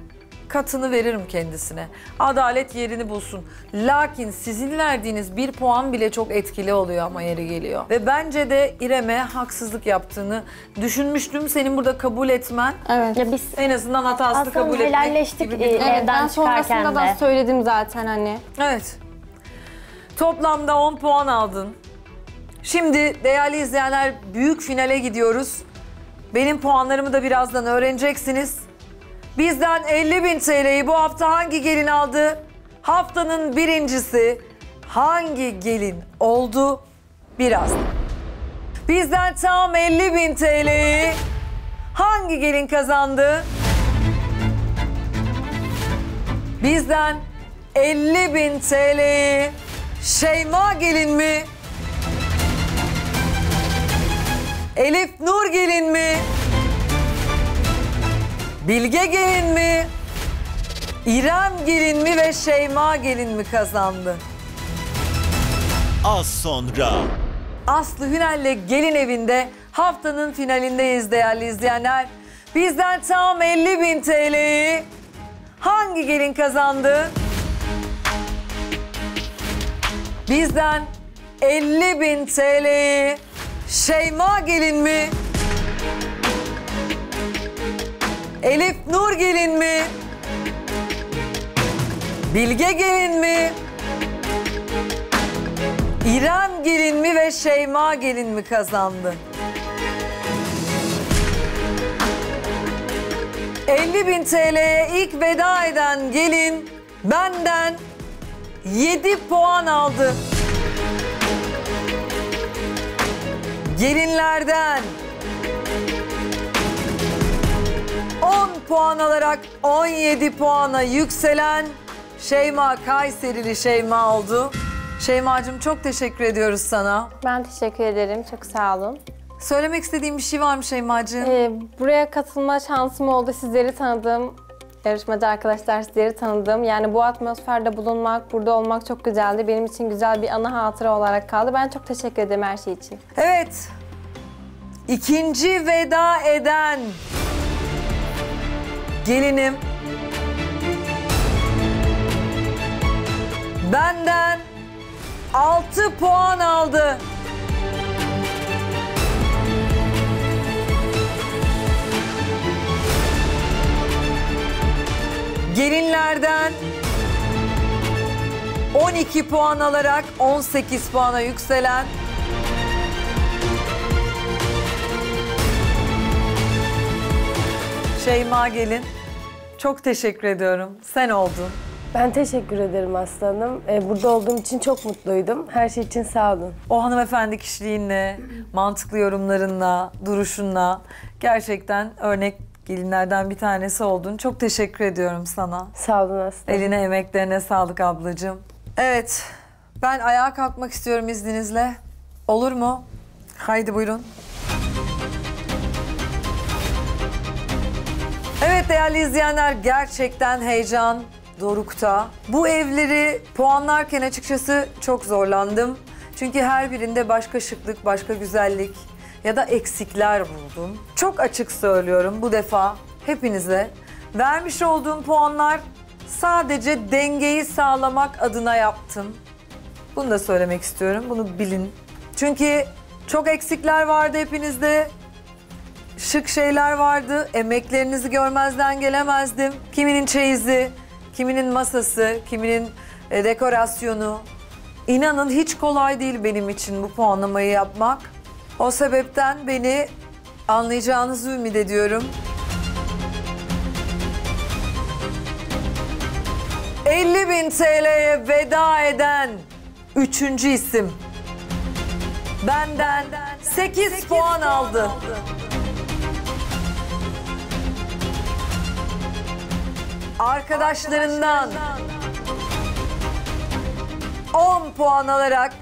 katını veririm kendisine. Adalet yerini bulsun. Lakin sizin verdiğiniz bir puan bile çok etkili oluyor ama yeri geliyor. Ve bence de İrem'e haksızlık yaptığını düşünmüştüm. Senin burada kabul etmen Evet. Ya biz en azından hatasını Aslında kabul etmek helalleştik, gibi bir e, durum. Evet, Evden ben sonrasında çıkarken da de. söyledim zaten hani. Evet. Toplamda 10 puan aldın. Şimdi değerli izleyenler büyük finale gidiyoruz. Benim puanlarımı da birazdan öğreneceksiniz. Bizden 50 bin TL'yi bu hafta hangi gelin aldı? Haftanın birincisi hangi gelin oldu? Birazdan. Bizden tam 50 bin TL'yi hangi gelin kazandı? Bizden 50 bin TL'yi Şeyma gelin mi? Elif Nur gelin mi? Bilge gelin mi? İrem gelin mi ve Şeyma gelin mi kazandı? Az sonra. Aslı Hünel'le Gelin Evi'nde haftanın finalindeyiz değerli izleyenler. Bizden tam 50 bin TL'yi hangi gelin kazandı? Bizden 50 bin TL'yi Şeyma gelin mi? Elif Nur gelin mi? Bilge gelin mi? İrem gelin mi ve Şeyma gelin mi kazandı? 50 bin TL'ye ilk veda eden gelin benden 7 puan aldı. Gelinlerden 10 puan alarak 17 puana yükselen Şeyma Kayserili Şeyma oldu. Şeyma'cığım çok teşekkür ediyoruz sana. Ben teşekkür ederim. Çok sağ olun. Söylemek istediğim bir şey var mı Şeyma'cığım? Ee, buraya katılma şansım oldu. Sizleri tanıdım. Yarışmacı arkadaşlar sizleri tanıdım. Yani bu atmosferde bulunmak, burada olmak çok güzeldi. Benim için güzel bir ana hatıra olarak kaldı. Ben çok teşekkür ederim her şey için. Evet. İkinci veda eden gelinim benden 6 puan aldı. Gelinlerden 12 puan alarak 18 puana yükselen Şeyma Gelin. Çok teşekkür ediyorum. Sen oldun. Ben teşekkür ederim aslanım. Ee, burada olduğum için çok mutluydum. Her şey için sağ olun. O hanımefendi kişiliğinle, mantıklı yorumlarınla, duruşunla gerçekten örnek gelinlerden bir tanesi oldun. Çok teşekkür ediyorum sana. Sağ olun aslanım. Eline emeklerine sağlık ablacığım. Evet, ben ayağa kalkmak istiyorum izninizle. Olur mu? Haydi buyurun. Evet değerli izleyenler gerçekten heyecan dorukta. Bu evleri puanlarken açıkçası çok zorlandım. Çünkü her birinde başka şıklık, başka güzellik ya da eksikler buldum. Çok açık söylüyorum bu defa hepinize. Vermiş olduğum puanlar sadece dengeyi sağlamak adına yaptım. Bunu da söylemek istiyorum. Bunu bilin. Çünkü çok eksikler vardı hepinizde. Şık şeyler vardı. Emeklerinizi görmezden gelemezdim. Kiminin çeyizi, kiminin masası, kiminin e, dekorasyonu. İnanın hiç kolay değil benim için bu puanlamayı yapmak. O sebepten beni anlayacağınızı ümit ediyorum. 50 bin TL'ye veda eden üçüncü isim. Benden 8, puan aldı. Arkadaşlarından 10 puan alarak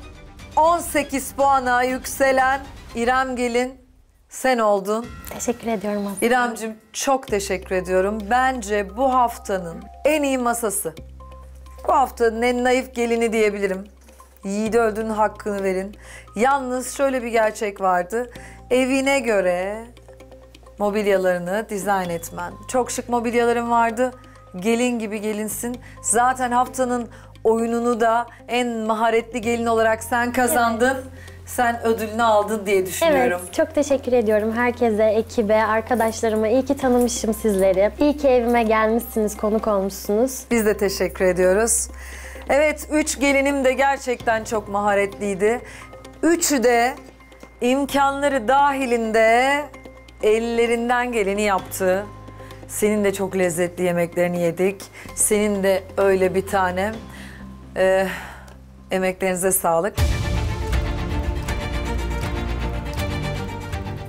18 puana yükselen İrem Gelin sen oldun. Teşekkür ediyorum aslında. İremcim çok teşekkür ediyorum. Bence bu haftanın en iyi masası. Bu haftanın en naif gelini diyebilirim. Yiğidi öldüğünün hakkını verin. Yalnız şöyle bir gerçek vardı. Evine göre mobilyalarını dizayn etmen. Çok şık mobilyaların vardı. Gelin gibi gelinsin. Zaten haftanın oyununu da en maharetli gelin olarak sen kazandın. Sen ödülünü aldın diye düşünüyorum. Evet, çok teşekkür ediyorum herkese, ekibe, arkadaşlarıma. İyi ki tanımışım sizleri. İyi ki evime gelmişsiniz, konuk olmuşsunuz. Biz de teşekkür ediyoruz. Evet, üç gelinim de gerçekten çok maharetliydi. Üçü de imkanları dahilinde ellerinden geleni yaptı. Senin de çok lezzetli yemeklerini yedik. Senin de öyle bir tanem. Ee, emeklerinize sağlık.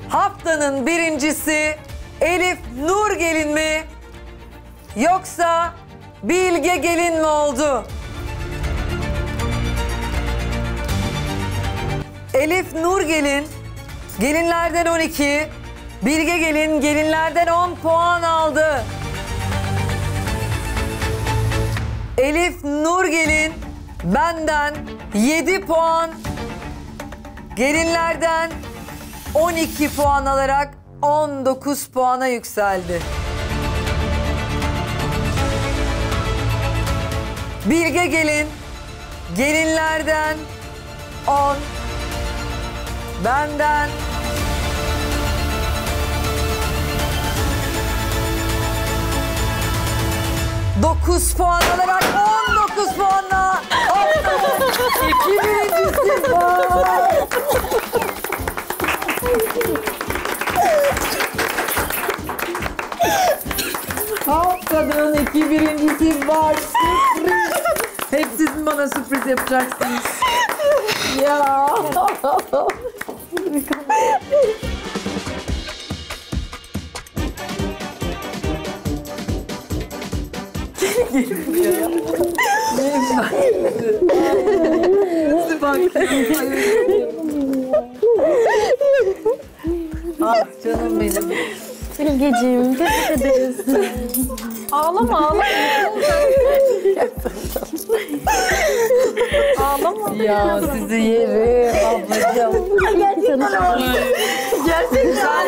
Haftanın birincisi Elif Nur Gelin mi? Yoksa Bilge Gelin mi oldu? Elif Nur Gelin gelinlerden 12, Bilge Gelin gelinlerden 10 puan aldı. Elif Nur Gelin benden 7 puan, gelinlerden 12 puan alarak 19 puana yükseldi. Bilge Gelin gelinlerden 10, benden 9 puan alarak 19 puanla haftanın iki birincisi var. Haftanın iki birincisi var. Sürpriz. Hep siz mi bana sürpriz yapacaksınız? ya. Nasıl bak? Ah canım benim. Bilgeciğim, tebrik ederiz. Ağlama ağlama. ağlama. Ya sizi yerim ablacığım. Gerçekten Gerçekten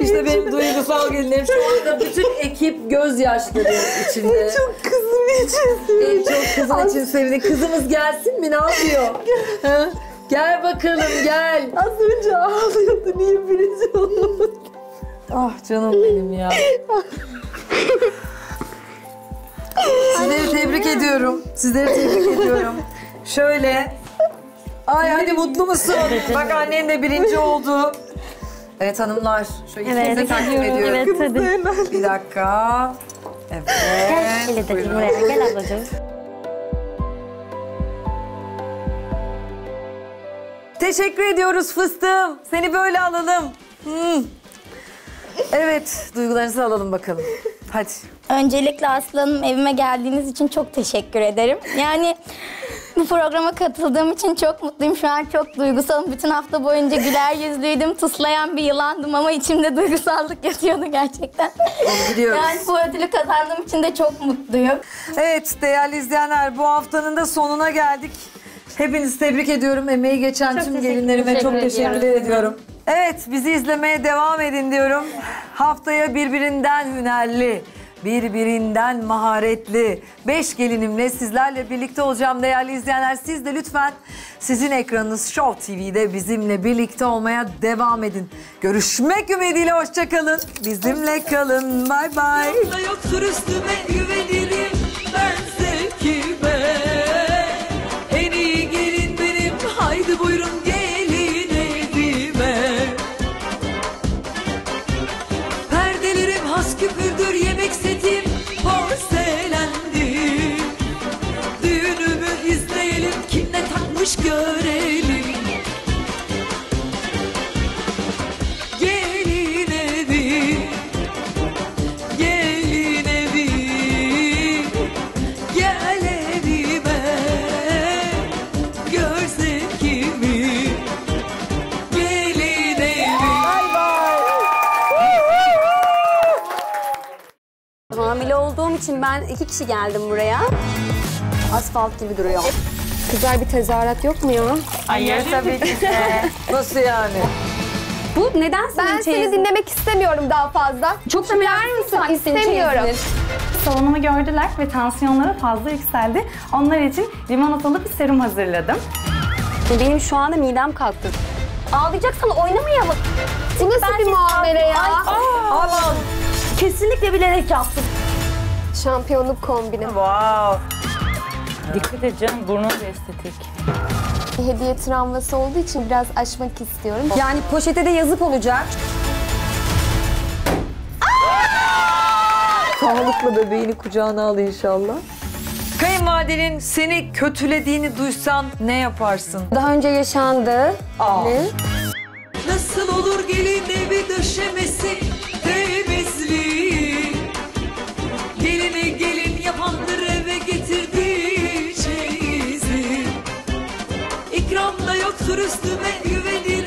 İşte benim duygusal gelinlerim şu anda bütün ekip gözyaşları içinde. Çok kızım için En çok kızım için sevindi. Kızımız gelsin mi ne yapıyor? Ha? Gel bakalım gel. Az önce ağlıyordu niye birinci oldu? Ah canım benim ya. Sizleri tebrik ediyorum. Sizleri tebrik ediyorum. Şöyle. Ay hadi mutlu musun? Bak annen de birinci oldu. Evet hanımlar. Şöyle Evet, ikinize takdim ediyorum. evet hadi. Bir dakika. Evet. Gel Elif'ciğim buyurun. buraya, gel ablacığım. Teşekkür ediyoruz fıstığım. Seni böyle alalım. Hmm. Evet, duygularınızı alalım bakalım. Hadi. Öncelikle Aslı Hanım evime geldiğiniz için çok teşekkür ederim. Yani bu programa katıldığım için çok mutluyum. Şu an çok duygusalım. Bütün hafta boyunca güler yüzlüydüm. Tıslayan bir yılandım ama içimde duygusallık yatıyordu gerçekten. biliyoruz. Yani bu ödülü kazandığım için de çok mutluyum. Evet değerli izleyenler bu haftanın da sonuna geldik. Hepinizi tebrik ediyorum. Emeği geçen Çok tüm teşekkür- gelinlerime çok teşekkür ediyorum. ediyorum. Evet bizi izlemeye devam edin diyorum. Haftaya birbirinden hünerli, birbirinden maharetli beş gelinimle sizlerle birlikte olacağım değerli izleyenler. Siz de lütfen sizin ekranınız Show TV'de bizimle birlikte olmaya devam edin. Görüşmek ümidiyle hoşçakalın. Bizimle kalın. Bay bay. Yoktur üstüme güvenirim ben zevkime için ben iki kişi geldim buraya. Asfalt gibi duruyor. Güzel bir tezahürat yok mu ya? Hayır tabii ki de. Nasıl yani? Bu neden senin Ben seni dinlemek istemiyorum daha fazla. Çok da merak senin İstemiyorum. çeyizin. Salonumu gördüler ve tansiyonları fazla yükseldi. Onlar için limonatalı bir serum hazırladım. Benim şu anda midem kalktı. Ağlayacaksan oynamayalım. Bu nasıl bir muamele ya? Aman. Kesinlikle bilerek yaptım. Şampiyonluk kombini. Wow. Dikkat et canım burnun da estetik. Hediye travması olduğu için biraz aşmak istiyorum. Yani poşete de yazık olacak. Sağlıklı bebeğini kucağına al inşallah. Kayınvalidenin seni kötülediğini duysan ne yaparsın? Daha önce yaşandı. Aa. Ne? Nasıl olur gelin evi döşemesi temizliği Gelini gelin yapandır eve getirdiği çeyizi. İkramda yoktur üstüme güveni